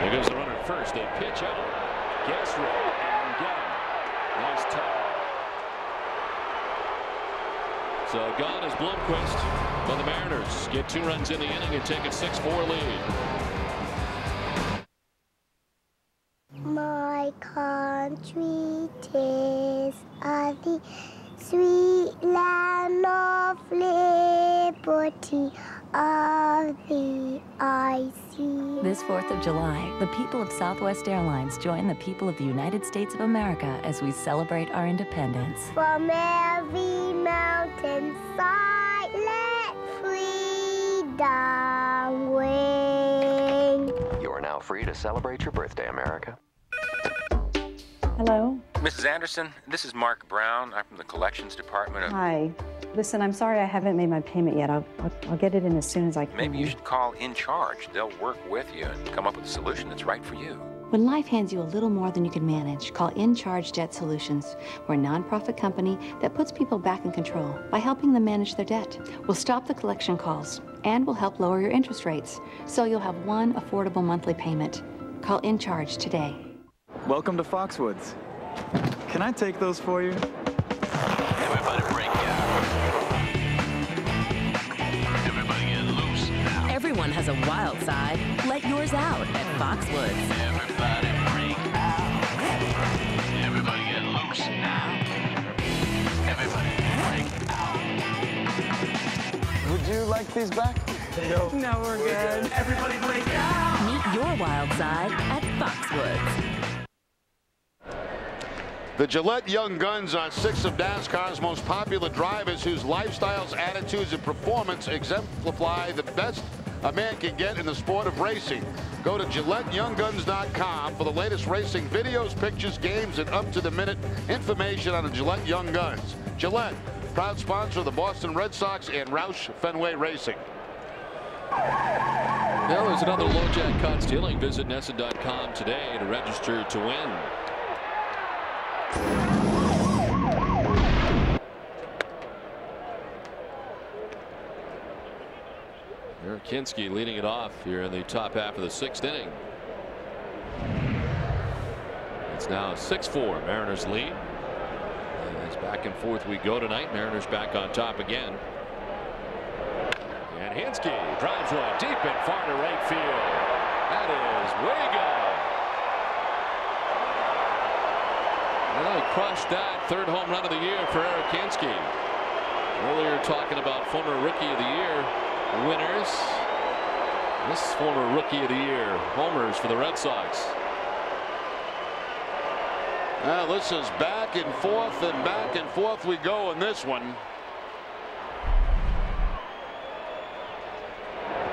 There goes They pitch out. Guessrey and get him. Nice tag. So gone is Bloomquist. But the Mariners get two runs in the inning and take a 6-4 lead. July, the people of Southwest Airlines join the people of the United States of America as we celebrate our independence. From every mountain side, let freedom ring. You are now free to celebrate your birthday, America. Hello. Mrs. Anderson, this is Mark Brown. I'm from the collections department of. Hi. Listen, I'm sorry I haven't made my payment yet. I'll, I'll, I'll get it in as soon as I can. Maybe you should call In Charge. They'll work with you and come up with a solution that's right for you. When life hands you a little more than you can manage, call In Charge Debt Solutions. We're a nonprofit company that puts people back in control by helping them manage their debt. We'll stop the collection calls and we'll help lower your interest rates so you'll have one affordable monthly payment. Call In Charge today. Welcome to Foxwoods. Can I take those for you? Everyone has a wild side. Let yours out at Foxwoods. Everybody break out. Everybody get loose now. Everybody break out. Would you like these back? No. No, we're good. Everybody break out. Meet your wild side at Foxwoods. The Gillette Young Guns are six of NASCAR's most popular drivers whose lifestyles, attitudes, and performance exemplify the best a man can get in the sport of racing. Go to GilletteYoungGuns.com for the latest racing videos, pictures, games, and up-to-the-minute information on the Gillette Young Guns. Gillette, proud sponsor of the Boston Red Sox and Roush Fenway Racing. There's another LoJack stealing. Visit NESN.com today to register to win. Eric Hinske leading it off here in the top half of the sixth inning. It's now 6-4 Mariners lead. And as back and forth we go tonight. Mariners back on top again. And Hinske drives one deep and far to right field. That is way gone. Well, he crushed that third home run of the year for Eric Hinske. Earlier talking about former rookie of the year winners. This former rookie of the year homers for the Red Sox. Now this is back and forth and back and forth we go in this one.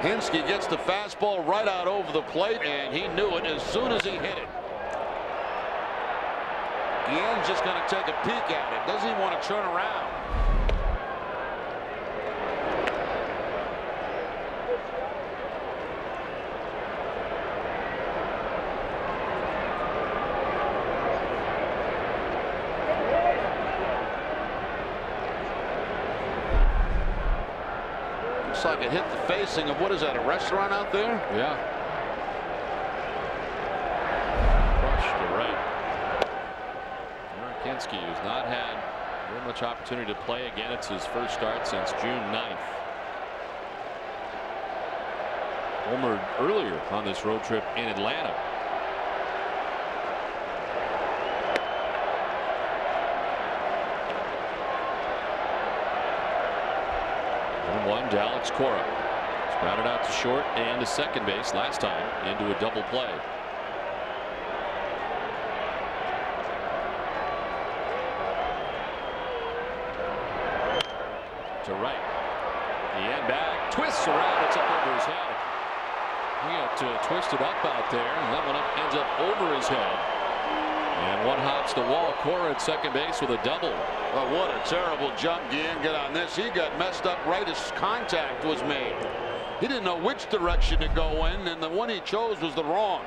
Hinske gets the fastball right out over the plate and he knew it as soon as he hit it. Guillen's just going to take a peek at it. Doesn't even want to turn around. Looks like of what is that, a restaurant out there? Yeah. Crushed to right. Hinske has not had very much opportunity to play again. It's his first start since June 9th. Homered earlier on this road trip in Atlanta. One to Alex Cora. Grounded out to short and to second base last time into a double play. To right. The end back twists around. It's up over his head. He got uh, twisted up out there, and that one up, ends up over his head. And one hops the wall. Cora at second base with a double. But what a terrible jump Guillen got on this. He got messed up right as contact was made. He didn't know which direction to go in, and the one he chose was the wrong.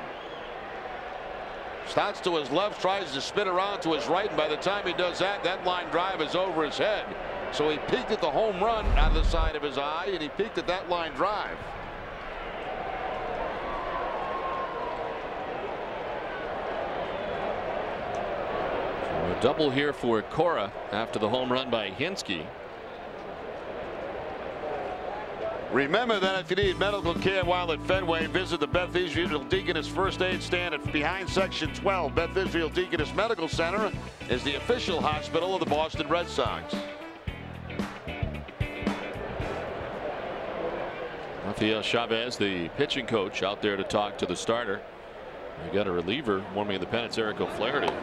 Starts to his left, tries to spin around to his right, and by the time he does that, that line drive is over his head. So he peeked at the home run out of the side of his eye, and he peeked at that line drive. A double here for Cora after the home run by Hinske. Remember that if you need medical care while at Fenway, visit the Beth Israel Deaconess First Aid Stand at behind Section 12. Beth Israel Deaconess Medical Center is the official hospital of the Boston Red Sox. Rafael Chavez, the pitching coach, out there to talk to the starter. We got a reliever warming the pen. It's Eric O'Flaherty.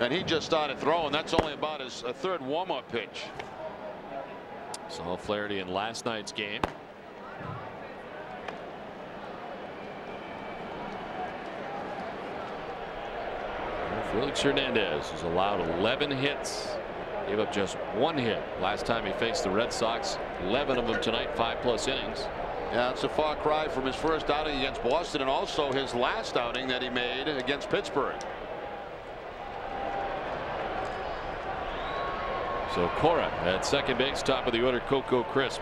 And he just started throwing. That's only about his third warm-up pitch. Saw Flaherty in last night's game. Felix Hernandez has allowed 11 hits. Gave up just one hit last time he faced the Red Sox. 11 of them tonight, five plus innings. Yeah, it's a far cry from his first outing against Boston and also his last outing that he made against Pittsburgh. So Cora at second base, top of the order, Coco Crisp.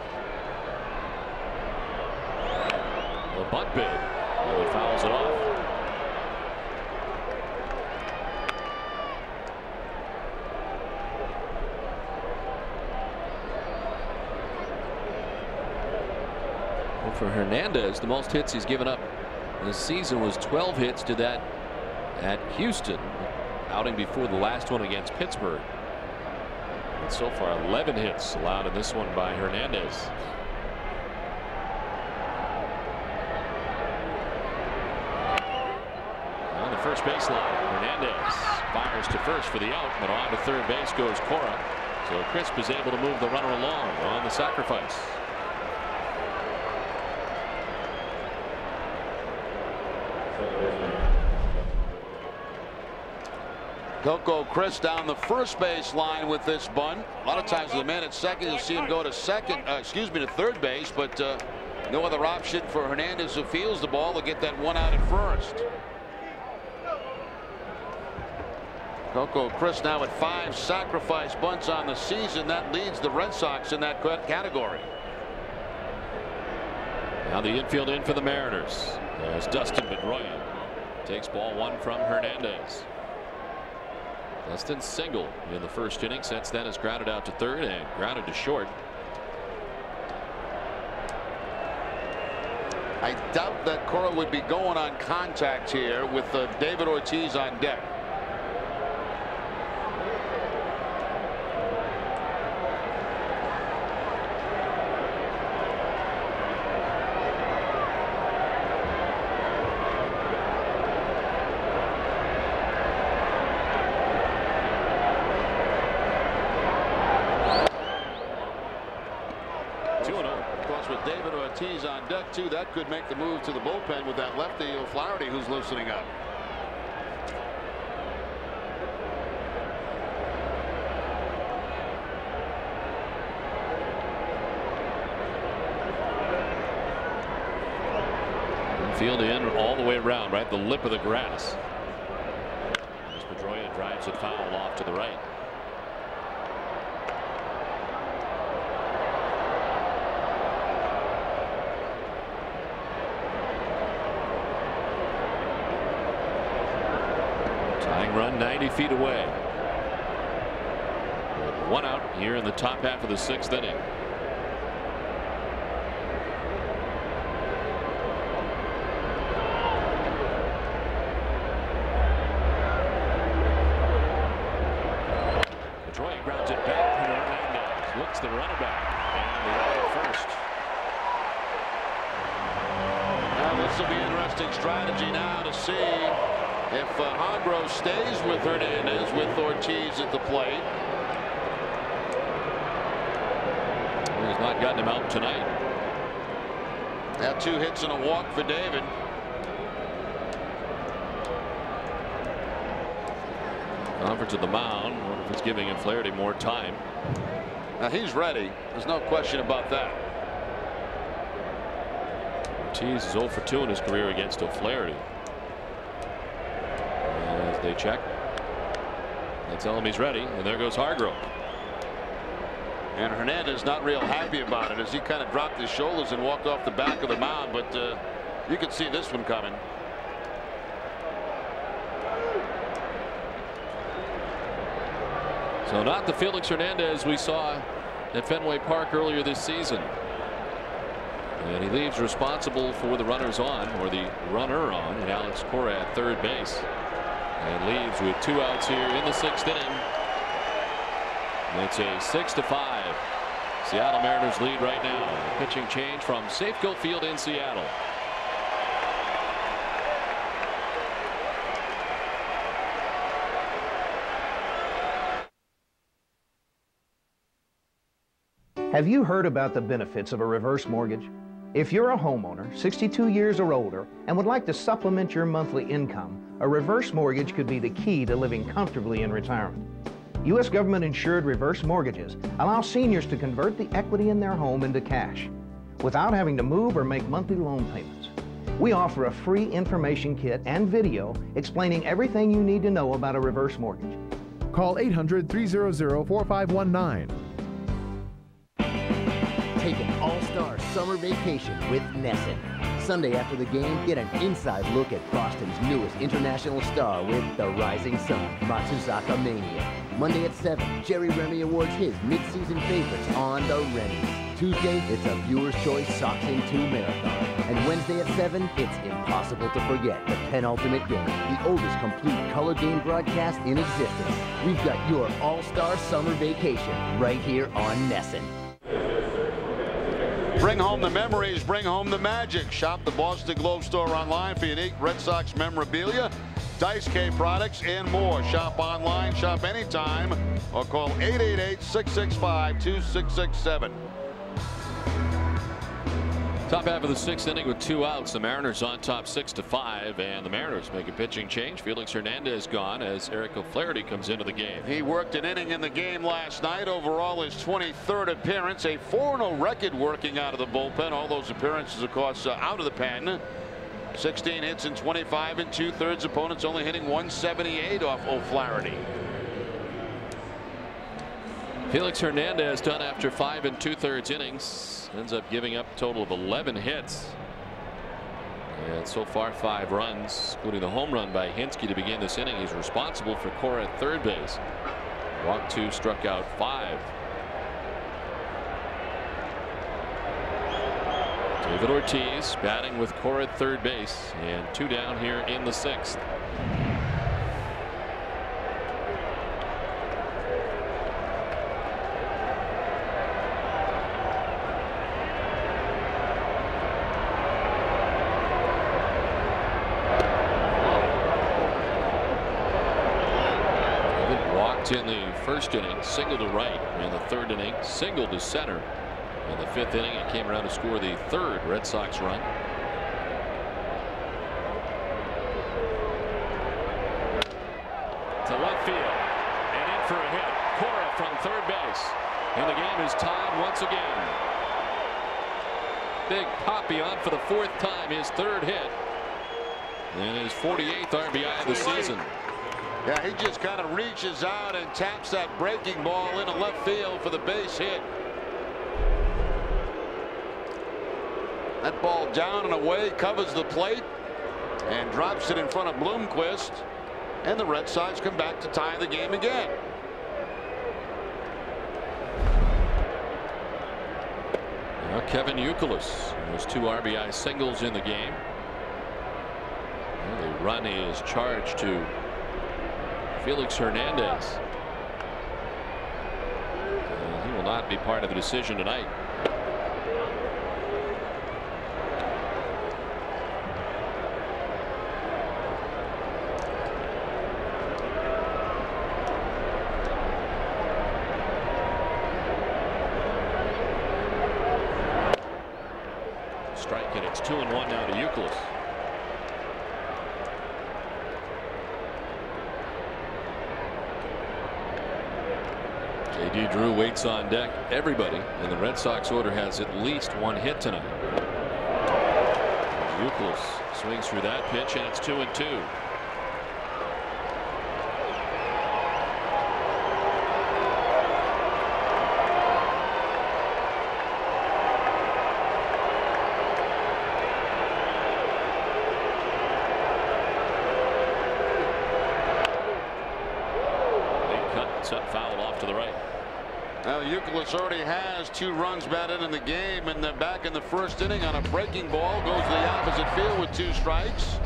The butt bid. And he fouls it off. Well, for Hernandez, the most hits he's given up this season was 12 hits. to that at Houston, outing before the last one against Pittsburgh. And so far 11 hits allowed in this one by Hernandez. On the first baseline Hernandez fires to first for the out but on to third base goes Cora. So Crisp is able to move the runner along on the sacrifice. Coco Crisp down the first base line with this bunt. A lot of times the man at second, you'll see him go to second, uh, excuse me, to third base, but uh, no other option for Hernandez who fields the ball to get that one out at first. Coco Crisp now at five sacrifice bunts on the season. That leads the Red Sox in that category. Now the infield in for the Mariners as Dustin Pedroia takes ball one from Hernandez. Dustin single in the first inning. Since then has grounded out to third and grounded to short. I doubt that Cora would be going on contact here with uh, David Ortiz on deck. Ortiz That could make the move to the bullpen with that lefty O'Flaherty who's loosening up. Field in all the way around, right? The lip of the grass. As Pedroia drives it foul off to the right. run 90 feet away. One out here in the top half of the sixth inning. Pedroia grounds it back to Hernandez. Looks the runner back. And the out first. Now this will be interesting strategy now to see if uh, Hargrove stays with Hernandez with Ortiz at the plate. He's not gotten him out tonight. Now two hits and a walk for David. Conference to the mound. Wonder if it's giving him Flaherty more time. Now he's ready. There's no question about that. Ortiz is 0 for 2 in his career against O'Flaherty. They check. They tell him he's ready, and there goes Hargrove. And Hernandez not real happy about it as he kind of dropped his shoulders and walked off the back of the mound. But uh, you could see this one coming. So not the Felix Hernandez we saw at Fenway Park earlier this season. And he leaves responsible for the runners on or the runner on and Alex Cora at third base. And leaves with two outs here in the sixth inning. It's a six to five. Seattle Mariners lead right now. Pitching change from Safeco Field in Seattle. Have you heard about the benefits of a reverse mortgage? If you're a homeowner, 62 years or older, and would like to supplement your monthly income, a reverse mortgage could be the key to living comfortably in retirement. U.S. government insured reverse mortgages allow seniors to convert the equity in their home into cash without having to move or make monthly loan payments. We offer a free information kit and video explaining everything you need to know about a reverse mortgage. Call 800 300 4519. All-star summer vacation with NESN. Sunday after the game, get an inside look at Boston's newest international star with The Rising Sun, Matsuzaka Mania. Monday at 7, Jerry Remy awards his mid-season favorites on the Remy's. Tuesday, it's a viewer's choice Sox in 2 marathon. And Wednesday at 7, it's impossible to forget the penultimate game, the oldest complete color game broadcast in existence. We've got your all-star summer vacation right here on NESN. Bring home the memories, bring home the magic. Shop the Boston Globe store online for unique Red Sox memorabilia, Dice K products, and more. Shop online, shop anytime, or call 888-665-2667. Top half of the sixth inning with two outs. The Mariners on top six to five, and the Mariners make a pitching change. Felix Hernandez gone as Eric O'Flaherty comes into the game. He worked an inning in the game last night. Overall, his 23rd appearance, a 4-0 record working out of the bullpen. All those appearances, of course, uh, out of the pen. 16 hits and 25 and two thirds. Opponents only hitting 178 off O'Flaherty. Felix Hernandez done after five and two thirds innings ends up giving up a total of 11 hits. And so far five runs including the home run by Hinske to begin this inning. He's responsible for Cora at third base. Walked two struck out five. David Ortiz batting with Cora at third base and two down here in the sixth. in the first inning, single to right. In the third inning, single to center. In the fifth inning, it came around to score the third Red Sox run. To left field. And in for a hit. Cora from third base. And the game is tied once again. Big Poppy on for the fourth time, his third hit. And his 48th RBI of the season. Yeah, he just kind of reaches out and taps that breaking ball into left field for the base hit. That ball down and away covers the plate and drops it in front of Bloomquist. And the Red Sox come back to tie the game again. Now Kevin Youkilis was two RBI singles in the game. Well, the run is charged to Felix Hernandez. And he will not be part of the decision tonight. Strike and it's two and one now to Youkilis. J.D. Drew waits on deck. Everybody in the Red Sox order has at least one hit tonight. Youkilis swings through that pitch and it's two and two. Already has two runs batted in the game and they're back in the first inning on a breaking ball goes to the opposite field with two strikes.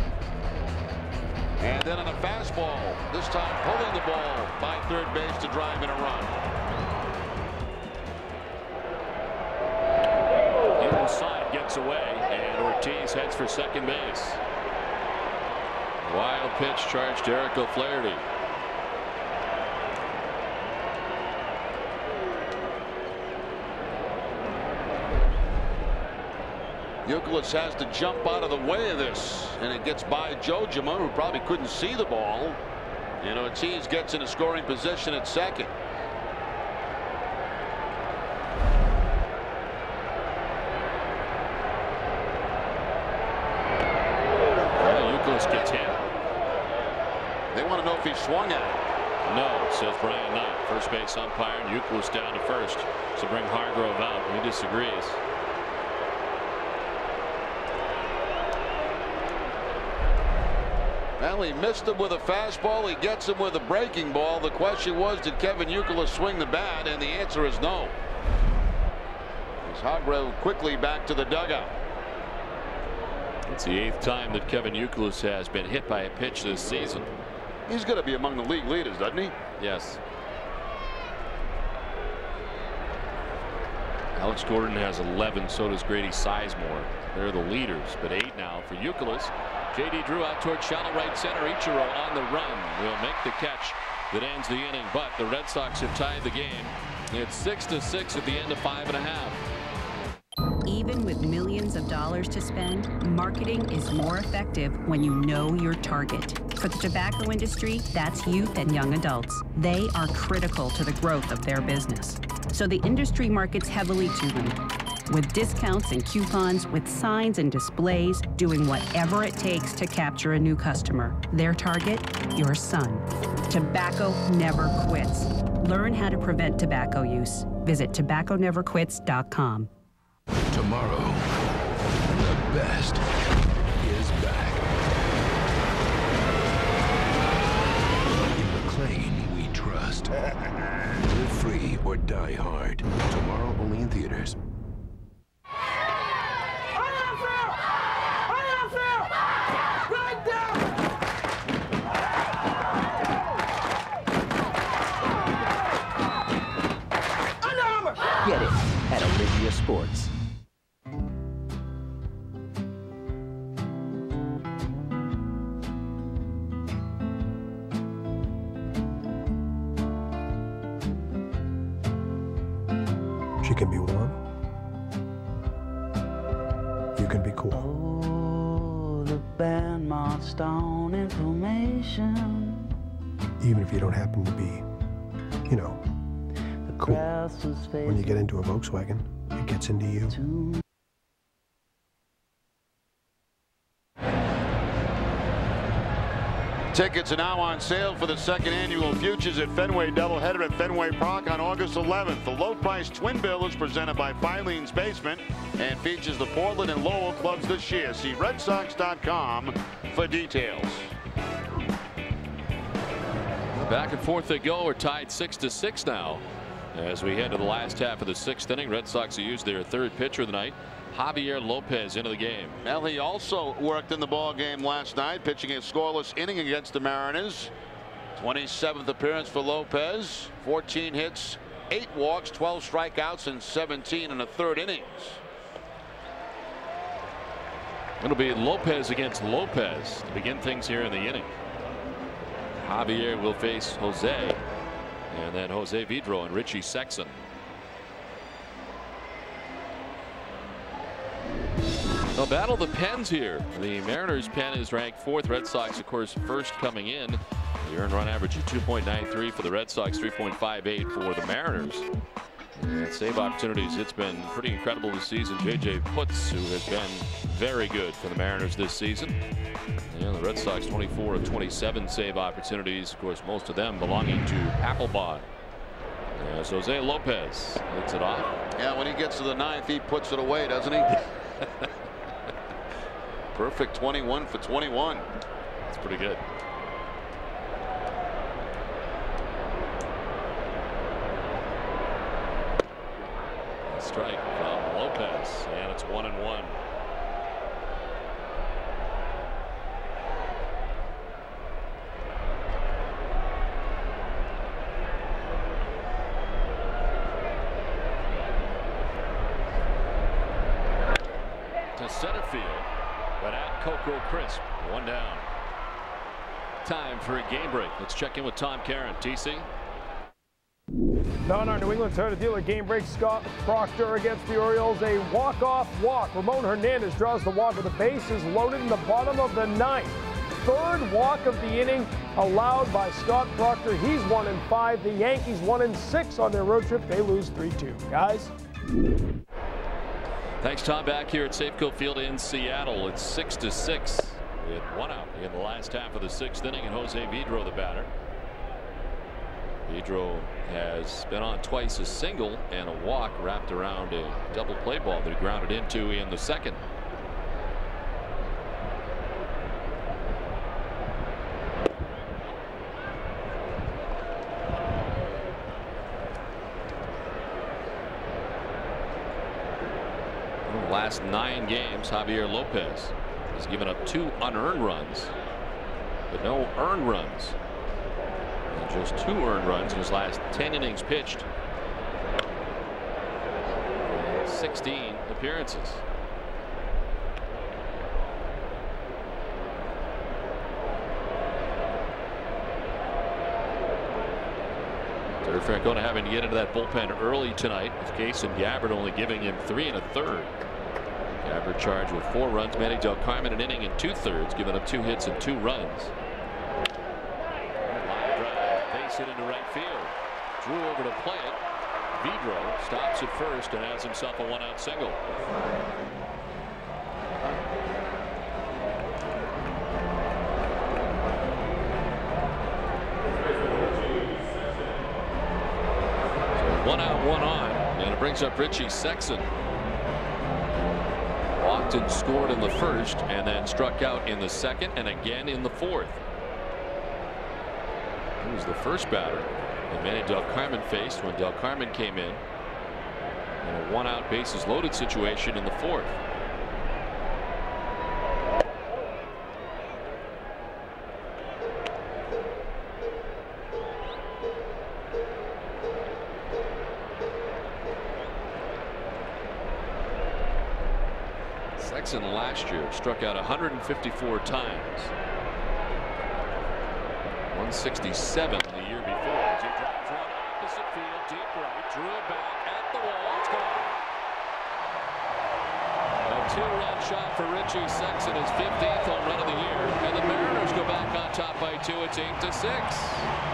And then on a fastball this time pulling the ball by third base to drive in a run. Inside gets away and Ortiz heads for second base. Wild pitch charged Derek O'Flaherty. Youkilis has to jump out of the way of this and it gets by Johjima who probably couldn't see the ball. And Ortiz gets in a scoring position at second. Youkilis gets hit. They want to know if he swung at it. No, says Brian Knight. First base umpire and Youkilis down to first. to bring Hargrove out. He disagrees. Well, he missed him with a fastball. He gets him with a breaking ball. The question was, did Kevin Youkilis swing the bat? And the answer is no. As Hargrove quickly back to the dugout. It's the eighth time that Kevin Youkilis has been hit by a pitch this season. He's going to be among the league leaders, doesn't he? Yes. Alex Gordon has 11. So does Grady Sizemore. They're the leaders, but eight now for Youkilis. J.D. Drew out toward shallow right center. Ichiro on the run will make the catch that ends the inning. But the Red Sox have tied the game. It's six to six at the end of five and a half. Even with millions of dollars to spend, marketing is more effective when you know your target. For the tobacco industry, that's youth and young adults. They are critical to the growth of their business. So the industry markets heavily to them with discounts and coupons, with signs and displays, doing whatever it takes to capture a new customer. Their target, your son. Tobacco never quits. Learn how to prevent tobacco use. Visit tobacconeverquits.com. Tomorrow, the best is back. In McClane, we trust. Live free or die hard. Tomorrow only in theaters. Get it at Olympia Sports. When you get into a Volkswagen, it gets into you. Tickets are now on sale for the second annual Futures at Fenway doubleheader at Fenway Park on August 11th. The low price twin bill is presented by Filene's Basement and features the Portland and Lowell clubs this year. See RedSox.com for details. Back and forth they go. We're tied six to six now. As we head to the last half of the sixth inning, Red Sox used their third pitcher of the night, Javier Lopez, into the game. Well, he also worked in the ball game last night, pitching a scoreless inning against the Mariners. 27th appearance for Lopez, 14 hits, 8 walks, 12 strikeouts, and 17 in the third innings. It'll be Lopez against Lopez to begin things here in the inning. Javier will face Jose and then Jose Vidro and Richie Sexson. They'll battle the pens here. The Mariners pen is ranked fourth. Red Sox, of course, first coming in. The earned run average of 2.93 for the Red Sox, 3.58 for the Mariners. And save opportunities, it's been pretty incredible this season. J.J. Putz, who has been very good for the Mariners this season. And the Red Sox 24 of 27 save opportunities. Of course, most of them belonging to Papelbon. As Jose Lopez hits it off. Yeah, when he gets to the ninth, he puts it away, doesn't he? Perfect 21 for 21. That's pretty good. Strike from Lopez, and it's one and one. To center field, but at Coco Crisp, one down. Time for a game break. Let's check in with Tom Caron. TC. On our New England Toyota dealer game break, Scott Proctor against the Orioles, a walk-off walk. Ramon Hernandez draws the walk with the bases loaded in the bottom of the ninth. Third walk of the inning allowed by Scott Proctor. He's one and five. The Yankees one and six on their road trip. They lose 3-2. Guys. Thanks, Tom. Back here at Safeco Field in Seattle. It's six to six with one out in the last half of the sixth inning, and Jose Vidro the batter. Vidro has been on twice a single and a walk wrapped around a double play ball that he grounded into in the second. Last nine games, Javier Lopez has given up two unearned runs, but no earned runs just two earned runs in his last 10 innings pitched. 16 appearances. Terry Francona having to get into that bullpen early tonight with Kason Gabbard only giving him three and a third. Gabbard charged with four runs. Manny Delcarmen an inning and two thirds, giving up two hits and two runs. It into right field. Drew over to play it. Vidro stops at first and has himself a one out single. One out, one on, and it brings up Richie Sexson. Walked and scored in the first, and then struck out in the second, and again in the fourth. Was the first batter that Manny Del Carmen faced when Delcarmen came in. In a one out bases loaded situation in the fourth. Sexson last year struck out 154 times. 167 the year before. He opposite field deep right drew it back at the wall it's gone. A two-run shot for Richie Sexson his 15th home run of the year. And the Mariners go back on top by two it's eight to six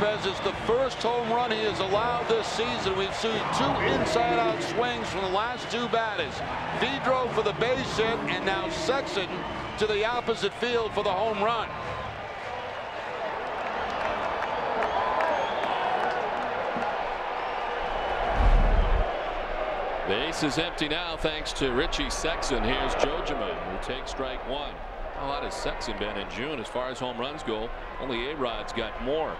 Lopez, it's the first home run he has allowed this season. We've seen two inside-out swings from the last two batters. Vidro for the base hit, and now Sexson to the opposite field for the home run. The Base is empty now thanks to Richie Sexson. Here's Johjima who takes strike one. How hot has Sexson been in June as far as home runs go? Only A-Rod's got more.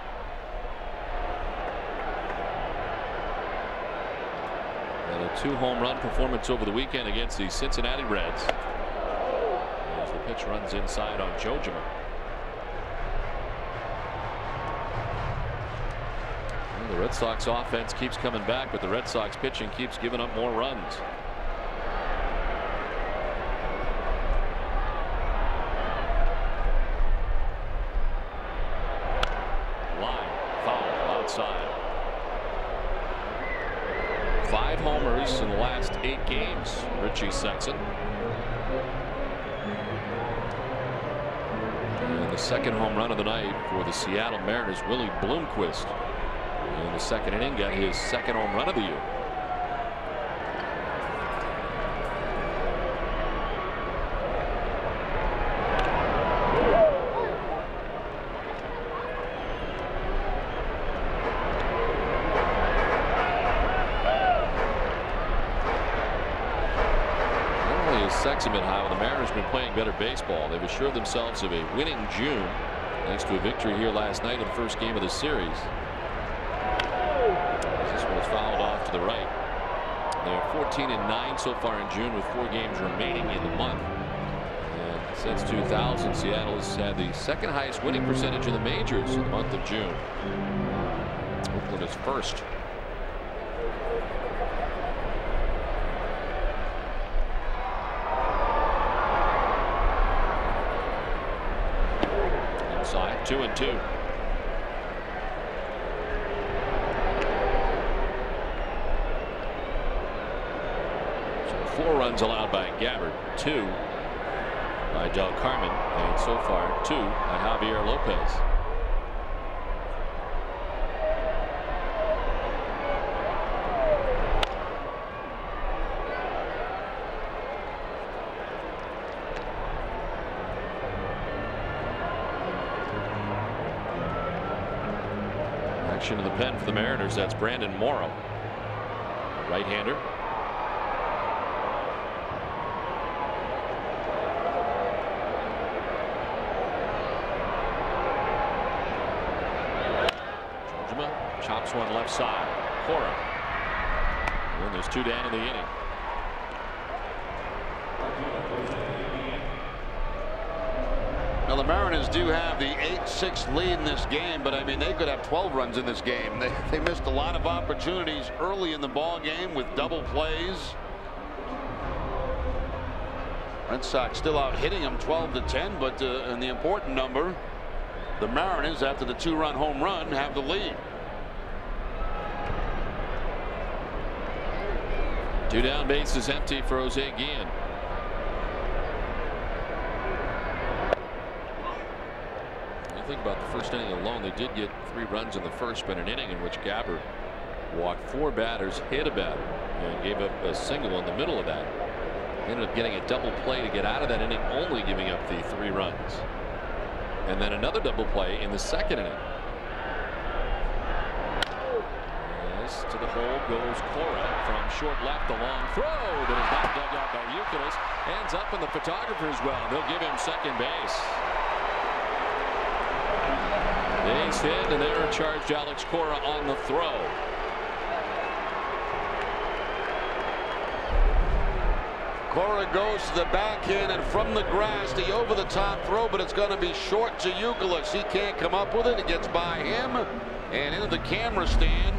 And a two home run performance over the weekend against the Cincinnati Reds. As the pitch runs inside on Johjima. Well, the Red Sox offense keeps coming back, but the Red Sox pitching keeps giving up more runs. five homers in the last eight games. Richie Sexson. And the second home run of the night for the Seattle Mariners, Willie Bloomquist. In the second inning, got his second home run of the year. Sexson been high, when the Mariners been playing better baseball. They've assured themselves of a winning June thanks to a victory here last night in the first game of the series. This one was fouled off to the right. They're 14 and 9 so far in June with four games remaining in the month. And since 2000, Seattle has had the second highest winning percentage in the majors in the month of June. Oakland is first. Inside, two and two. So Four runs allowed by Gabbard, two by Del Carmen, and so far two by Javier Lopez. Action in the pen for the Mariners. That's Brandon Morrow. Right-hander. Johjima chops one left side. Cora. And there's two down in the inning. Do have the 8-6 lead in this game, but I mean they could have 12 runs in this game. They, they missed a lot of opportunities early in the ball game with double plays. Red Sox still out hitting them 12 to 10, but uh, in the important number, the Mariners, after the two-run home run, have the lead. Two down bases empty for Jose Guillen. think about the first inning alone, they did get three runs in the first, but an inning in which Gabbard walked four batters, hit a batter, and gave up a single in the middle of that. Ended up getting a double play to get out of that inning, only giving up the three runs. And then another double play in the second inning. To the hole goes Cora from short left, the long throw that is not dug out by Youkilis. Ends up in the photographer's well. They'll give him second base. Base hit, and they're charged Alex Cora on the throw. Cora goes to the backhand and from the grass the over the top throw but it's going to be short to Youkilis. He can't come up with it. It gets by him and into the camera stand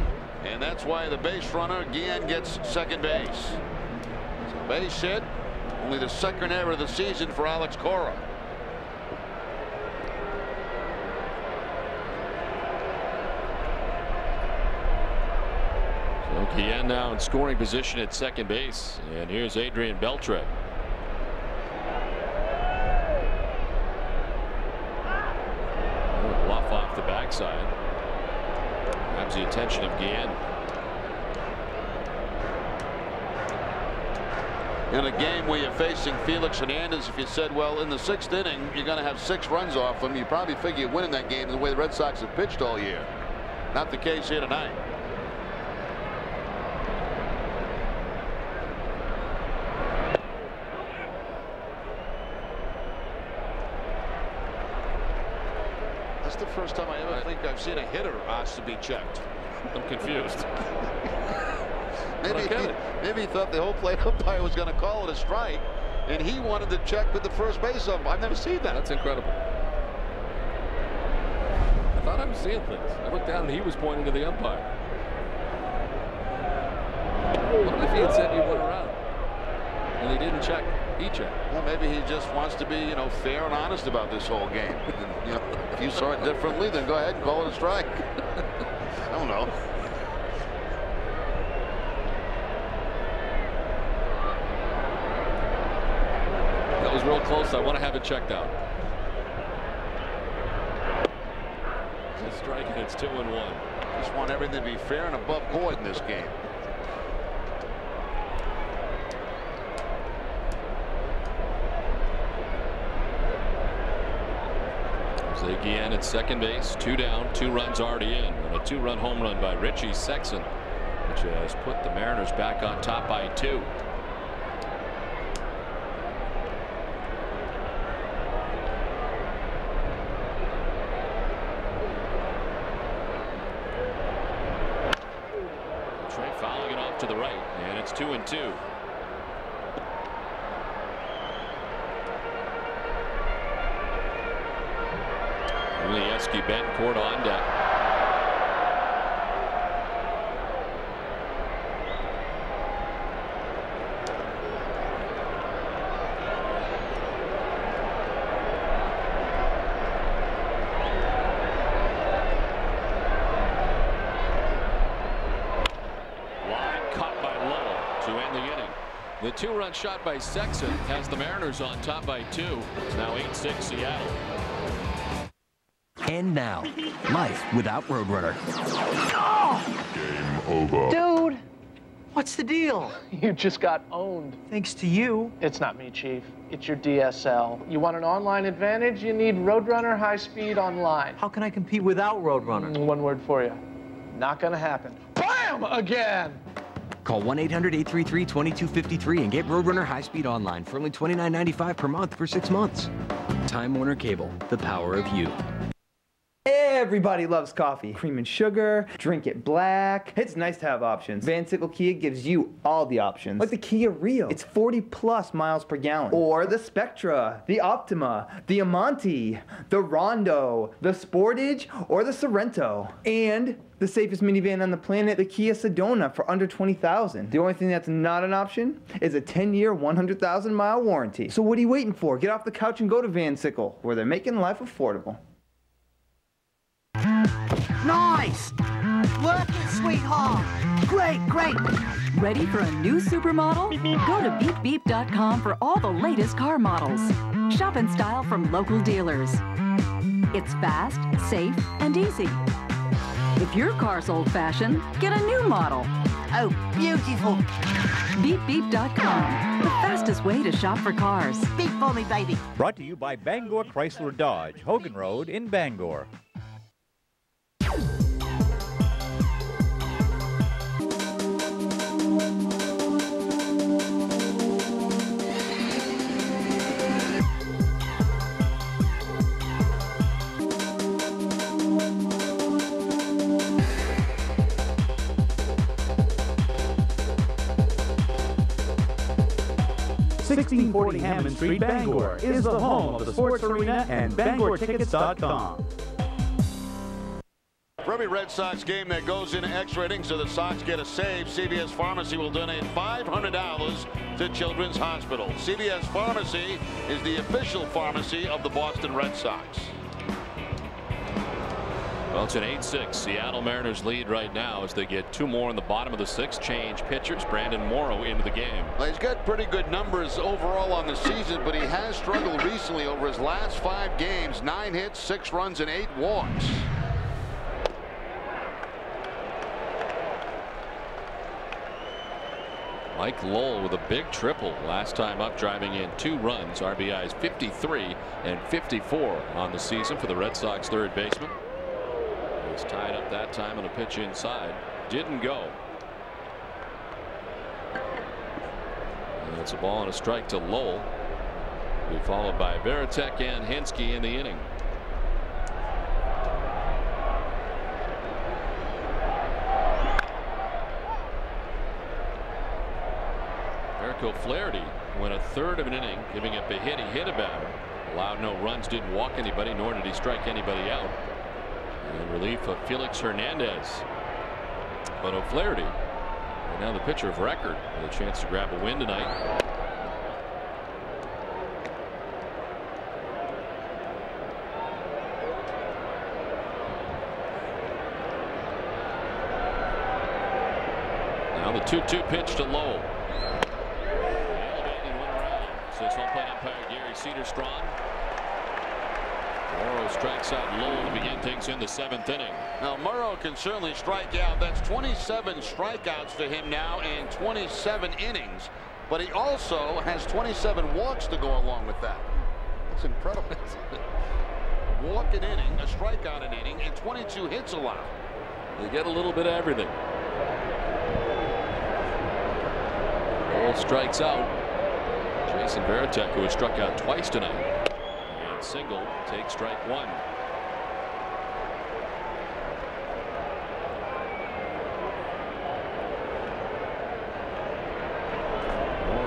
and that's why the base runner again gets second base. So base hit only the second error of the season for Alex Cora. Guillen now in scoring position at second base. And here's Adrian Beltre. Oh, Bluff off the backside. Grabs the attention of Guillen. In a game where you're facing Felix Hernandez, if you said, well, in the sixth inning, you're going to have six runs off him, you probably figure you're winning that game the way the Red Sox have pitched all year. Not the case here tonight. That's the first time I ever seen a hitter asked to be checked. I'm confused. maybe, he, maybe he thought the whole plate umpire was going to call it a strike, and he wanted to check with the first base umpire. I've never seen that. That's incredible. I thought I was seeing things. I looked down and he was pointing to the umpire. What if he had said he went around and he didn't check? He checked. Well, maybe he just wants to be, you know, fair and honest about this whole game. You know, if you saw it differently, then go ahead and call it a strike. I don't know. That was real close. I want to have it checked out. It's a strike and it's two and one. Just want everything to be fair and above board in this game. Ziggy at second base, two down, two runs already in, and a two-run home run by Richie Sexson, which has put the Mariners back on top by two. Trey fouling it off to the right, and it's two and two. Yuniesky Betancourt on deck. Line caught by Lowell to end the inning. The two-run shot by Sexson has the Mariners on top by two. It's now 8-6 Seattle. And now, life without Roadrunner. Game over. Dude, what's the deal? You just got owned. Thanks to you. It's not me, Chief. It's your DSL. You want an online advantage? You need Roadrunner High Speed Online. How can I compete without Roadrunner? Mm, one word for you. Not gonna happen. BAM! Again! Call 1 800 833 2253 and get Roadrunner High Speed Online for only $29.95 per month for six months. Time Warner Cable, the power of you. Everybody loves coffee. Cream and sugar, drink it black. It's nice to have options. Van Sickle Kia gives you all the options. Like the Kia Rio. It's 40 plus miles per gallon. Or the Spectra, the Optima, the Amanti, the Rondo, the Sportage, or the Sorento. And the safest minivan on the planet, the Kia Sedona for under 20,000. The only thing that's not an option is a 10-year, 100,000 mile warranty. So what are you waiting for? Get off the couch and go to Van Sickle, where they're making life affordable. Nice! Work it, sweetheart! Great, great! Ready for a new supermodel? Go to beepbeep.com for all the latest car models. Shop in style from local dealers. It's fast, safe, and easy. If your car's old-fashioned, get a new model. Oh, beautiful! BeepBeep.com, the fastest way to shop for cars. Beep for me, baby. Brought to you by Bangor Chrysler Dodge, Hogan Road in Bangor. Sixteen forty Hammond Street, Bangor is the home of the sports arena and BangorTickets.com. For every Red Sox game that goes into extra innings so the Sox get a save, CVS Pharmacy will donate $500 to Children's Hospital. CVS Pharmacy is the official pharmacy of the Boston Red Sox. Well, it's an 8-6 Seattle Mariners lead right now as they get two more in the bottom of the sixth. Change pitchers. Brandon Morrow into the game. Well, he's got pretty good numbers overall on the season, but he has struggled recently over his last five games. Nine hits, six runs, and eight walks. Mike Lowell with a big triple last time up driving in two runs RBIs 53 and 54 on the season for the Red Sox third baseman. Tied up that time on a pitch inside didn't go. And it's a ball and a strike to Lowell. Be followed by Varitek and Hinske in the inning. Eric O'Flaherty went a third of an inning giving up a hit. He hit a batter. Allowed no runs, didn't walk anybody, nor did he strike anybody out. In relief of Felix Hernandez. But O'Flaherty, now the pitcher of record, with a chance to grab a win tonight. Now the 2-2 pitch to Lowell. All played out umpire Gary Cederstrom. Morrow strikes out Lowell to begin things in the seventh inning. Now Morrow can certainly strike out. That's 27 strikeouts for him now in 27 innings. But he also has 27 walks to go along with that. That's incredible. walk an inning, a strikeout an inning, and 22 hits allowed. You get a little bit of everything. Lowell strikes out. Jason Varitek, who has struck out twice tonight. Single takes strike one.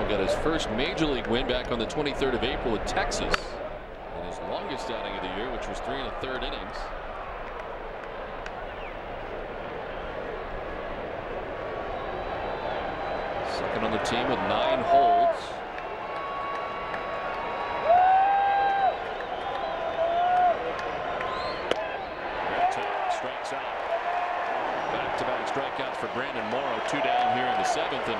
Got his first major league win back on the 23rd of April at Texas in his longest outing of the year, which was three and a third innings. Second on the team with nine holds. strikes out. Back-to-back strikeouts for Brandon Morrow. Two down here in the seventh. And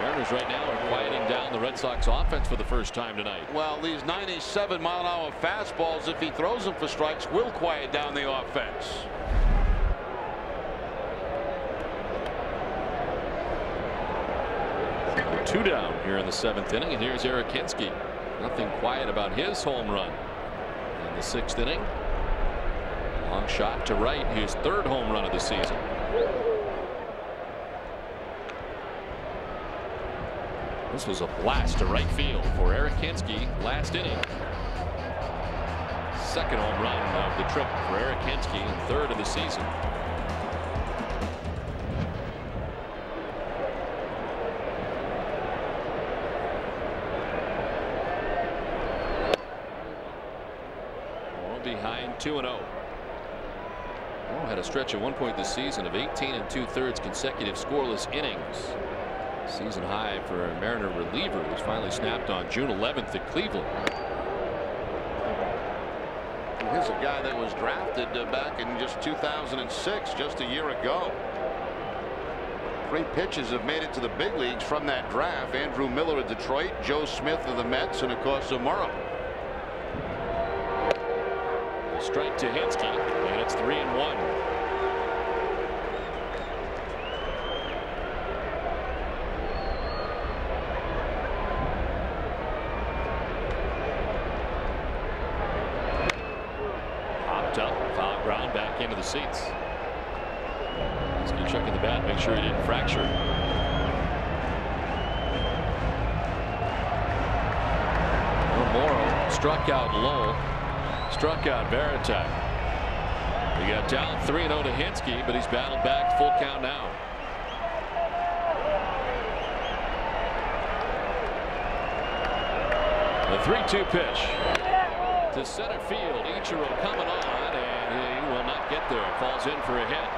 Mariners right now are quieting down the Red Sox offense for the first time tonight. Well, these 97 mile an hour fastballs, if he throws them for strikes, will quiet down the offense. Two down here in the seventh inning, and here's Eric Hinske. Nothing quiet about his home run in the sixth inning. Long shot to right, his third home run of the season. This was a blast to right field for Eric Hinske last inning. Second home run of the trip for Eric Hinske and third of the season. behind 2 0. Morrow had a stretch at one point this season of 18 and two thirds consecutive scoreless innings. Season high for a Mariner reliever was finally snapped on June 11th at Cleveland. Here's a guy that was drafted uh, back in just 2006, just a year ago. Three pitches have made it to the big leagues from that draft. Andrew Miller of Detroit, Joe Smith of the Mets, and of course Morrow. Strike to Hinske, and it's three and one. Hopped up, foul ground back into the seats. Hinske checking the bat, make sure he didn't fracture. Morrow struck out low struck out Varitek. He got down 3-0 to Hinske, but he's battled back full count now. The 3-2 pitch to center field. Ichiro coming on, and he will not get there. Falls in for a hit.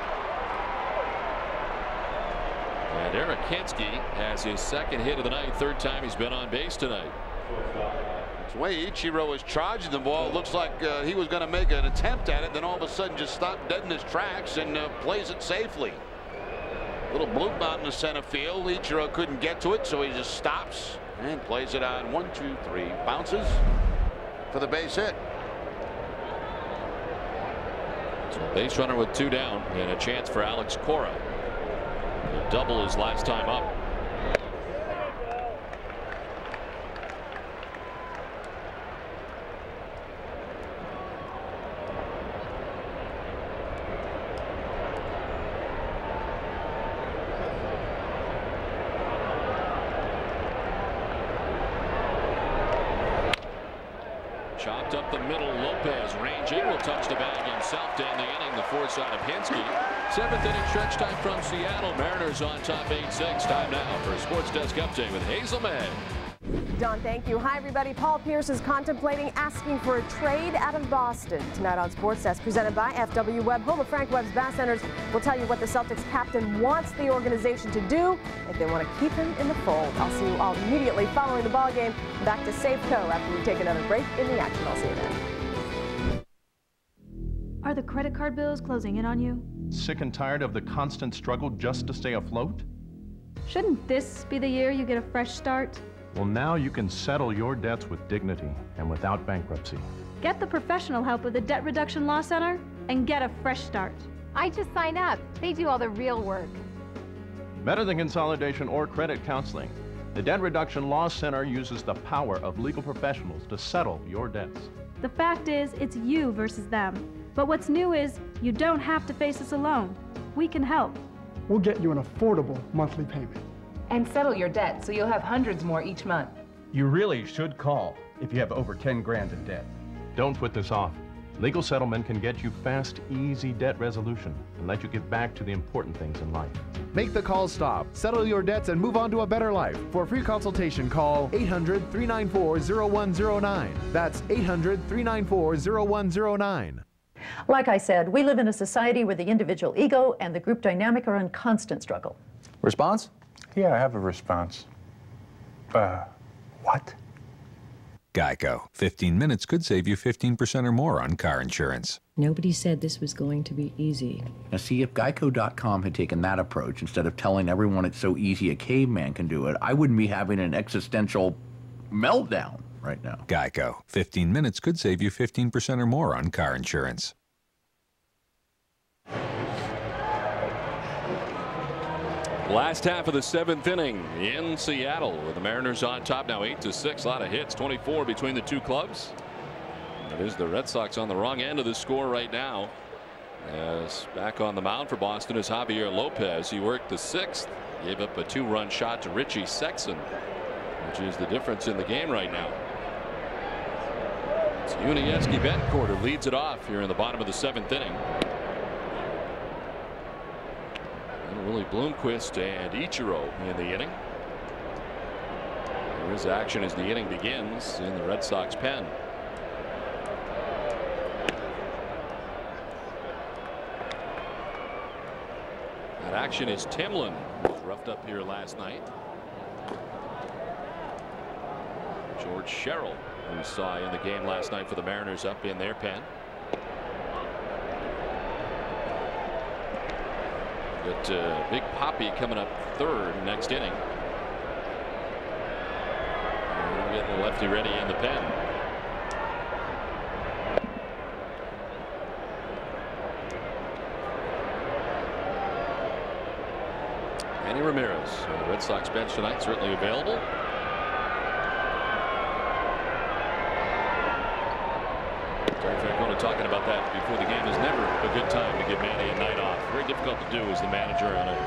And Eric Hinske has his second hit of the night, third time he's been on base tonight. The way Ichiro was charging the ball, it looks like uh, he was going to make an attempt at it, then all of a sudden just stopped dead in his tracks and uh, plays it safely. Little bloop out in the center field. Ichiro couldn't get to it, so he just stops and plays it on one, two, three, bounces for the base hit. So base runner with two down and a chance for Alex Cora. Double his last time up. Chopped up the middle. Lopez ranging will touch the bag himself to end the inning. The foresight of Hinske. Seventh inning stretch time from Seattle. Mariners on top 8-6. Time now for a Sports Desk update with Hazel May. Don, thank you. Hi, everybody. Paul Pierce is contemplating asking for a trade out of Boston. Tonight on Sports Desk, presented by FW Webb, home of Frank Webb's Bath Centers, we'll tell you what the Celtics captain wants the organization to do if they want to keep him in the fold. I'll see you all immediately following the ball game. Back to Safeco after we take another break in the action. I'll see you then. Are the credit card bills closing in on you? Sick and tired of the constant struggle just to stay afloat? Shouldn't this be the year you get a fresh start? Well, now you can settle your debts with dignity and without bankruptcy. Get the professional help of the Debt Reduction Law Center and get a fresh start. I just sign up. They do all the real work. Better than consolidation or credit counseling, the Debt Reduction Law Center uses the power of legal professionals to settle your debts. The fact is, it's you versus them. But what's new is, you don't have to face this alone. We can help. We'll get you an affordable monthly payment. And settle your debt so you'll have hundreds more each month. You really should call if you have over 10 grand in debt. Don't put this off. Legal settlement can get you fast, easy debt resolution and let you get back to the important things in life. Make the call stop, settle your debts, and move on to a better life. For a free consultation, call 800 394 0109. That's 800 394 0109. Like I said, we live in a society where the individual ego and the group dynamic are in constant struggle. Response? Yeah, I have a response. Uh, what? Geico. 15 minutes could save you 15% or more on car insurance. Nobody said this was going to be easy. Now, see, if Geico.com had taken that approach instead of telling everyone it's so easy a caveman can do it, I wouldn't be having an existential meltdown right now. Geico. 15 minutes could save you 15% or more on car insurance. Last half of the seventh inning in Seattle with the Mariners on top now 8 to 6. A lot of hits 24 between the two clubs. It is the Red Sox on the wrong end of the score right now. As back on the mound for Boston is Javier Lopez. He worked the sixth, gave up a two run shot to Richie Sexson, which is the difference in the game right now. It's Yuniesky Betancourt who leads it off here in the bottom of the seventh inning. And Willie Bloomquist and Ichiro in the inning. There is action as the inning begins in the Red Sox pen. That action is Timlin who was roughed up here last night. George Sherrill who we saw in the game last night for the Mariners up in their pen. Got uh, Big Poppy coming up third next inning. We're getting the lefty ready in the pen. Manny Ramirez the Red Sox bench tonight certainly available. Terry Francona talking about that before the game is never a good time to give Manny a night off. Very difficult to do as the manager on it.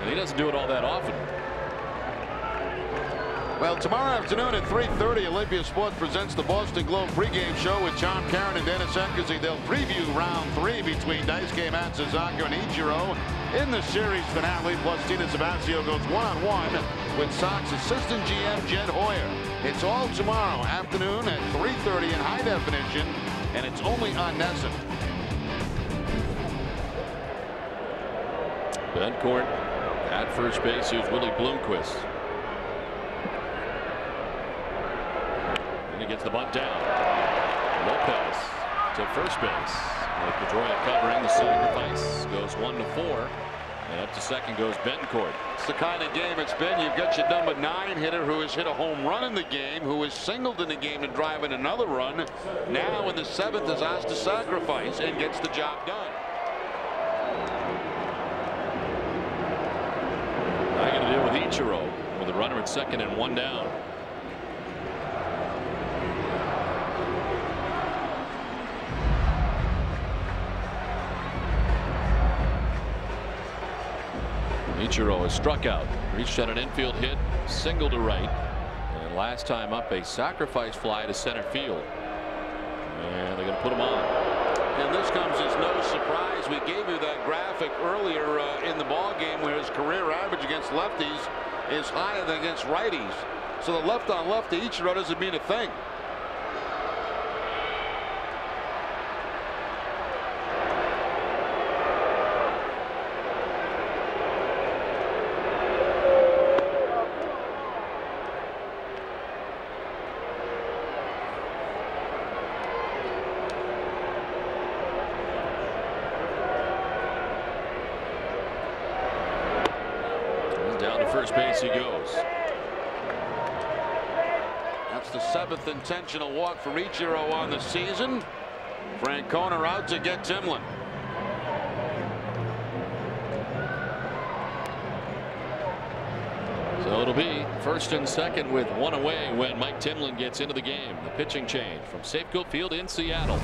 And he doesn't do it all that often. Well, tomorrow afternoon at 3.30, Olympia Sports presents the Boston Globe pregame show with Tom Caron and Dennis Eckersley. They'll preview round three between Daisuke Matsuzaka and Ichiro in the series finale. Plus, Tina Cervasio goes one-on-one -on -one with Sox assistant GM Jed Hoyer. It's all tomorrow afternoon at 3.30 in high definition, and it's only on NESN. Betancourt at first base. Here's Willie Bloomquist. And he gets the bunt down. Lopez to first base. With Pedroia covering the sacrifice goes one to four. And up to second goes Betancourt. It's the kind of game it's been. You've got your number nine hitter who has hit a home run in the game, who is singled in the game to drive in another run. Now in the seventh is asked to sacrifice and gets the job done. Now going to deal with Ichiro with a runner at second and one down. Ichiro has struck out, reached on an infield hit, single to right, and last time up a sacrifice fly to center field. And they're going to put him on. And this comes as no surprise. We gave you that graphic earlier uh, in the ball game where his career average against lefties is higher than against righties. So the left on left to Ichiro doesn't mean a thing. Down to first base he goes. That's the seventh intentional walk for Ichiro on the season. Francona out to get Timlin. So it'll be first and second with one away when Mike Timlin gets into the game. The pitching change from Safeco Field in Seattle.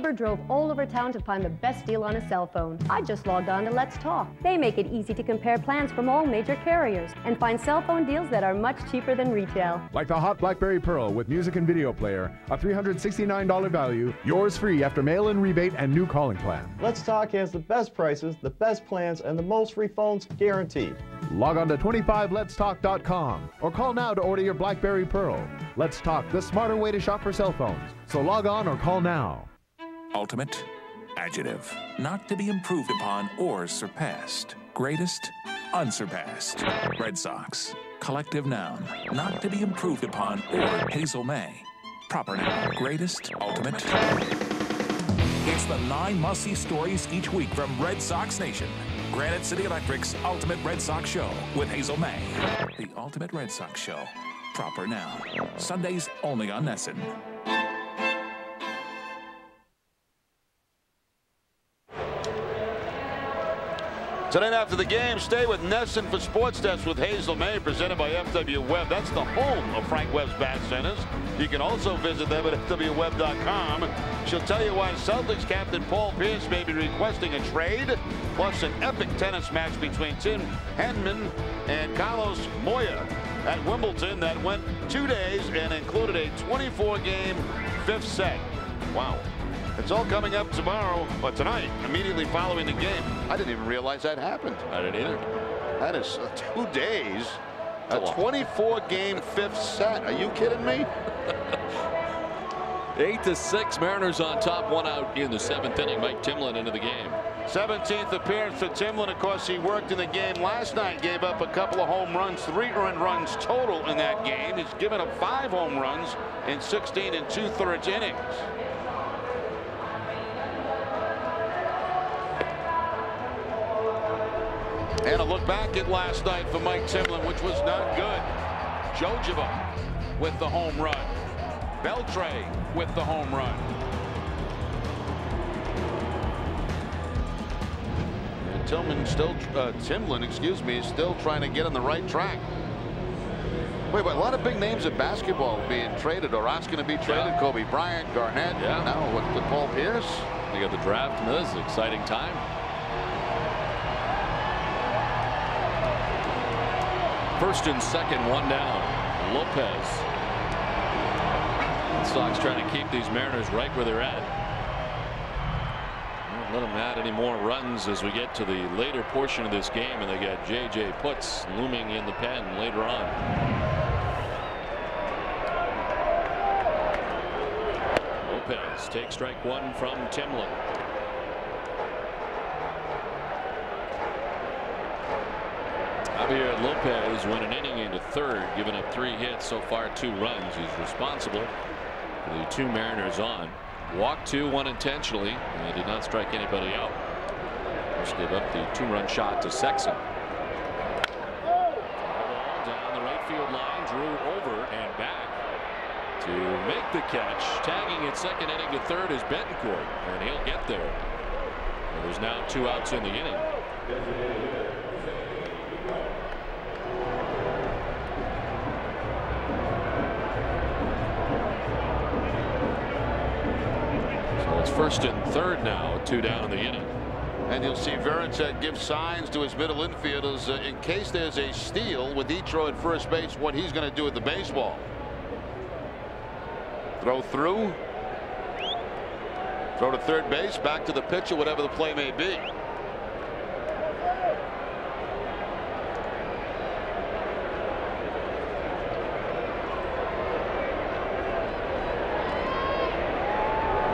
Neighbor drove all over town to find the best deal on a cell phone. I just logged on to Let's Talk. They make it easy to compare plans from all major carriers and find cell phone deals that are much cheaper than retail. Like the hot BlackBerry Pearl with music and video player, a $369 value, yours free after mail-in rebate and new calling plan. Let's Talk has the best prices, the best plans, and the most free phones guaranteed. Log on to 25letstalk.com or call now to order your BlackBerry Pearl. Let's Talk, the smarter way to shop for cell phones. So log on or call now. Ultimate, adjective, not to be improved upon or surpassed. Greatest, unsurpassed. Red Sox, collective noun, not to be improved upon or Hazel May. Proper noun, greatest, ultimate. It's the nine must-see stories each week from Red Sox Nation. Granite City Electric's Ultimate Red Sox Show with Hazel May. The Ultimate Red Sox Show. Proper noun. Sundays only on NESN. Tonight after the game, stay with NESN for Sports Desk with Hazel May, presented by FW Webb. That's the home of Frank Webb's Bath Centers. You can also visit them at FWWebb.com. She'll tell you why Celtics captain Paul Pierce may be requesting a trade, plus an epic tennis match between Tim Henman and Carlos Moya at Wimbledon that went two days and included a 24-game fifth set. Wow. It's all coming up tomorrow, but tonight, immediately following the game. I didn't even realize that happened. I didn't either. That is uh, two days. A 24-game fifth set. Are you kidding me? Eight to six, Mariners on top, one out in the seventh inning. Mike Timlin into the game. 17th appearance for Timlin. Of course, he worked in the game last night, gave up a couple of home runs, three earned runs total in that game. He's given up five home runs in 16 and two-thirds innings. And a look back at last night for Mike Timlin, which was not good. Johjima with the home run. Beltre with the home run. And Tillman still, uh, Timlin, excuse me, is still trying to get on the right track. Wait, but a lot of big names in basketball being traded or asking to be traded. Yeah. Kobe Bryant, Garnett. Yeah. Now with, the Paul Pierce. They got the draft, and this is an exciting time. First and second, one down. Lopez. The Sox trying to keep these Mariners right where they're at. Don't let them add any more runs as we get to the later portion of this game, and they got J.J. Putz looming in the pen later on. Lopez takes strike one from Timlin. Javier Lopez went an inning into third, giving up three hits so far, two runs. He's responsible for the two Mariners on. Walked two, one intentionally, and did not strike anybody out. Just gave up the two-run shot to Sexson. Down the right field line, drew over and back to make the catch. Tagging at second inning to third is Betancourt, and he'll get there. There's now two outs in the inning. first and third now, two down in the inning. And you'll see Varitek give signs to his middle infielders uh, in case there's a steal with Etro at first base, what he's going to do with the baseball. Throw through. Throw to third base, back to the pitcher, whatever the play may be.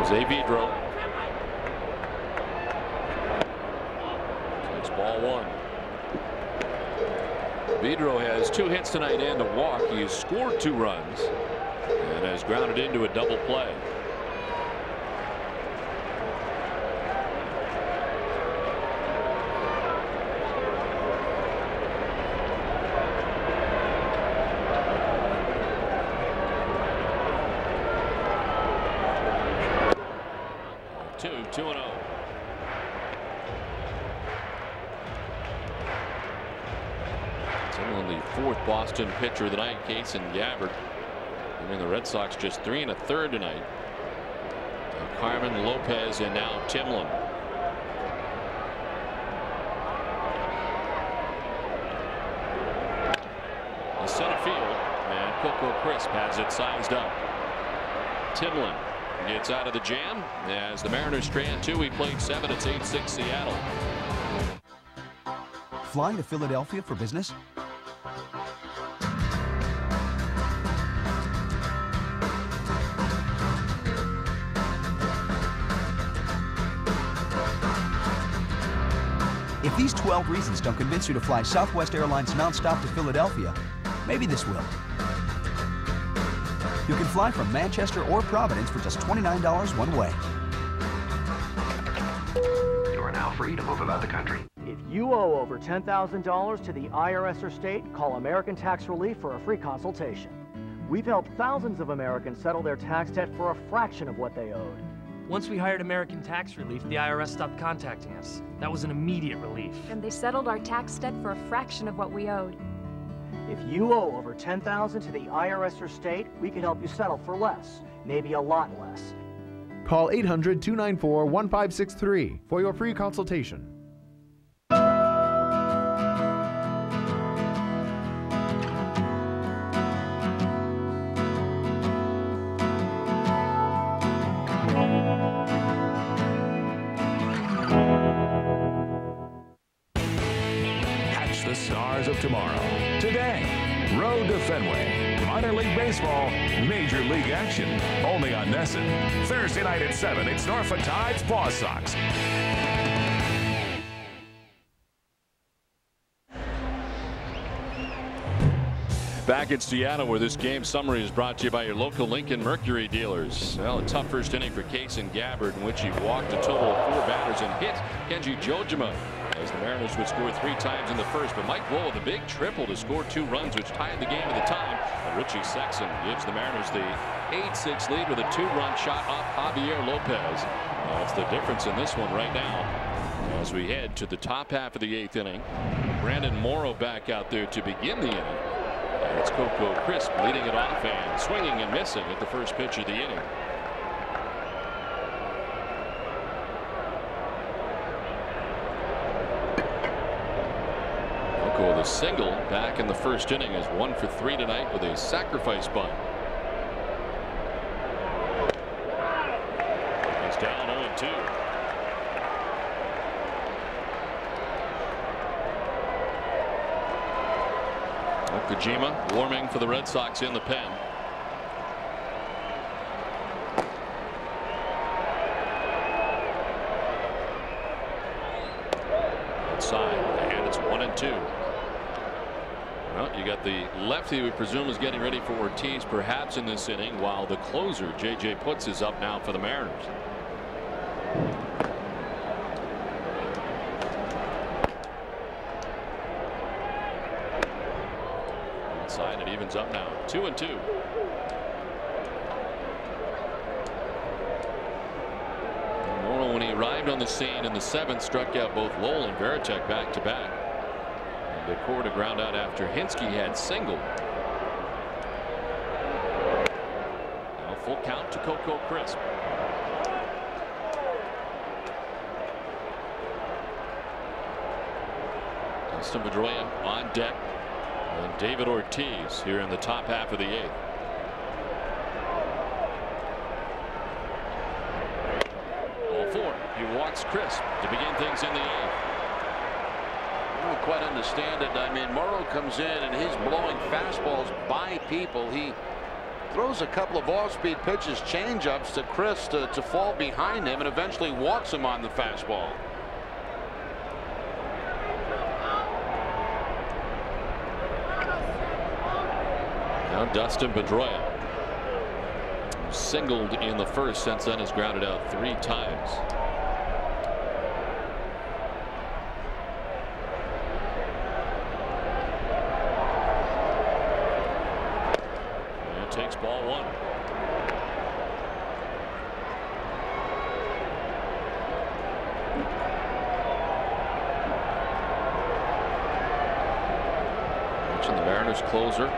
Jose Vidro. It's ball one. Vidro has two hits tonight and a walk. He has scored two runs and has grounded into a double play. 2 0. Timlin, the fourth Boston pitcher of the night, Kason Gabbard. I mean, the Red Sox just three and a third tonight. Uh, Carmen Lopez and now Timlin. The center field, and Coco Crisp has it sized up. Timlin gets out of the jam as the Mariners strand two. He played seven. It's 8-6 Seattle. Flying to Philadelphia for business? If these 12 reasons don't convince you to fly Southwest Airlines nonstop to Philadelphia, maybe this will. You can fly from Manchester or Providence for just $29 one way. You are now free to move about the country. If you owe over $10,000 to the IRS or state, call American Tax Relief for a free consultation. We've helped thousands of Americans settle their tax debt for a fraction of what they owed. Once we hired American Tax Relief, the IRS stopped contacting us. That was an immediate relief. And they settled our tax debt for a fraction of what we owed. If you owe over 10,000 to the IRS or state, we can help you settle for less, maybe a lot less. Call 800 294 1563 for your free consultation. Thursday night at 7, it's Norfolk Tides Paw Sox. Back in Seattle, where this game summary is brought to you by your local Lincoln Mercury dealers. Well, a tough first inning for Kason Gabbard, in which he walked a total of four batters and hit Kenji Johjima. As the Mariners would score three times in the first, but Mike Lowell with a big triple to score two runs, which tied the game at the time. And Richie Sexson gives the Mariners the 8-6 lead with a two-run shot off Javier Lopez. That's the difference in this one right now. As we head to the top half of the eighth inning, Brandon Morrow back out there to begin the inning. And it's Coco Crisp leading it off and swinging and missing at the first pitch of the inning. With a single back in the first inning is one for three tonight with a sacrifice bunt. He's down 0 2. Okajima warming for the Red Sox in the pen. Outside, and it's one and two. Well, you got the lefty we presume is getting ready for Ortiz perhaps in this inning while the closer J.J. Putz is up now for the Mariners. Inside it evens up now two and two. Morrow when he arrived on the scene in the seventh struck out both Lowell and Varitek back to back. The core to ground out after Hinske had singled. Now full count to Coco Crisp. Dustin Pedroia on deck. And David Ortiz here in the top half of the eighth. All four. He walks Crisp to begin things in the eighth. I don't quite understand it. I mean, Morrow comes in and he's blowing fastballs by people. He throws a couple of off-speed pitches, change-ups to Chris to, to fall behind him and eventually walks him on the fastball. Now Dustin Pedroia singled in the first since then has grounded out three times. And takes ball one. Mentioned the Mariners closer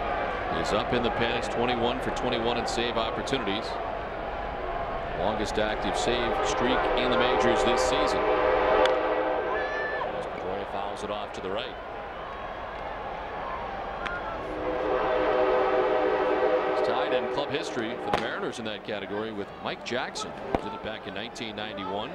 is up in the. It's 21 for 21 in save opportunities. Longest active save streak in the majors this season. As Pedroia fouls it off to the right. It's tied in club history for the Mariners in that category with Mike Jackson, did it back in 1991.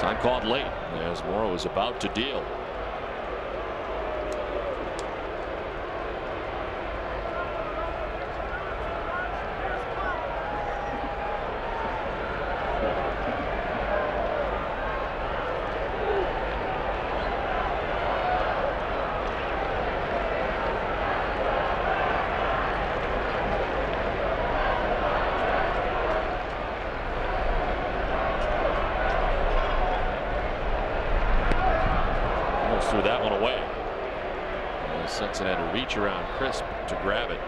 Time called late as Morrow is about to deal. Almost threw that one away. And Sexson had to reach around Crisp to grab it.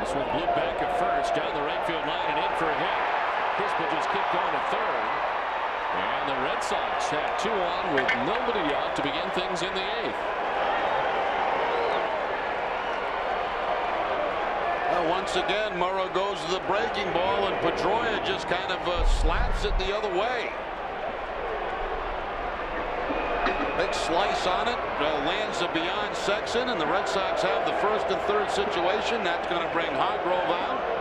This one blew back at first, down the right field line and in for a hit. Crisp will just keep going to third. And the Red Sox have two on with nobody out to begin things in the eighth. Well, once again, Morrow goes to the breaking ball, and Pedroia just kind of uh, slaps it the other way. Big slice on it, uh, lands it beyond Sexson, and the Red Sox have the first and third situation. That's going to bring Hargrove out.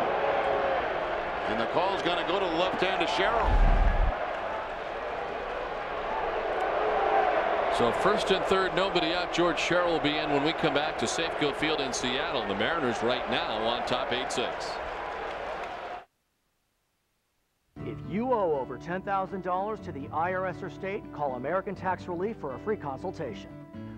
And the call's going to go to the left hand of Sherrill. So first and third, nobody out. George Sherrill will be in when we come back to Safeco Field in Seattle. The Mariners right now on top 8-6. If you owe over $10,000 to the IRS or state, call American Tax Relief for a free consultation.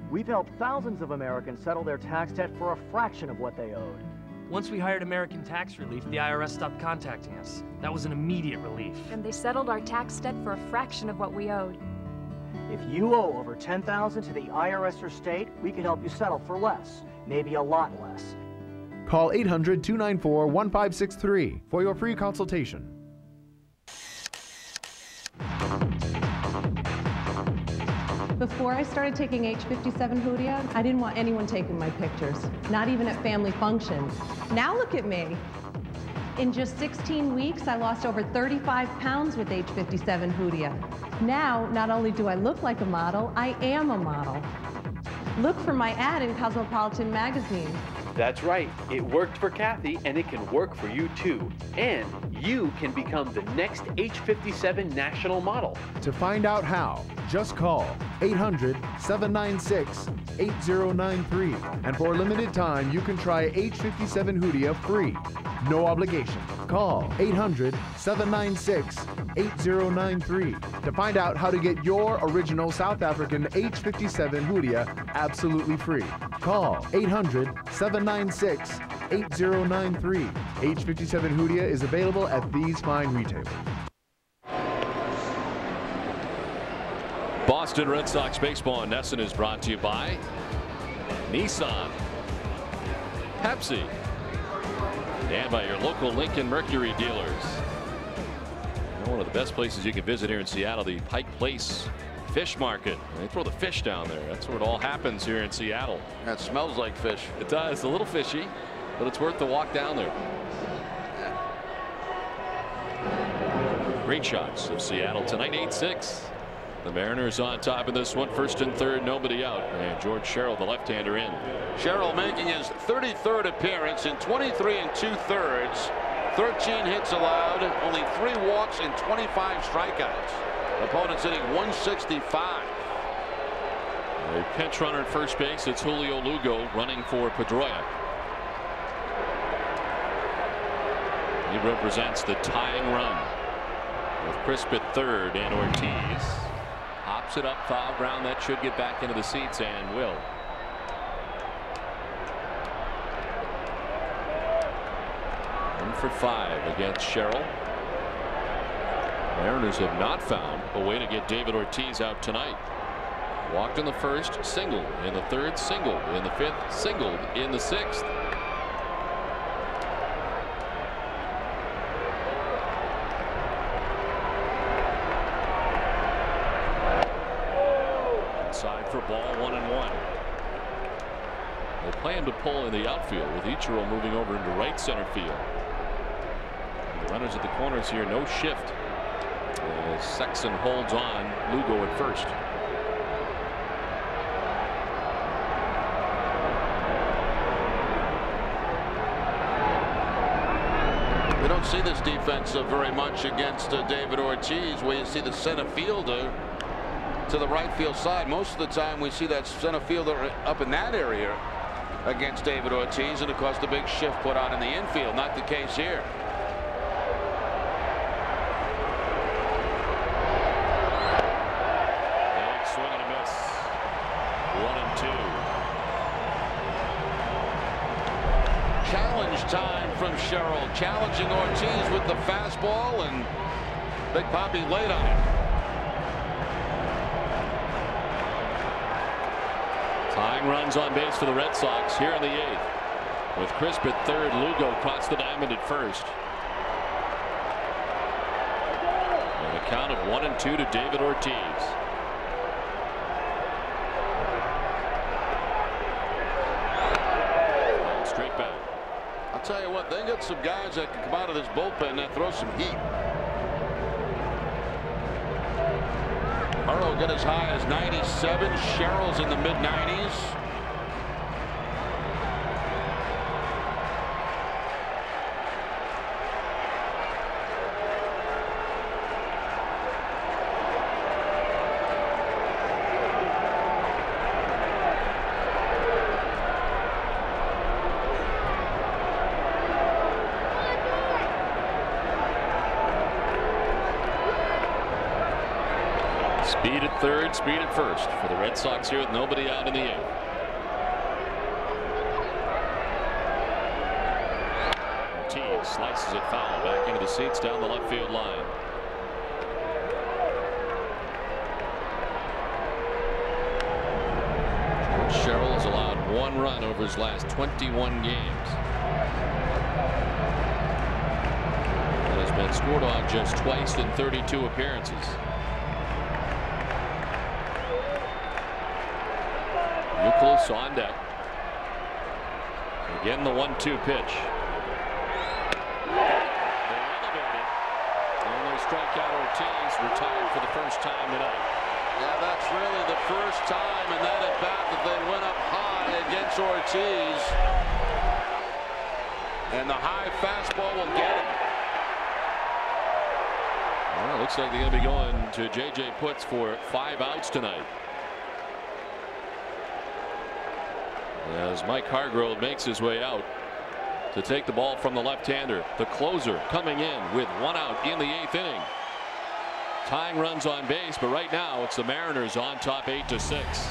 We've helped thousands of Americans settle their tax debt for a fraction of what they owed. Once we hired American Tax Relief, the IRS stopped contacting us. That was an immediate relief. And they settled our tax debt for a fraction of what we owed. If you owe over 10,000 to the IRS or state, we can help you settle for less, maybe a lot less. Call 800 294 1563 for your free consultation. Before I started taking H57 Hoodia, I didn't want anyone taking my pictures, not even at family functions. Now look at me. In just 16 weeks, I lost over 35 pounds with H57 Hoodia. Now, not only do I look like a model, I am a model. Look for my ad in Cosmopolitan magazine. That's right. It worked for Kathy, and it can work for you too. And you can become the next H57 national model. To find out how, just call 800 796 8093. And for a limited time, you can try H57 Hoodia free. No obligation. Call 800 796 8093 to find out how to get your original South African H57 Hoodia absolutely free. Call 800 796 8093. H57 Hoodia is available at these fine retailers. Boston Red Sox baseball in NESN is brought to you by Nissan, Pepsi, and by your local Lincoln Mercury dealers. One of the best places you can visit here in Seattle, the Pike Place Fish Market. They throw the fish down there. That's where it all happens here in Seattle. That smells like fish. It does. A little fishy, but it's worth the walk down there. Great shots of Seattle tonight, 8-6. The Mariners on top of this one, first and third, nobody out. And George Sherrill, the left-hander, in. Sherrill making his 33rd appearance in 23 and two thirds. 13 hits allowed, only three walks and 25 strikeouts. Opponents hitting 165. A pinch runner at first base. It's Julio Lugo running for Pedroia. He represents the tying run with Crisp at third and Ortiz hops it up foul ground that should get back into the seats and will. One for five against Sherrill. Mariners have not found a way to get David Ortiz out tonight. Walked in the first, single in the third, single in the fifth, singled in the sixth. Inside for ball one and one. They plan to pull in the outfield with Ichiro moving over into right center field. The runners at the corners here, no shift. As Sexson holds on Lugo at first. We don't see this defense uh, very much against uh, David Ortiz where you see the center fielder to the right field side. Most of the time we see that center fielder up in that area against David Ortiz and of course the big shift put on in the infield. Not the case here. Big swing and a miss. One and two. Challenge time from Sherrill. Challenging Ortiz with the fastball and Big Poppy late on it. Tying runs on base for the Red Sox here in the eighth. With Crisp at third, Lugo crossed the diamond at first. And a count of one and two to David Ortiz. And straight back. I'll tell you what, they got some guys that can come out of this bullpen that throw some heat. Harlow got as high as 97. Sherrill's in the mid 90s. Speed speed at first for the Red Sox here with nobody out in the eighth. Ortiz slices it foul back into the seats down the left field line. Sherrill has allowed one run over his last 21 games. And has been scored on just twice in 32 appearances. Youkilis on deck. Again, the one-two pitch. They elevated. And they strike out Ortiz, retired for the first time tonight. Yeah, that's really the first time in that at bat that they went up high against Ortiz. And the high fastball will get him. Well, looks like they're going to be going to J.J. Putz for five outs tonight. As Mike Hargrove makes his way out to take the ball from the left-hander. The closer coming in with one out in the eighth inning. Tying runs on base, but right now it's the Mariners on top eight to six.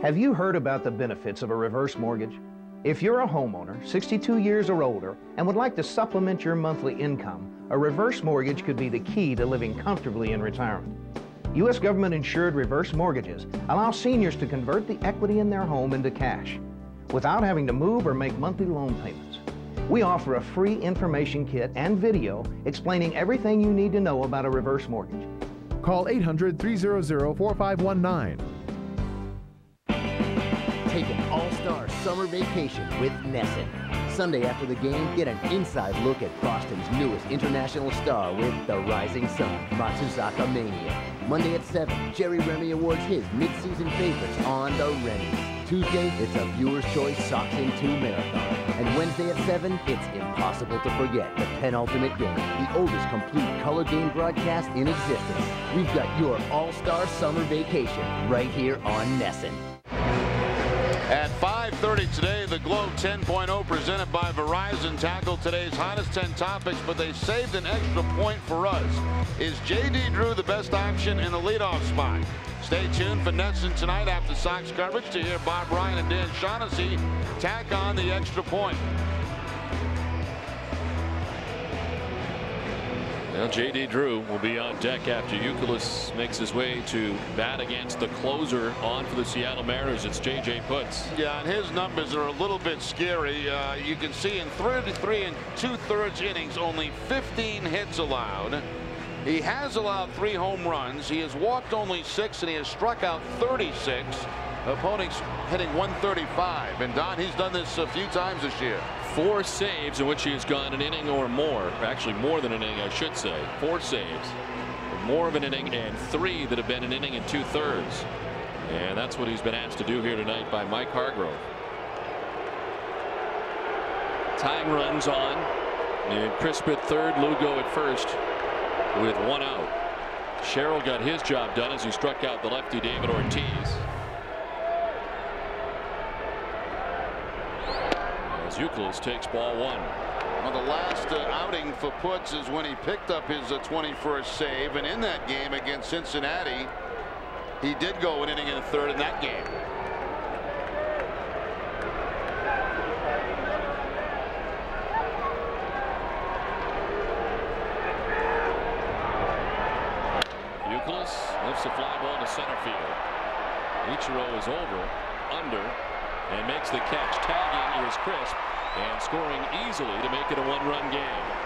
Have you heard about the benefits of a reverse mortgage? If you're a homeowner, 62 years or older, and would like to supplement your monthly income, a reverse mortgage could be the key to living comfortably in retirement. U.S. government insured reverse mortgages allow seniors to convert the equity in their home into cash without having to move or make monthly loan payments. We offer a free information kit and video explaining everything you need to know about a reverse mortgage. Call 800 300 4519. Summer vacation with NESN. Sunday after the game, get an inside look at Boston's newest international star with The Rising Sun, Matsuzaka Mania. Monday at 7, Jerry Remy awards his mid-season favorites on the Remmys. Tuesday, it's a viewer's choice Sox in 2 marathon. And Wednesday at 7, it's impossible to forget the penultimate game, the oldest complete color game broadcast in existence. We've got your all-star summer vacation right here on NESN. At 5.30 today, the Globe 10.0 presented by Verizon tackled today's hottest 10 topics, but they saved an extra point for us. Is J.D. Drew the best option in the leadoff spot? Stay tuned for NESN tonight after Sox coverage to hear Bob Ryan and Dan Shaughnessy tack on the extra point. Now J.D. Drew will be on deck after Youkilis makes his way to bat against the closer on for the Seattle Mariners. It's J.J. Putz. Yeah, and his numbers are a little bit scary. Uh, you can see in 33 and two-thirds innings, only 15 hits allowed. He has allowed three home runs. He has walked only six, and he has struck out 36. Opponents hitting 135. And Don, he's done this a few times this year. Four saves in which he has gone an inning or more. Actually, more than an inning, I should say. Four saves. More of an inning and three that have been an inning and two thirds. And that's what he's been asked to do here tonight by Mike Hargrove. Tying runs on. And Crisp at third, Lugo at first with one out. Sherrill got his job done as he struck out the lefty David Ortiz. As takes ball one. Well, the last uh, outing for Putz is when he picked up his uh, 21st save, and in that game against Cincinnati, he did go an inning and a third in that game. Youkilis lifts a fly ball to center field. Ichiro is over, under, and makes the catch. Tagging is Crisp and scoring easily to make it a one-run game.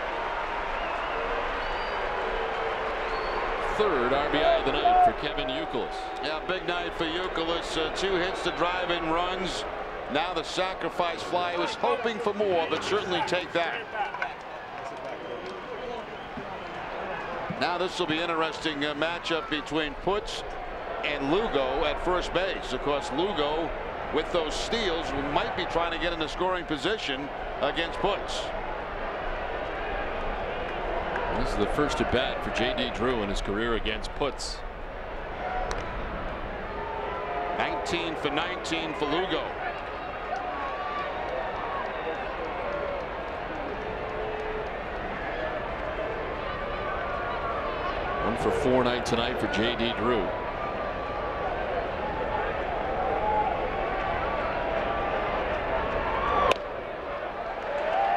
Third RBI of the night for Kevin Youkilis. Yeah, big night for Youkilis. Uh, two hits to drive in runs. Now the sacrifice fly was hoping for more, but certainly take that. Now this will be interesting uh, matchup between Putz and Lugo at first base. Of course, Lugo with those steals might be trying to get in a scoring position against Putz. This is the first at bat for J.D. Drew in his career against Putz. 19 for 19 for Lugo. One for four night tonight for J.D. Drew.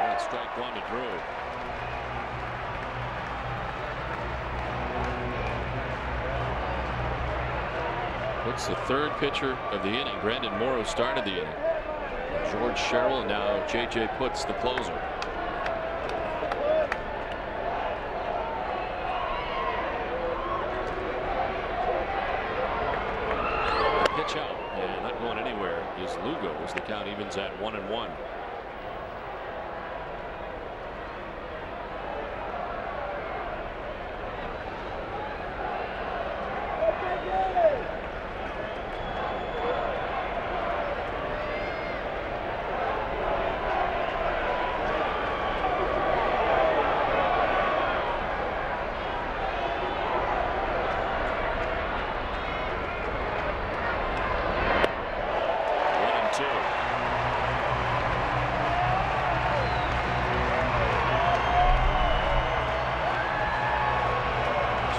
And strike one to Drew. The third pitcher of the inning? Brandon Morrow started the inning. George Sherrill now J.J. Putz the closer. Pitch out and not going anywhere is Lugo as the count evens at one and. One and two.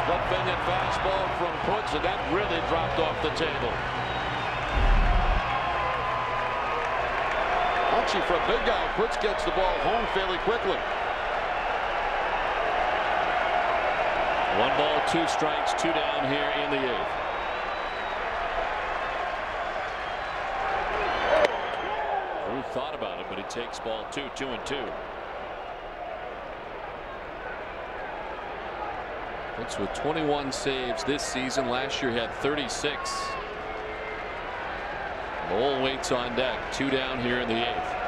Split fingered fastball from Putz, and that really dropped off the table. Actually, for a big guy, Putz gets the ball home fairly quickly. One ball, two strikes, two down here in the eighth. Drew thought about it, but he takes ball two, two and two. Putz with 21 saves this season. Last year had 36. Lowell waits on deck. Two down here in the eighth.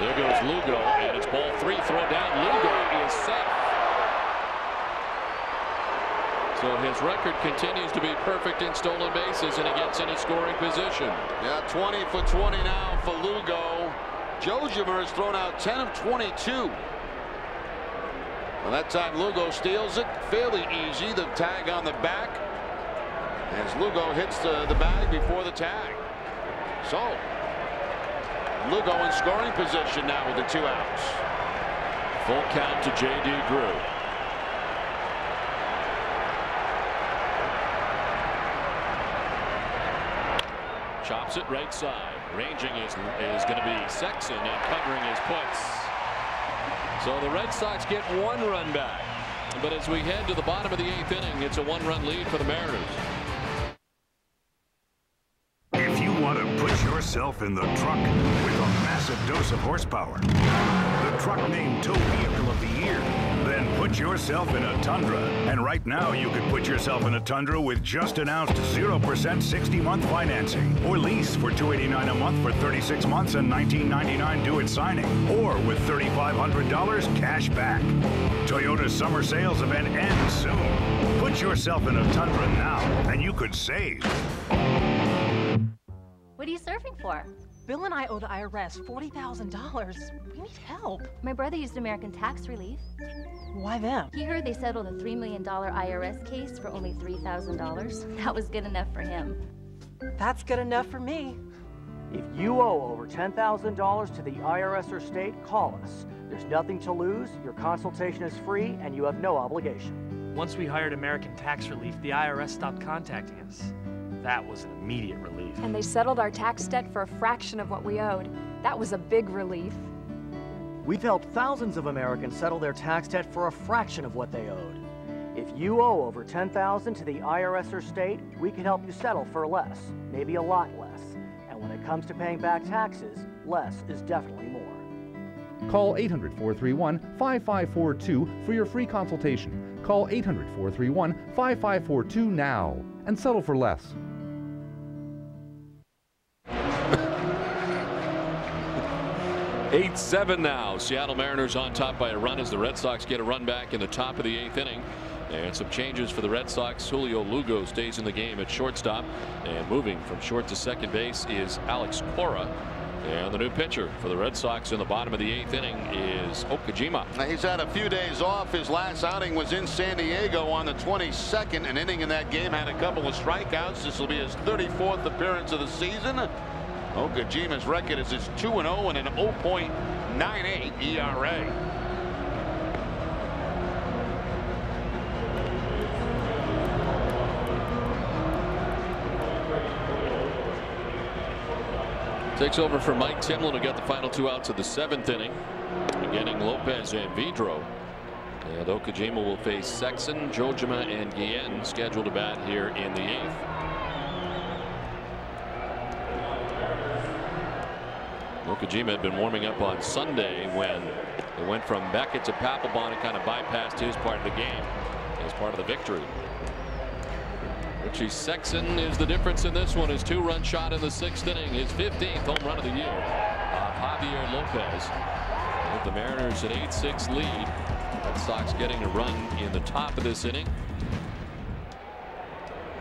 There goes Lugo, and it's ball three. Throw down. Lugo is safe. So his record continues to be perfect in stolen bases, and he gets in a scoring position. Yeah, 20 for 20 now for Lugo. Johjima has thrown out 10 of 22. Well, that time Lugo steals it fairly easy. The tag on the back as Lugo hits the, the bag before the tag. So Lugo in scoring position now with the two outs. Full count to J.D. Drew. Chops it right side. Ranging is, is going to be Sexson and covering his Putz. So the Red Sox get one run back. But as we head to the bottom of the eighth inning, it's a one run lead for the Mariners. If you want to put yourself in the truck with a massive dose of horsepower, the truck named Tow Vehicle of the Year, put yourself in a Tundra. And right now, you could put yourself in a Tundra with just announced 0% 60-month financing. Or lease for 289 a month for 36 months and $19.99 due at signing. Or with $3,500 cash back. Toyota's summer sales event ends soon. Put yourself in a Tundra now, and you could save. For? Bill and I owe the IRS $40,000. We need help. My brother used American Tax Relief. Why them? He heard they settled a $3 million IRS case for only $3,000. That was good enough for him. That's good enough for me. If you owe over $10,000 to the IRS or state, call us. There's nothing to lose, your consultation is free, and you have no obligation. Once we hired American Tax Relief, the IRS stopped contacting us. That was an immediate relief. And they settled our tax debt for a fraction of what we owed. That was a big relief. We've helped thousands of Americans settle their tax debt for a fraction of what they owed. If you owe over 10,000 to the IRS or state, we can help you settle for less, maybe a lot less. And when it comes to paying back taxes, less is definitely more. Call 800 431 5542 for your free consultation. Call 800 431 5542 now and settle for less. 8-7 now. Seattle Mariners on top by a run as the Red Sox get a run back in the top of the eighth inning. And some changes for the Red Sox. Julio Lugo stays in the game at shortstop. And moving from short to second base is Alex Cora. And the new pitcher for the Red Sox in the bottom of the eighth inning is Okajima. Now he's had a few days off. His last outing was in San Diego on the 22nd. An inning in that game had a couple of strikeouts. This will be his 34th appearance of the season. Okajima's record is his 2 0 and an 0.98 ERA. Takes over for Mike Timlin who got the final two outs of the seventh inning. Beginning Lopez and Vidro. And Okajima will face Sexson, Johjima, and Guillen scheduled to bat here in the eighth. Okajima had been warming up on Sunday when it went from Beckett to Papelbon and kind of bypassed his part of the game as part of the victory. Richie Sexson is the difference in this one. His two run shot in the sixth inning, his 15th home run of the year. Uh, Javier Lopez. With the Mariners an 8-6 lead. Red Sox getting a run in the top of this inning.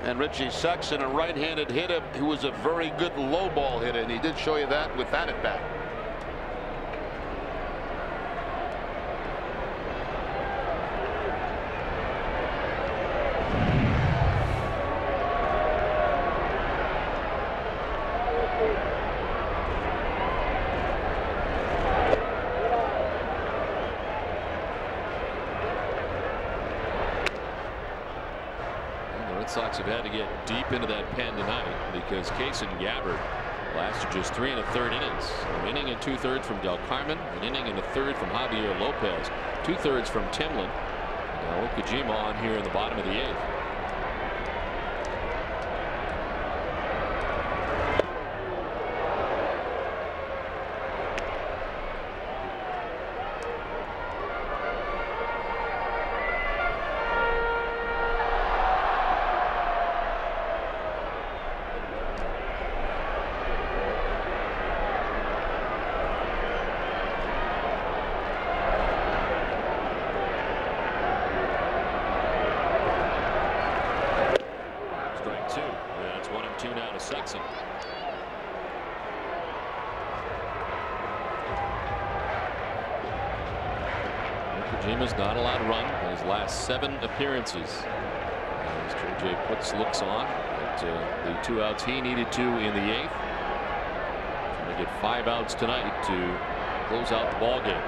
And Richie Sexson, a right-handed hitter who was a very good low ball hitter, and he did show you that with that at bat. Sox have had to get deep into that pen tonight Kason Gabbard lasted just three and a third innings. An inning and two thirds from Delcarmen, an inning and a third from Javier Lopez, two thirds from Timlin. Now Okajima on here in the bottom of the eighth. Appearances. As JJ Putz looks on at uh, the two outs he needed to in the eighth. Trying to get five outs tonight to close out the ball game.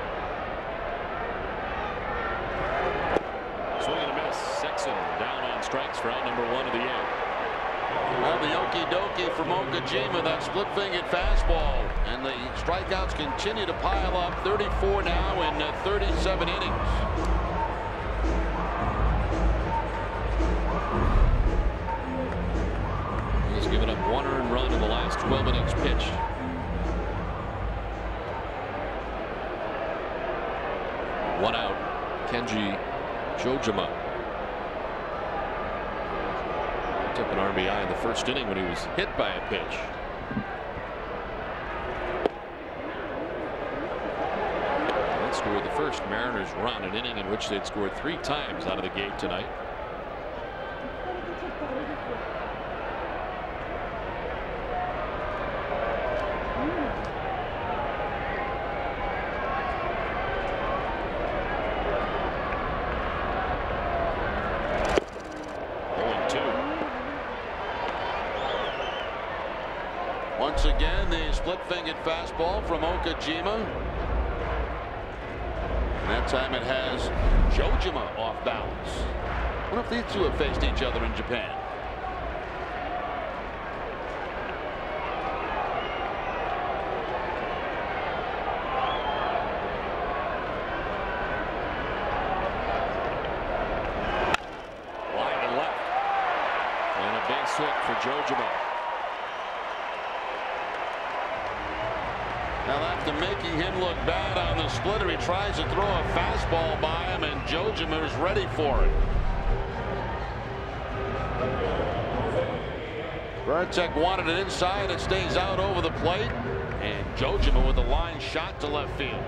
Swing and a miss. Sexson down on strikes for out number one of the eighth. Well, the okie dokie from Okajima, that split fingered fastball. And the strikeouts continue to pile up. 34 now in uh, 37 innings. One earned run in the last 12 innings pitched. One out, Kenji Johjima. Took an RBI in the first inning when he was hit by a pitch. That scored the first Mariners run, an inning in which they'd scored three times out of the gate tonight. Once again, the split-fingered And that time it has Johjima off balance. What if these two have faced each other in Japan? Line and left. And a base hit for Johjima. Now after making him look bad on the splitter, he tries to throw a fastball by him, and Johjima is ready for it. Varitek wanted it inside. It stays out over the plate. And Johjima with a line shot to left field.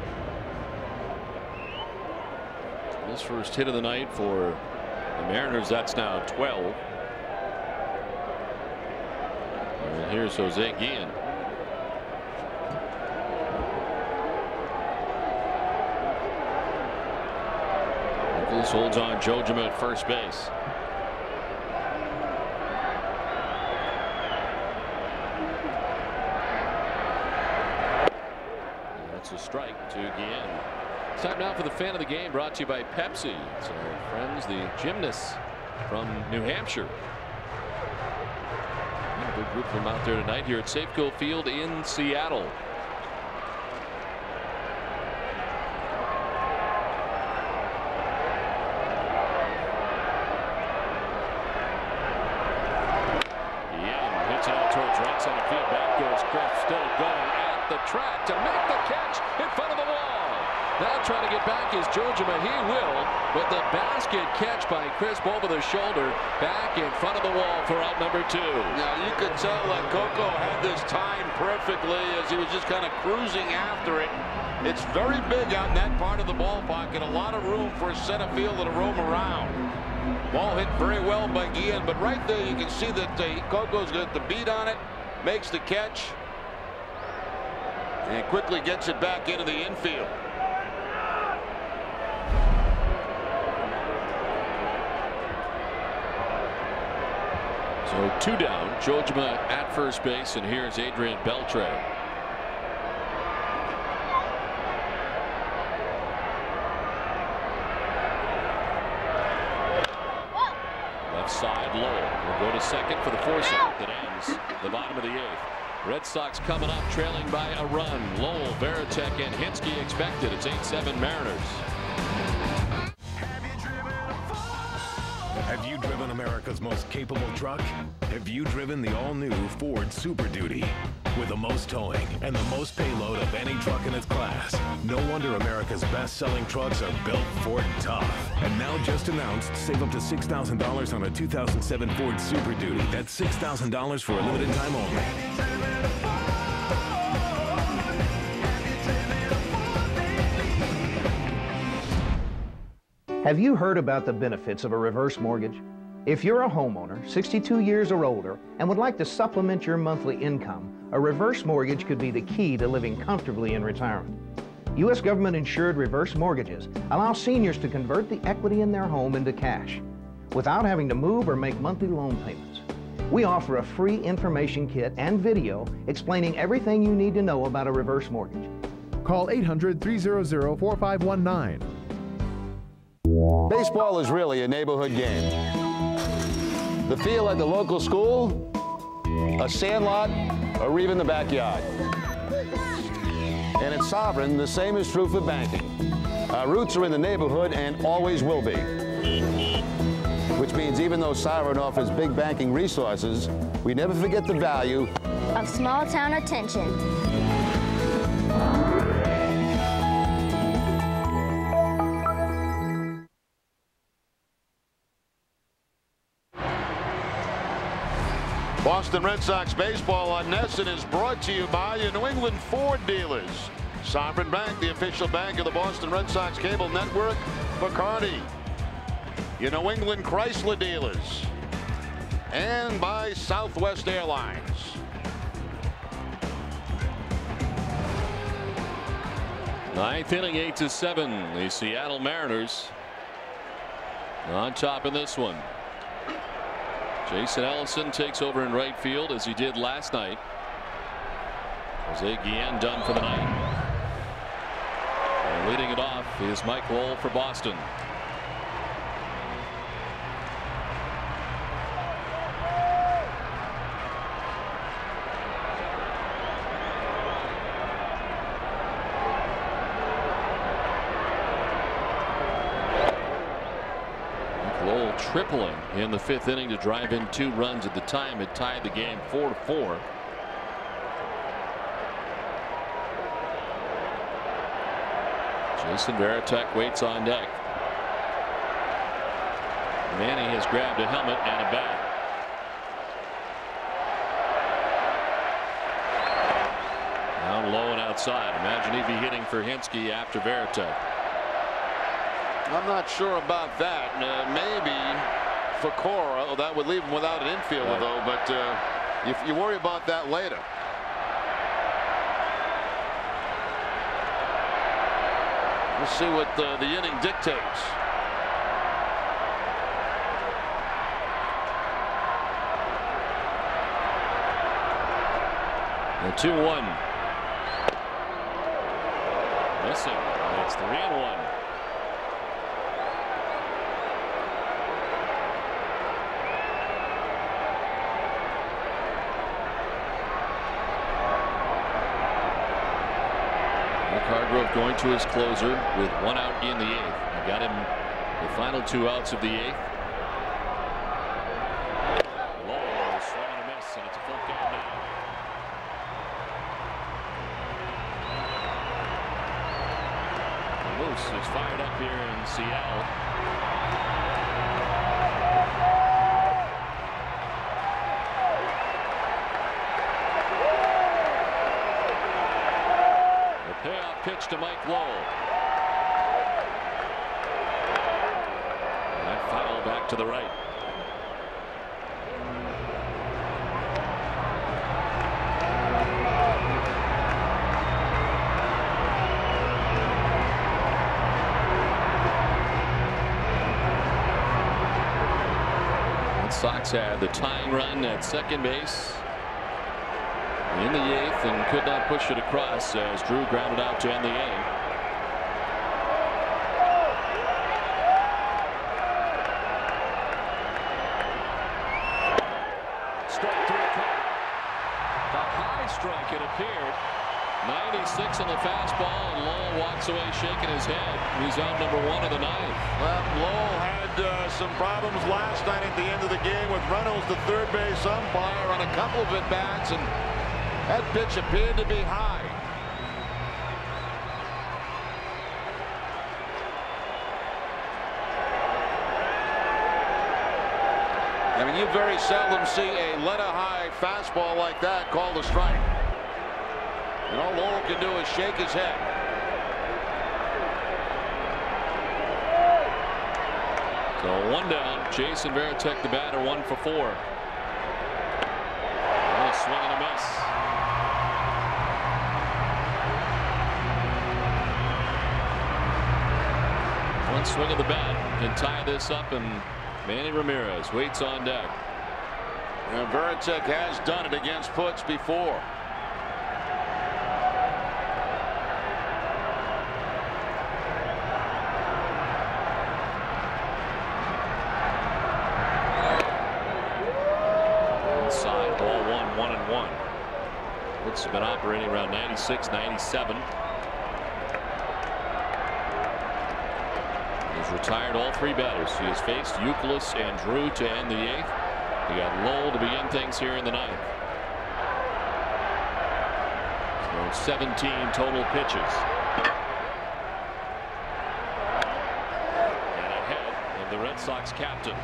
His first hit of the night for the Mariners. That's now 12. And here's Jose Guillen. Holds on Johjima at first base. That's a strike to Guillen. Time now for the fan of the game brought to you by Pepsi. Our friends, the gymnasts from New Hampshire. A big group them out there tonight here at Safeco Field in Seattle. Yen hits it out towards right center field. Back goes Crisp, still going at the track to make the catch in front of the wall. Now trying to get back is Johjima. He will, but the basket catch by Crisp over the shoulder back in front of the wall for out number two. Now you could tell that Coco had this time perfectly as he was just kind of cruising after it. It's very big out in that part of the ball pocket. A lot of room for a center fielder to roam around. Ball hit very well by Guillen, but right there you can see that uh, Coco's got the beat on it, makes the catch, and quickly gets it back into the infield. So two down. Johjima at first base, and here's Adrian Beltre. Left side Lowell will go to second for the force out that ends the bottom of the eighth. Red Sox coming up trailing by a run. Lowell, Varitek, and Hinske expected. It's 8-7 Mariners. Have you driven America's most capable truck? Have you driven the all-new Ford Super Duty? With the most towing and the most payload of any truck in its class. No wonder America's best-selling trucks are built Ford tough. And now just announced, save up to $6,000 on a 2007 Ford Super Duty. That's $6,000 for a limited time only. Have you heard about the benefits of a reverse mortgage? If you're a homeowner, 62 years or older, and would like to supplement your monthly income, a reverse mortgage could be the key to living comfortably in retirement. U.S. government insured reverse mortgages allow seniors to convert the equity in their home into cash without having to move or make monthly loan payments. We offer a free information kit and video explaining everything you need to know about a reverse mortgage. Call 800 300 4519. Baseball is really a neighborhood game. The field at the local school, a sandlot, or even the backyard. And at Sovereign, the same is true for banking. Our roots are in the neighborhood and always will be. Which means even though Sovereign offers big banking resources, we never forget the value of small town attention. Boston Red Sox baseball on NESN is brought to you by your New England Ford dealers. Sovereign Bank, the official bank of the Boston Red Sox cable network. Bacardi, your New England Chrysler dealers. And by Southwest Airlines. Ninth inning, eight to seven. The Seattle Mariners on top in this one. Jason Ellison takes over in right field as he did last night. Jose Guillen done for the night. And leading it off is Mike Lowell for Boston. Lowell tripling in the fifth inning to drive in two runs at the time. It tied the game four to four. Jason Varitek waits on deck. Manny has grabbed a helmet and a bat. Down low and outside. Imagine he'd be hitting for Hinske after Varitek. I'm not sure about that. Uh, maybe for Cora, oh, that would leave him without an infielder, Right. though. But uh, you, you worry about that later. Let's see what uh, the inning dictates. The 2 1. Missing. It's 3 and 1. Nick Hargrove going to his closer with one out in the eighth. He got him the final two outs of the eighth. At second base in the eighth and could not push it across as Drew grounded out to end the inning. Strike three called. The high strike it appeared. 96 on the fastball and Lowell walks away shaking his head. He's out number one of the ninth. Well, Lowell had uh, some problems last night at the end of the game with Reynolds, the third base umpire, on a couple of at bats, and that pitch appeared to be high. I mean, you very seldom see a let-a-high fastball like that called a strike. And all Lowell can do is shake his head. So one down. Jason Varitek, the batter, one for four. Oh, swing and a miss. One swing of the bat and tie this up, and Manny Ramirez waits on deck. And Varitek has done it against Putz before. Around 96, 97. He's retired all three batters. He has faced Youkilis and Drew to end the eighth. He got Lowell to begin things here in the ninth. So 17 total pitches. And ahead of the Red Sox captain.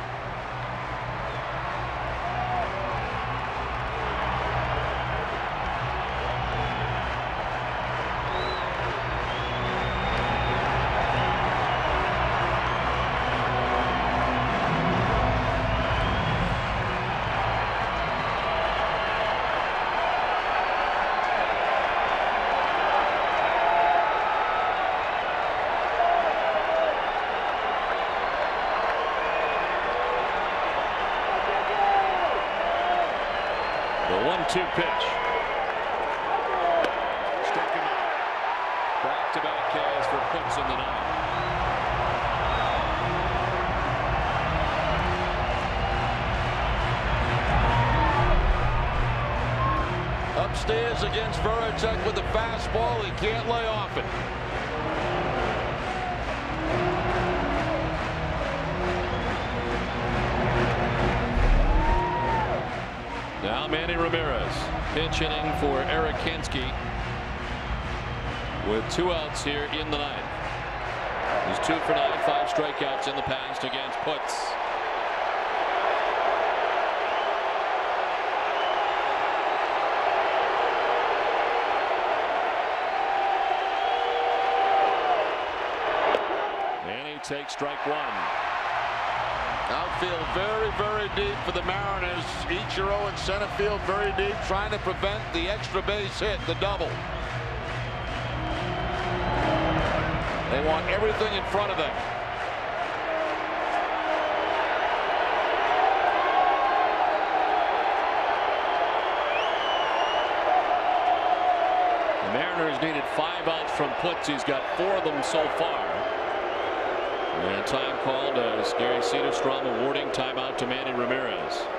Two outs here in the ninth. He's two for nine, five strikeouts in the past against Putz. Manny takes strike one. Outfield very, very deep for the Mariners. Ichiro in center field very deep, trying to prevent the extra base hit, the double. They want everything in front of them. The Mariners needed five outs from Putz. He's got four of them so far. And time called as Gary Cederstrom awarding timeout to Manny Ramirez.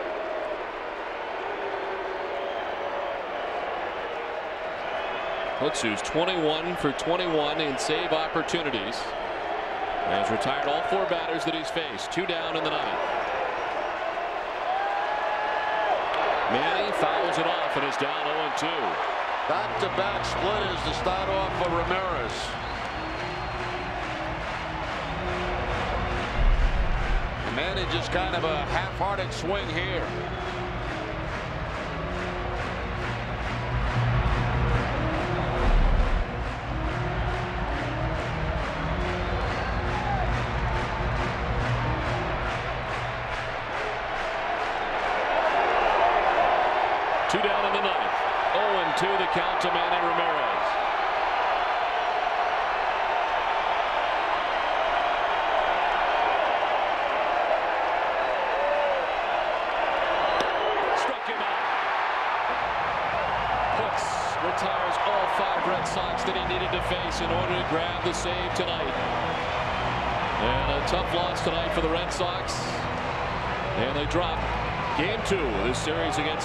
Putz, who's 21 for 21 in save opportunities, has retired all four batters that he's faced. Two down in the ninth. Manny fouls it off and is down 0-2. Back-to-back splitters to start off for Ramirez. Manny just kind of a half-hearted swing here.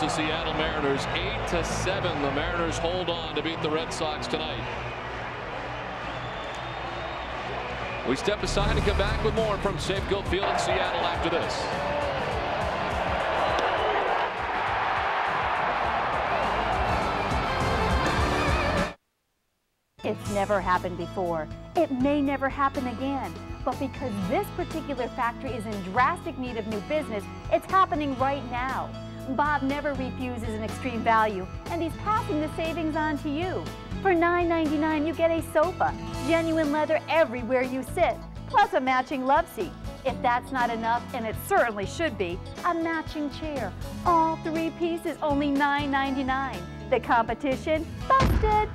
The Seattle Mariners. Eight to seven. The Mariners hold on to beat the Red Sox tonight. We step aside and come back with more from Safeco Field in Seattle after this. It's never happened before. It may never happen again. But because this particular factory is in drastic need of new business, it's happening right now. Bob never refuses an extreme value, and he's passing the savings on to you. For $9.99, you get a sofa, genuine leather everywhere you sit, plus a matching love seat. If that's not enough, and it certainly should be, a matching chair. All three pieces, only $9.99. The competition, busted!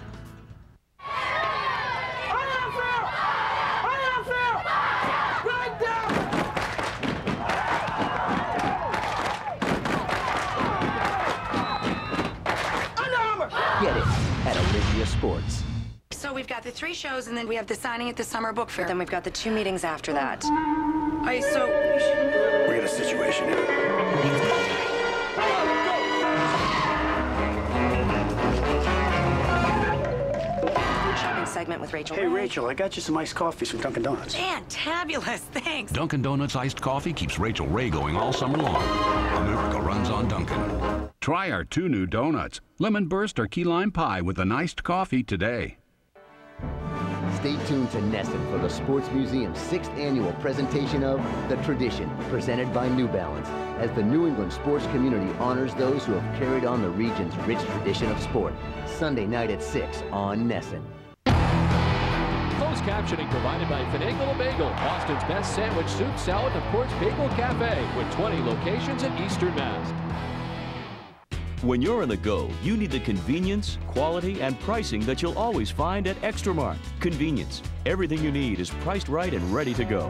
We've got the three shows, and then we have the signing at the summer book fair. Then we've got the two meetings after that. I so. We got a situation here. Shopping segment with Rachel. Hey, Rachel, I got you some iced coffees from Dunkin' Donuts. Fantabulous, thanks. Dunkin' Donuts iced coffee keeps Rachael Ray going all summer long. America runs on Dunkin'. Try our two new donuts, lemon burst or key lime pie with an iced coffee today. Stay tuned to NESN for the Sports Museum's sixth annual presentation of The Tradition, presented by New Balance, as the New England sports community honors those who have carried on the region's rich tradition of sport. Sunday night at 6 on NESN. Closed captioning provided by Finagle Bagel, Boston's best sandwich, soup, salad, and of course Bagel Cafe, with 20 locations in Eastern Mass. When you're on the go, you need the convenience, quality, and pricing that you'll always find at Extramart. Convenience. Everything you need is priced right and ready to go.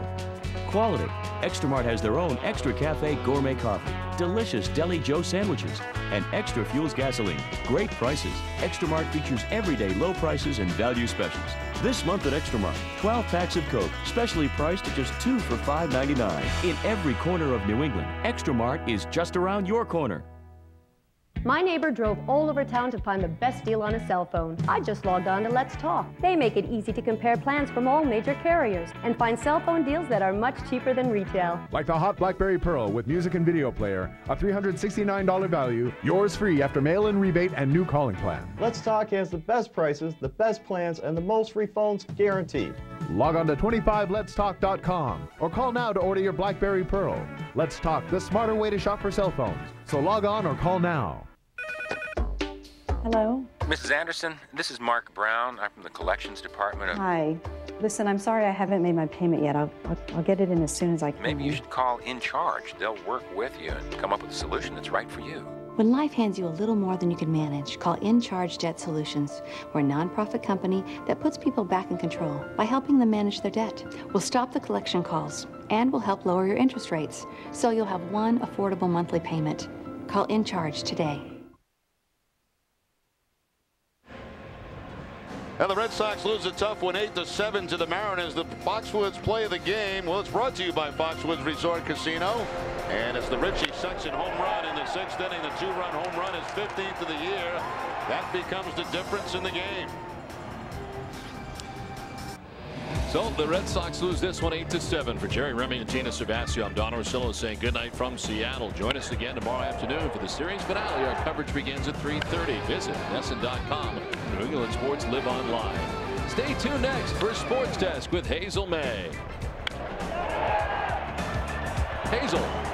Quality. Extramart has their own Extra Cafe gourmet coffee, delicious Deli Joe sandwiches, and Extra Fuels gasoline. Great prices. Extramart features everyday low prices and value specials. This month at Extramart, 12 packs of Coke, specially priced at just 2 for $5.99. In every corner of New England, Extramart is just around your corner. My neighbor drove all over town to find the best deal on a cell phone. I just logged on to Let's Talk. They make it easy to compare plans from all major carriers and find cell phone deals that are much cheaper than retail. Like the hot BlackBerry Pearl with music and video player, a $369 value, yours free after mail-in rebate and new calling plan. Let's Talk has the best prices, the best plans, and the most free phones guaranteed. Log on to 25letstalk.com or call now to order your BlackBerry Pearl. Let's Talk, the smarter way to shop for cell phones. So log on or call now. Hello? Mrs. Anderson, this is Mark Brown. I'm from the collections department of. Hi. Listen, I'm sorry I haven't made my payment yet. I'll, I'll, I'll get it in as soon as I can. Maybe you should call in charge. They'll work with you and come up with a solution that's right for you. When life hands you a little more than you can manage, call In Charge Debt Solutions. We're a nonprofit company that puts people back in control by helping them manage their debt. We'll stop the collection calls and we'll help lower your interest rates so you'll have one affordable monthly payment. Call In Charge today. And the Red Sox lose a tough one, 8 to 7 to the Mariners. The Foxwoods play the game. Well, it's brought to you by Foxwoods Resort Casino. And it's the Richie Sexson home run in the sixth inning. The two-run home run is 15th of the year. That becomes the difference in the game. So the Red Sox lose this one 8 to 7 for Jerry Remy and Tina Cervasio. I'm Don Orsillo saying good night from Seattle. Join us again tomorrow afternoon for the series finale. Our coverage begins at 3:30. Visit NESN.com. New England Sports Live Online. Stay tuned next for Sports Desk with Hazel May. Hazel.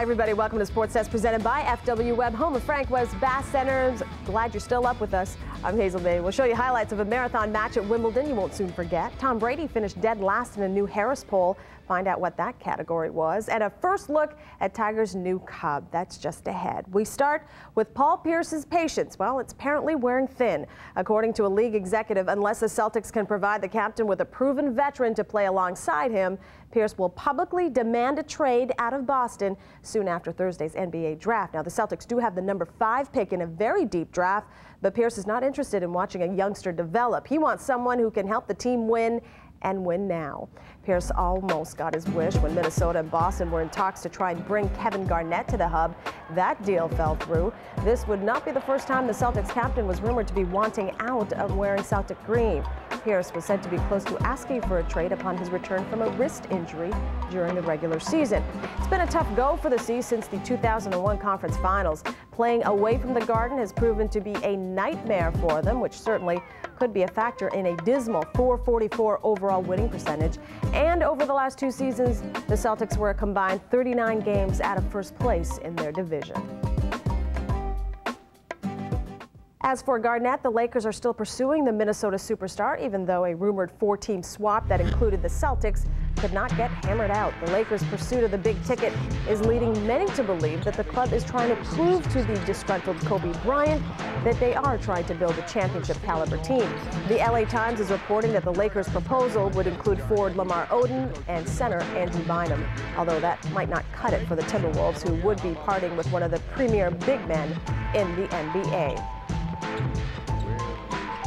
Hi, everybody. Welcome to Sports Desk presented by FW Webb, home of Frank Webb's Bath Centers. Glad you're still up with us. I'm Hazel May. We'll show you highlights of a marathon match at Wimbledon you won't soon forget. Tom Brady finished dead last in a new Harris poll. Find out what that category was. And a first look at Tiger's new Cub. That's just ahead. We start with Paul Pierce's patience. Well, it's apparently wearing thin. According to a league executive, unless the Celtics can provide the captain with a proven veteran to play alongside him, Pierce will publicly demand a trade out of Boston soon after Thursday's NBA draft. Now, the Celtics do have the number five pick in a very deep draft, but Pierce is not interested in watching a youngster develop. He wants someone who can help the team win and win now. Pierce almost got his wish when Minnesota and Boston were in talks to try and bring Kevin Garnett to the hub. That deal fell through. This would not be the first time the Celtics captain was rumored to be wanting out of wearing Celtic green. Pierce was said to be close to asking for a trade upon his return from a wrist injury during the regular season. It's been a tough go for the Sea since the 2001 conference finals. Playing away from the Garden has proven to be a nightmare for them, which certainly could be a factor in a dismal 444 overall winning percentage. And over the last two seasons, the Celtics were a combined 39 games out of first place in their division. As for Garnett, the Lakers are still pursuing the Minnesota superstar, even though a rumored four-team swap that included the Celtics could not get hammered out. The Lakers' pursuit of the big ticket is leading many to believe that the club is trying to prove to the disgruntled Kobe Bryant that they are trying to build a championship caliber team. The LA Times is reporting that the Lakers' proposal would include forward Lamar Odom and center Andrew Bynum, although that might not cut it for the Timberwolves, who would be parting with one of the premier big men in the NBA.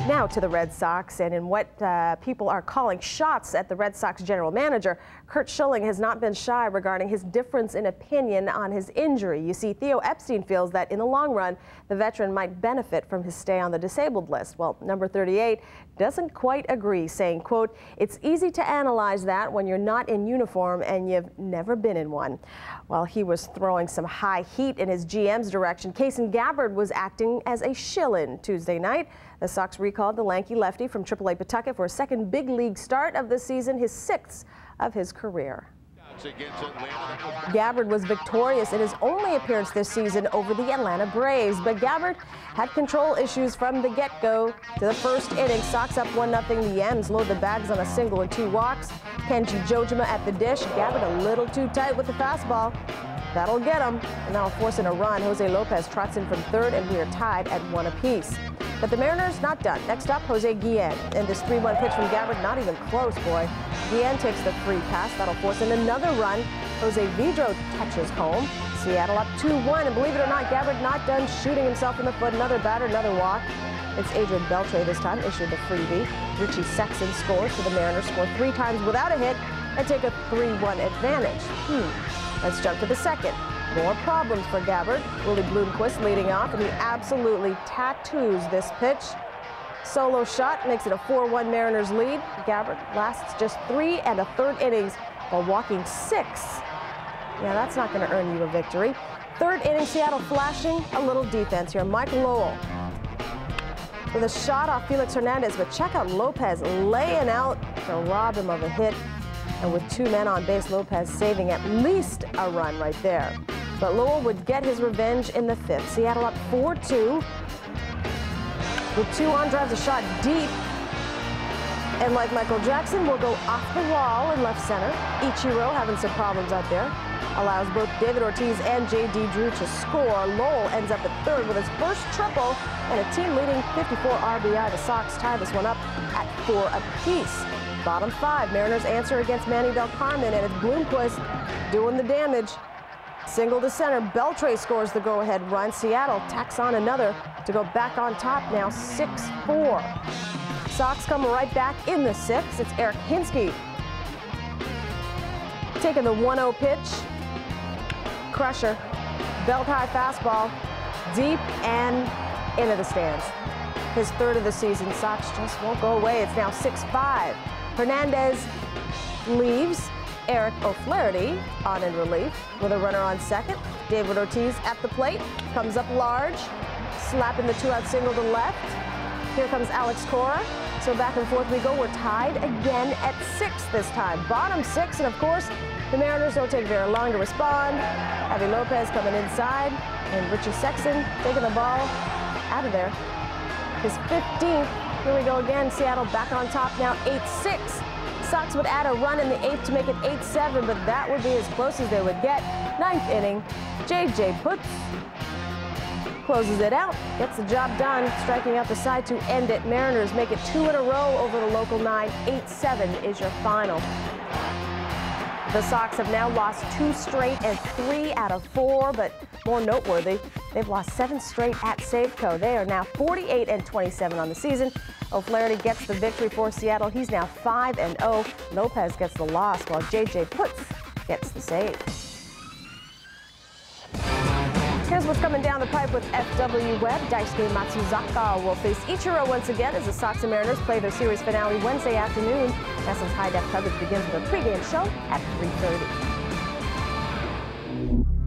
Now to the Red Sox, and in what uh, people are calling shots at the Red Sox general manager, Curt Schilling has not been shy regarding his difference in opinion on his injury. You see, Theo Epstein feels that in the long run, the veteran might benefit from his stay on the disabled list. Well, number 38 doesn't quite agree, saying, quote, it's easy to analyze that when you're not in uniform and you've never been in one. While he was throwing some high heat in his GM's direction, Kason Gabbard was acting as a shill-in Tuesday night. The Sox recalled the lanky lefty from AAA Pawtucket for a second big league start of the season, his sixth of his career. Gabbard was victorious in his only appearance this season over the Atlanta Braves, but Gabbard had control issues from the get-go. To the first inning, Sox up 1-0. The M's load the bags on a single and two walks. Kenji Johjima at the dish. Gabbard a little too tight with the fastball. That'll get him, and that'll force in a run. Jose Lopez trots in from third, and we are tied at one apiece. But the Mariners not done. Next up, Jose Guillen. And this 3-1 pitch from Gabbard, not even close, boy. Guillen takes the free pass. That'll force in another run. Jose Vidro touches home. Seattle up 2-1. And believe it or not, Gabbard not done shooting himself in the foot. Another batter, another walk. It's Adrian Beltre this time, issued the freebie. Richie Sexson scores, so the Mariners score three times without a hit and take a 3-1 advantage. Hmm. Let's jump to the second. More problems for Gabbard. Willie Bloomquist leading off, and he absolutely tattoos this pitch. Solo shot makes it a 4-1 Mariners lead. Gabbard lasts just three and a third innings while walking six. Yeah, that's not going to earn you a victory. Third inning, Seattle flashing a little defense here. Mike Lowell with a shot off Felix Hernandez, but check out Lopez laying out to rob him of a hit. And with two men on base, Lopez saving at least a run right there. But Lowell would get his revenge in the fifth. Seattle up 4-2. With two on drives, a shot deep. And like Michael Jackson, will go off the wall in left center. Ichiro having some problems out there. Allows both David Ortiz and J.D. Drew to score. Lowell ends up at third with his first triple and a team-leading 54 RBI. The Sox tie this one up at four apiece. Bottom five, Mariners answer against Manny Delcarmen, and it's Bloomquist doing the damage. Single to center, Beltre scores the go-ahead run. Seattle tacks on another to go back on top now, 6-4. Sox come right back in the sixth. It's Eric Hinske taking the 1-0 pitch. Crusher, belt high fastball, deep and into the stands. His third of the season, Sox just won't go away. It's now 6-5. Hernandez leaves. Eric O'Flaherty on in relief with a runner on second. David Ortiz at the plate, comes up large, slapping the two-out single to left. Here comes Alex Cora. So back and forth we go. We're tied again at six this time. Bottom six, and of course, the Mariners don't take very long to respond. Avi Lopez coming inside, and Richie Sexson taking the ball out of there. His 15th. Here we go again. Seattle back on top now, 8-6. Sox would add a run in the eighth to make it 8-7, but that would be as close as they would get. Ninth inning, J.J. Putz closes it out, gets the job done, striking out the side to end it. Mariners make it two in a row over the local nine. 8-7 is your final. The Sox have now lost two straight and three out of four, but more noteworthy, they've lost seven straight at Safeco. They are now 48 and 27 on the season. O'Flaherty gets the victory for Seattle. He's now 5 and 0. Lopez gets the loss while JJ Putz gets the save. Here's what's coming down the pipe with FW Webb. Daisuke Matsuzaka will face Ichiro once again as the Sox and Mariners play their series finale Wednesday afternoon. NESN's High Def coverage begins with a pregame show at 3.30.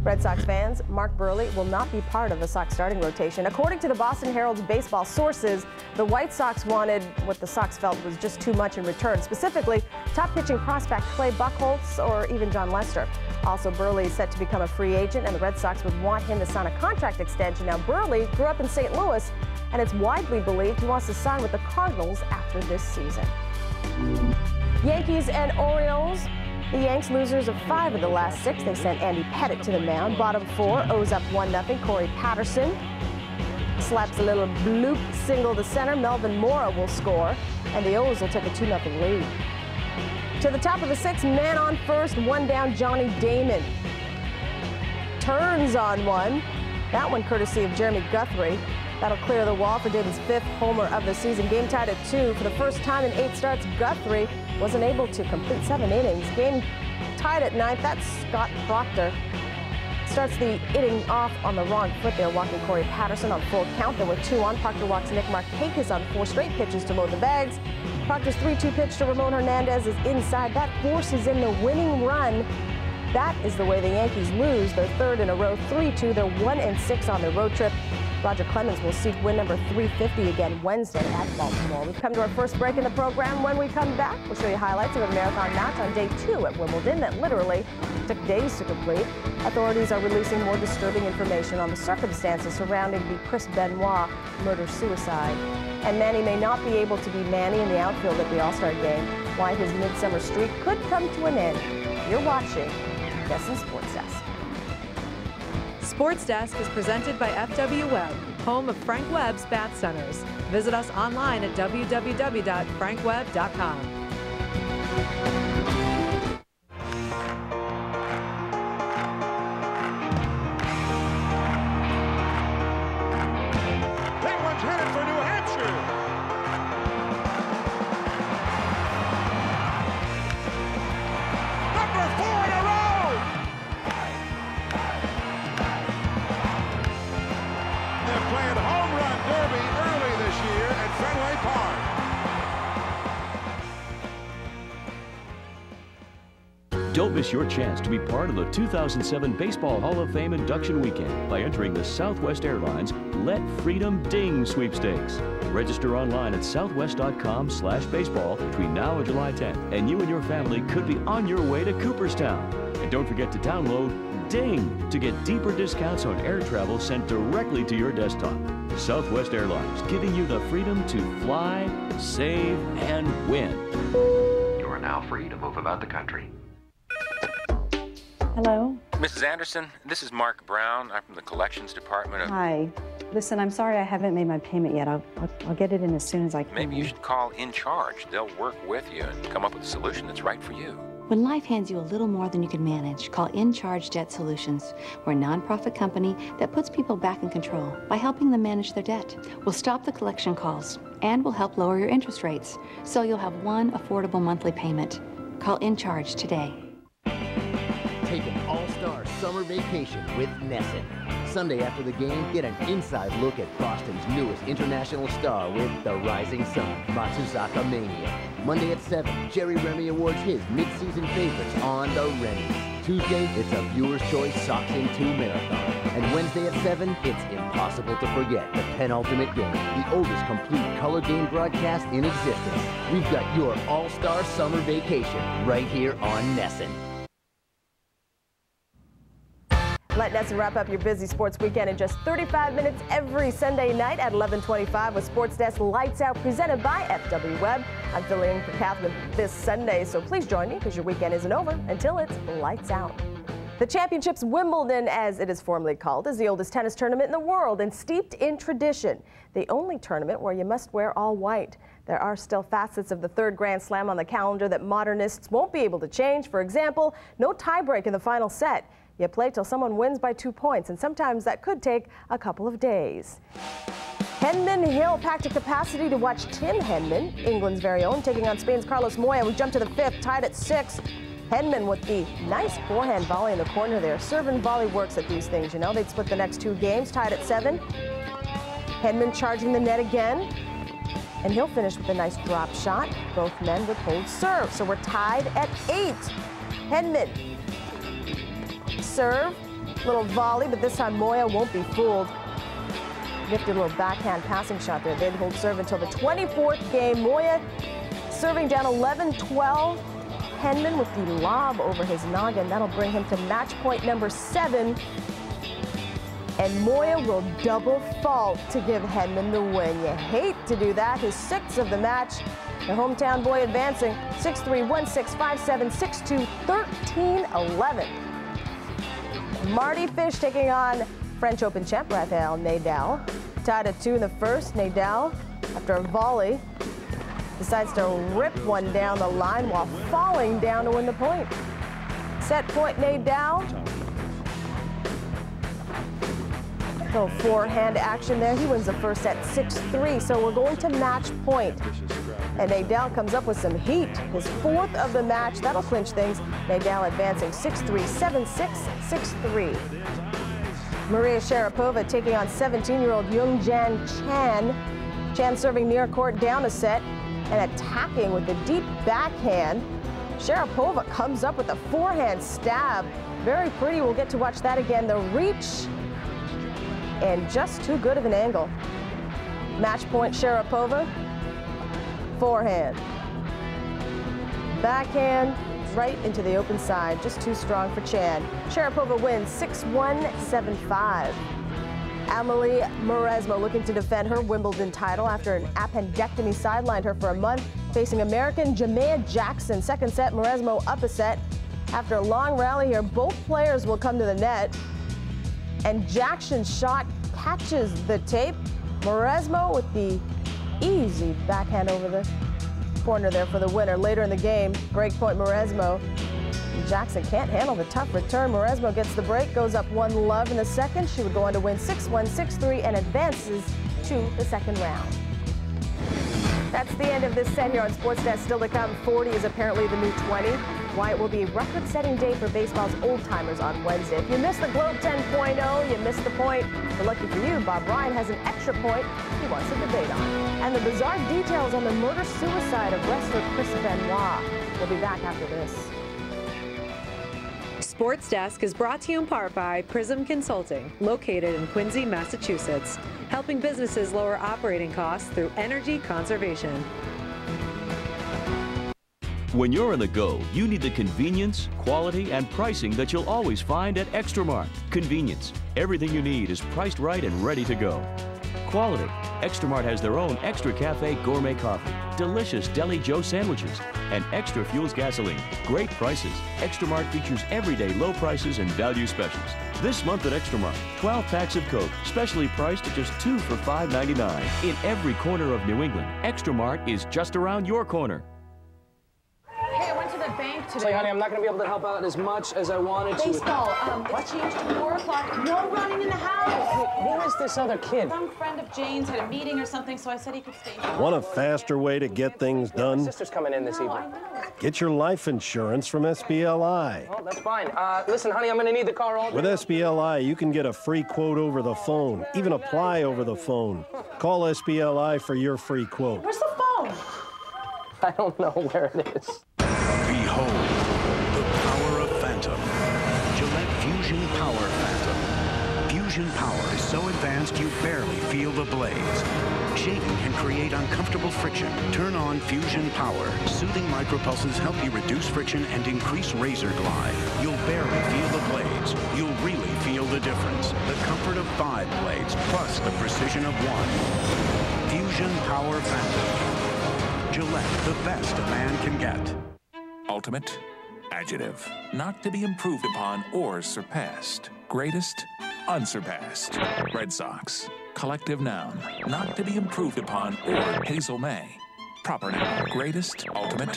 Red Sox fans, Mark Buehrle will not be part of the Sox starting rotation. According to the Boston Herald's baseball sources, the White Sox wanted what the Sox felt was just too much in return, specifically top pitching prospect Clay Buchholz or even Jon Lester. Also, Buehrle is set to become a free agent, and the Red Sox would want him to sign a contract extension. Now, Buehrle grew up in St. Louis, and it's widely believed he wants to sign with the Cardinals after this season. Yankees and Orioles The Yanks losers of five of the last six. They sent Andy Pettitte to the mound. Bottom four, O's up 1-0. Corey Patterson slaps a little bloop single to center. Melvin Mora will score, and the O's will take a 2-0 lead. To the top of the sixth, man on first, one down, Johnny Damon. Turns on one. That one courtesy of Jeremy Guthrie. That'll clear the wall for Damon's fifth homer of the season. Game tied at two. For the first time in eight starts, Guthrie wasn't able to complete seven innings. Game tied at ninth. That's Scott Proctor. Starts the inning off on the wrong foot there, walking Corey Patterson on full count. There were two on. Proctor walks Nick Markakis on four straight pitches to load the bags. Proctor's 3-2 pitch to Ramon Hernandez is inside. That forces in the winning run. That is the way the Yankees lose their third in a row, 3-2. They're 1 and 6 on their road trip. Roger Clemens will seek win number 350 again Wednesday at Baltimore. We've come to our first break in the program. When we come back, we'll show you highlights of a marathon match on day two at Wimbledon that literally took days to complete. Authorities are releasing more disturbing information on the circumstances surrounding the Chris Benoit murder-suicide. And Manny may not be able to be Manny in the outfield at the All-Star game. Why his midsummer streak could come to an end. You're watching NESN Sports Desk. Sports Desk is presented by FW Webb, home of Frank Webb's Bath Centers. Visit us online at www.frankwebb.com. miss your chance to be part of the 2007 Baseball Hall of Fame induction weekend by entering the Southwest Airlines Let Freedom Ding sweepstakes. Register online at southwest.com slash baseball between now and July 10th, and you and your family could be on your way to Cooperstown. And don't forget to download Ding to get deeper discounts on air travel sent directly to your desktop. Southwest Airlines, giving you the freedom to fly, save, and win. You are now free to move about the country. Hello? Mrs. Anderson, this is Mark Brown. I'm from the collections department of. Hi. Listen, I'm sorry I haven't made my payment yet. I'll, I'll, I'll get it in as soon as I can. Maybe you should call In Charge. They'll work with you and come up with a solution that's right for you. When life hands you a little more than you can manage, call In Charge Debt Solutions. We're a nonprofit company that puts people back in control by helping them manage their debt. We'll stop the collection calls and we'll help lower your interest rates so you'll have one affordable monthly payment. Call In Charge today. Take an all-star summer vacation with NESN. Sunday after the game, get an inside look at Boston's newest international star with The Rising Sun, Matsuzaka Mania. Monday at 7, Jerry Remy awards his mid-season favorites on the Remy's. Tuesday, it's a viewer's choice Sox in 2 marathon. And Wednesday at 7, it's impossible to forget the penultimate game, the oldest complete color game broadcast in existence. We've got your all-star summer vacation right here on NESN. Let NESN wrap up your busy sports weekend in just 35 minutes every Sunday night at 1125 with Sports Desk Lights Out presented by FW Webb. I'm filling in for Catherine this Sunday, so please join me because your weekend isn't over until it's lights out. The Championships Wimbledon, as it is formally called, is the oldest tennis tournament in the world and steeped in tradition. The only tournament where you must wear all white. There are still facets of the third Grand Slam on the calendar that modernists won't be able to change. For example, no tiebreak in the final set. You play till someone wins by two points, and sometimes that could take a couple of days. Henman Hill packed a capacity to watch Tim Henman, England's very own, taking on Spain's Carlos Moya. We jump to the fifth, tied at six. Henman with the nice forehand volley in the corner there. Serve and volley works at these things, you know. They'd split the next two games, tied at seven. Henman charging the net again. And he'll finish with a nice drop shot. Both men with hold serve. So we're tied at eight. Henman serve, little volley, but this time Moya won't be fooled. Nifty little backhand passing shot there. They'd hold serve until the 24th game. Moya serving down 11-12. Henman with the lob over his noggin. That'll bring him to match point number seven. And Moya will double fault to give Henman the win. You hate to do that. His sixth of the match. The hometown boy advancing 6'3, 1'6, 5'7, 6'2, 13 11. Mardy Fish taking on French Open champ Rafael Nadal. Tied at two in the first. Nadal, after a volley, decides to rip one down the line while falling down to win the point. Set point Nadal. Little forehand action there. He wins the first set 6-3, so we're going to match point. And Nadal comes up with some heat. His fourth of the match. That'll clinch things. Nadal advancing 6-3, 7-6, 6-3. Maria Sharapova taking on 17-year-old Jung Jan Chan. Chan serving near court down a set and attacking with a deep backhand. Sharapova comes up with a forehand stab. Very pretty. We'll get to watch that again. The reach and just too good of an angle. Match point Sharapova. Forehand. Backhand right into the open side. Just too strong for Chan. Sharapova wins 6-1, 7-5. Amelie Mauresmo looking to defend her Wimbledon title after an appendectomy sidelined her for a month, facing American Jamea Jackson. Second set, Mauresmo up a set. After a long rally here, both players will come to the net. And Jackson's shot catches the tape. Mauresmo with the easy backhand over the corner there for the winner. Later in the game, break point Mauresmo Jackson can't handle the tough return. Mauresmo gets the break, goes up one love in the second. She would go on to win 6-1, 6-3, and advances to the second round. That's the end of this here on Sports Desk. Still to come, 40 is apparently the new 20. Why it will be a record-setting day for baseball's old-timers on Wednesday. If you missed the Globe 10.0, you missed the point. But lucky for you, Bob Ryan has an extra point he wants to debate on. And the bizarre details on the murder-suicide of wrestler Chris Benoit. We'll be back after this. Sports Desk is brought to you in part by Prism Consulting, located in Quincy, Massachusetts, helping businesses lower operating costs through energy conservation. When you're on the go, you need the convenience, quality, and pricing that you'll always find at Extramart. Convenience. Everything you need is priced right and ready to go. Quality. Extramart has their own Extra Cafe gourmet coffee, delicious Deli Joe sandwiches, and Extra Fuels gasoline. Great prices. Extramart features everyday low prices and value specials. This month at Extramart, 12 packs of Coke, specially priced at just 2 for $5.99. In every corner of New England, Extramart is just around your corner. Hey, I went to the bank today. Say, honey, I'm not going to be able to help out as much as I wanted to. Baseball. Um, it's changed to 4 o'clock. No running in the house. Who is this other kid? Some friend of Jane's had a meeting or something, so I said he could stay. Want a faster way to get things done? Sister's coming in this evening. Get your life insurance from SBLI. Oh, that's fine. Uh, listen, honey, I'm going to need the car all day. With SBLI, you can get a free quote over the phone, even apply over the phone. Call SBLI for your free quote. Where's the phone? I don't know where it is. Behold the power of Phantom. Gillette Fusion Power Phantom. Fusion power is so advanced you barely feel the blades. Shaving can create uncomfortable friction. Turn on Fusion Power. Soothing micropulses help you reduce friction and increase razor glide. You'll barely feel the blades. You'll really feel the difference. The comfort of five blades plus the precision of one. Fusion Power Phantom. Gillette, the best a man can get. Ultimate, adjective, not to be improved upon or surpassed. Greatest, unsurpassed. Red Sox, collective noun, not to be improved upon or Hazel May. Proper noun, greatest, ultimate.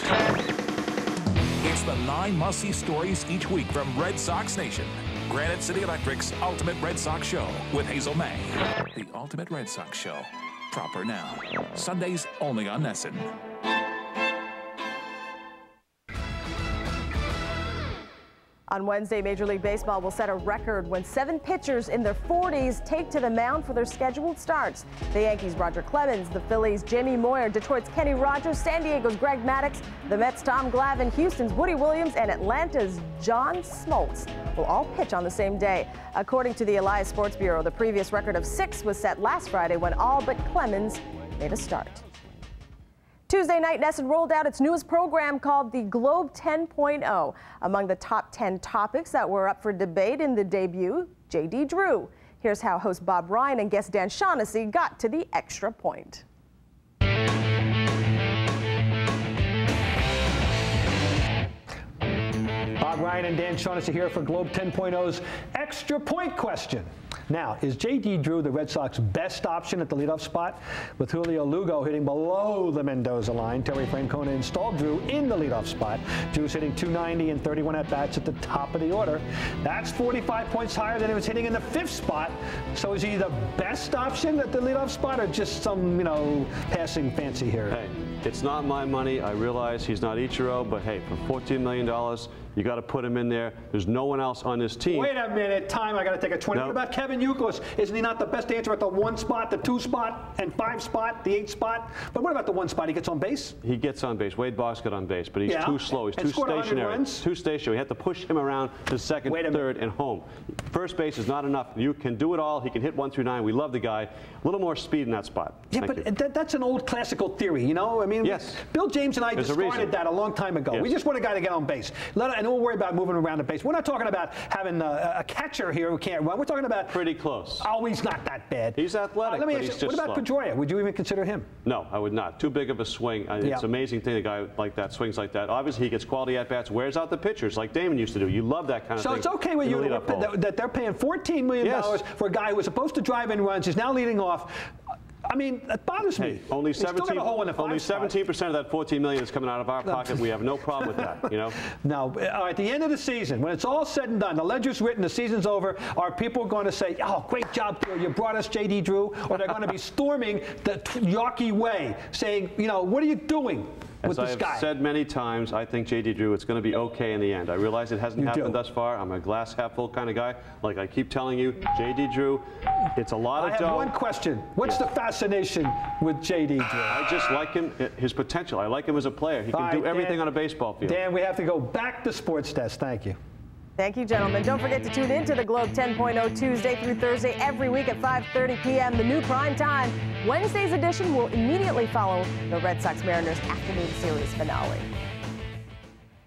It's the nine must-see stories each week from Red Sox Nation. Granite City Electric's Ultimate Red Sox Show with Hazel May. The Ultimate Red Sox Show. Proper noun. Sundays only on NESN. On Wednesday, Major League Baseball will set a record when seven pitchers in their 40s take to the mound for their scheduled starts. The Yankees' Roger Clemens, the Phillies' Jamie Moyer, Detroit's Kenny Rogers, San Diego's Greg Maddux, the Mets' Tom Glavine, Houston's Woody Williams, and Atlanta's John Smoltz will all pitch on the same day. According to the Elias Sports Bureau, the previous record of six was set last Friday when all but Clemens made a start. Tuesday night, NESN rolled out its newest program called the Globe 10.0. Among the top 10 topics that were up for debate in the debut, J.D. Drew. Here's how host Bob Ryan and guest Dan Shaughnessy got to the extra point. Bob Ryan and Dan Shaughnessy here for Globe 10.0's Extra Point Question. Now, is J.D. Drew the Red Sox best option at the leadoff spot? With Julio Lugo hitting below the Mendoza line, Terry Francona installed Drew in the leadoff spot. Drew's hitting 290 and 31 at-bats at the top of the order. That's 45 points higher than he was hitting in the fifth spot. So is he the best option at the leadoff spot or just some, you know, passing fancy here? Hey, it's not my money. I realize he's not Ichiro, but hey, for $14 million, you got to put him in there. There's no one else on this team. Wait a minute, time. I got to take a 20. No. What about Kevin Youkilis? Isn't he not the best answer at the one spot, the two spot, and five spot, the eight spot? But what about the one spot? He gets on base? He gets on base. Wade Boggs got on base, but he's Yeah. too slow. He's And too stationary. Too stationary. You have to push him around to second, third, and home. First base is not enough. You can do it all. He can hit one through nine. We love the guy. A little more speed in that spot. Yeah, Thank but that's an old classical theory, you know? I mean, Yes. Bill James and I There's discarded that a long time ago. We just want a guy to get on base. Let, and don't worry about moving around the base. We're not talking about having a, a catcher here who can't run. We're talking about. Pretty close. Oh, he's not that bad. He's athletic, let me ask you, what about slow. Pedroia? Would you even consider him? No, I would not. Too big of a swing. Uh, It's Yeah. amazing thing a guy like that swings like that. Obviously, he gets quality at bats, wears out the pitchers like Damon used to do. You love that kind of So thing. So it's okay with you that, that, that they're paying $14 million Yes. for a guy who was supposed to drive in runs. He's now leading off. I mean, that bothers me. Only He's still got a hole in the only 17 percent of that 14 million is coming out of our pocket. We have no problem with that. You know. Now, at the end of the season, when it's all said and done, the ledger's written, the season's over, are people going to say, oh, great job, Bill, you brought us J.D. Drew? Or they're going to be storming the Yawkey way, saying, you know, what are you doing As I this have guy? said many times, I think J.D. Drew, it's going to be okay in the end. I realize it hasn't You happened do. thus far. I'm a glass half full kind of guy. Like I keep telling you, J.D. Drew, it's a lot I of have dough. one question. What's the fascination with J.D. Drew? I just like him, uh, his potential. I like him as a player. He can All do everything Dan- on a baseball field. Dan, we have to go back to sports desk. Thank you. Thank you, gentlemen. Don't forget to tune in to the Globe 10.0 Tuesday through Thursday every week at 5:30 p.m. The new prime time. Wednesday's edition will immediately follow the Red Sox Mariners afternoon series finale.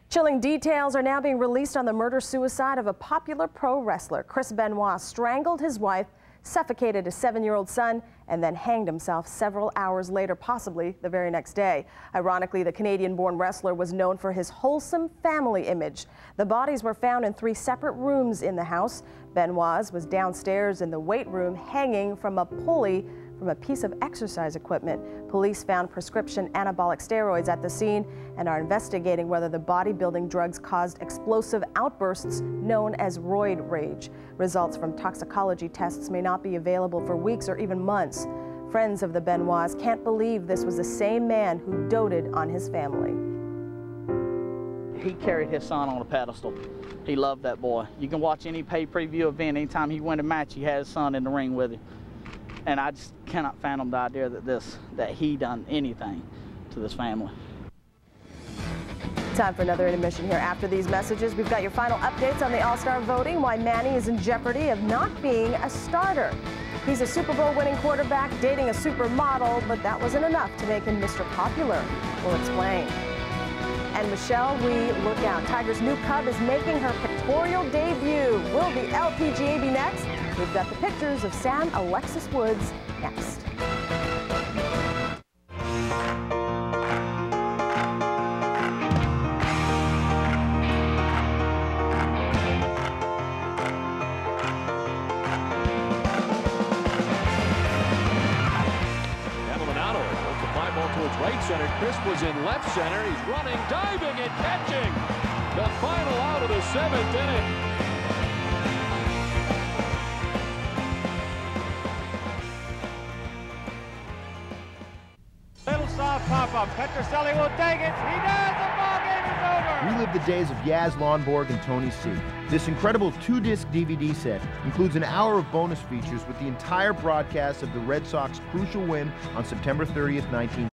Chilling details are now being released on the murder suicide of a popular pro wrestler. Chris Benoit strangled his wife, suffocated his seven year old son, and then hanged himself several hours later, possibly the very next day. Ironically, the Canadian born wrestler was known for his wholesome family image. The bodies were found in three separate rooms in the house. Benoit's was downstairs in the weight room, hanging from a pulley from a piece of exercise equipment. Police found prescription anabolic steroids at the scene and are investigating whether the bodybuilding drugs caused explosive outbursts known as roid rage. Results from toxicology tests may not be available for weeks or even months. Friends of the Benoits can't believe this was the same man who doted on his family. he carried his son on a pedestal. He loved that boy. You can watch any pay preview event. Anytime he went a match, he had his son in the ring with him. And I just cannot fathom the idea that this, that he done anything to this family. Time for another intermission here. After these messages, we've got your final updates on the All Star voting, why Manny is in jeopardy of not being a starter. He's a Super Bowl winning quarterback dating a supermodel, but that wasn't enough to make him Mr. Popular. We'll explain. And Michelle, we look out. Tiger's new cub is making her pictorial debut. Will the LPGA be next? We've got the pictures of Sam Alexis Woods next. Center. Chris was in left center. He's running, diving, and catching. The final out of the seventh inning. Little soft pop-up. Petrocelli will take it. He does. The ball game is over. Relive the days of Yaz Lonborg and Tony C. This incredible two-disc DVD set includes an hour of bonus features with the entire broadcast of the Red Sox crucial win on September 30th, 19.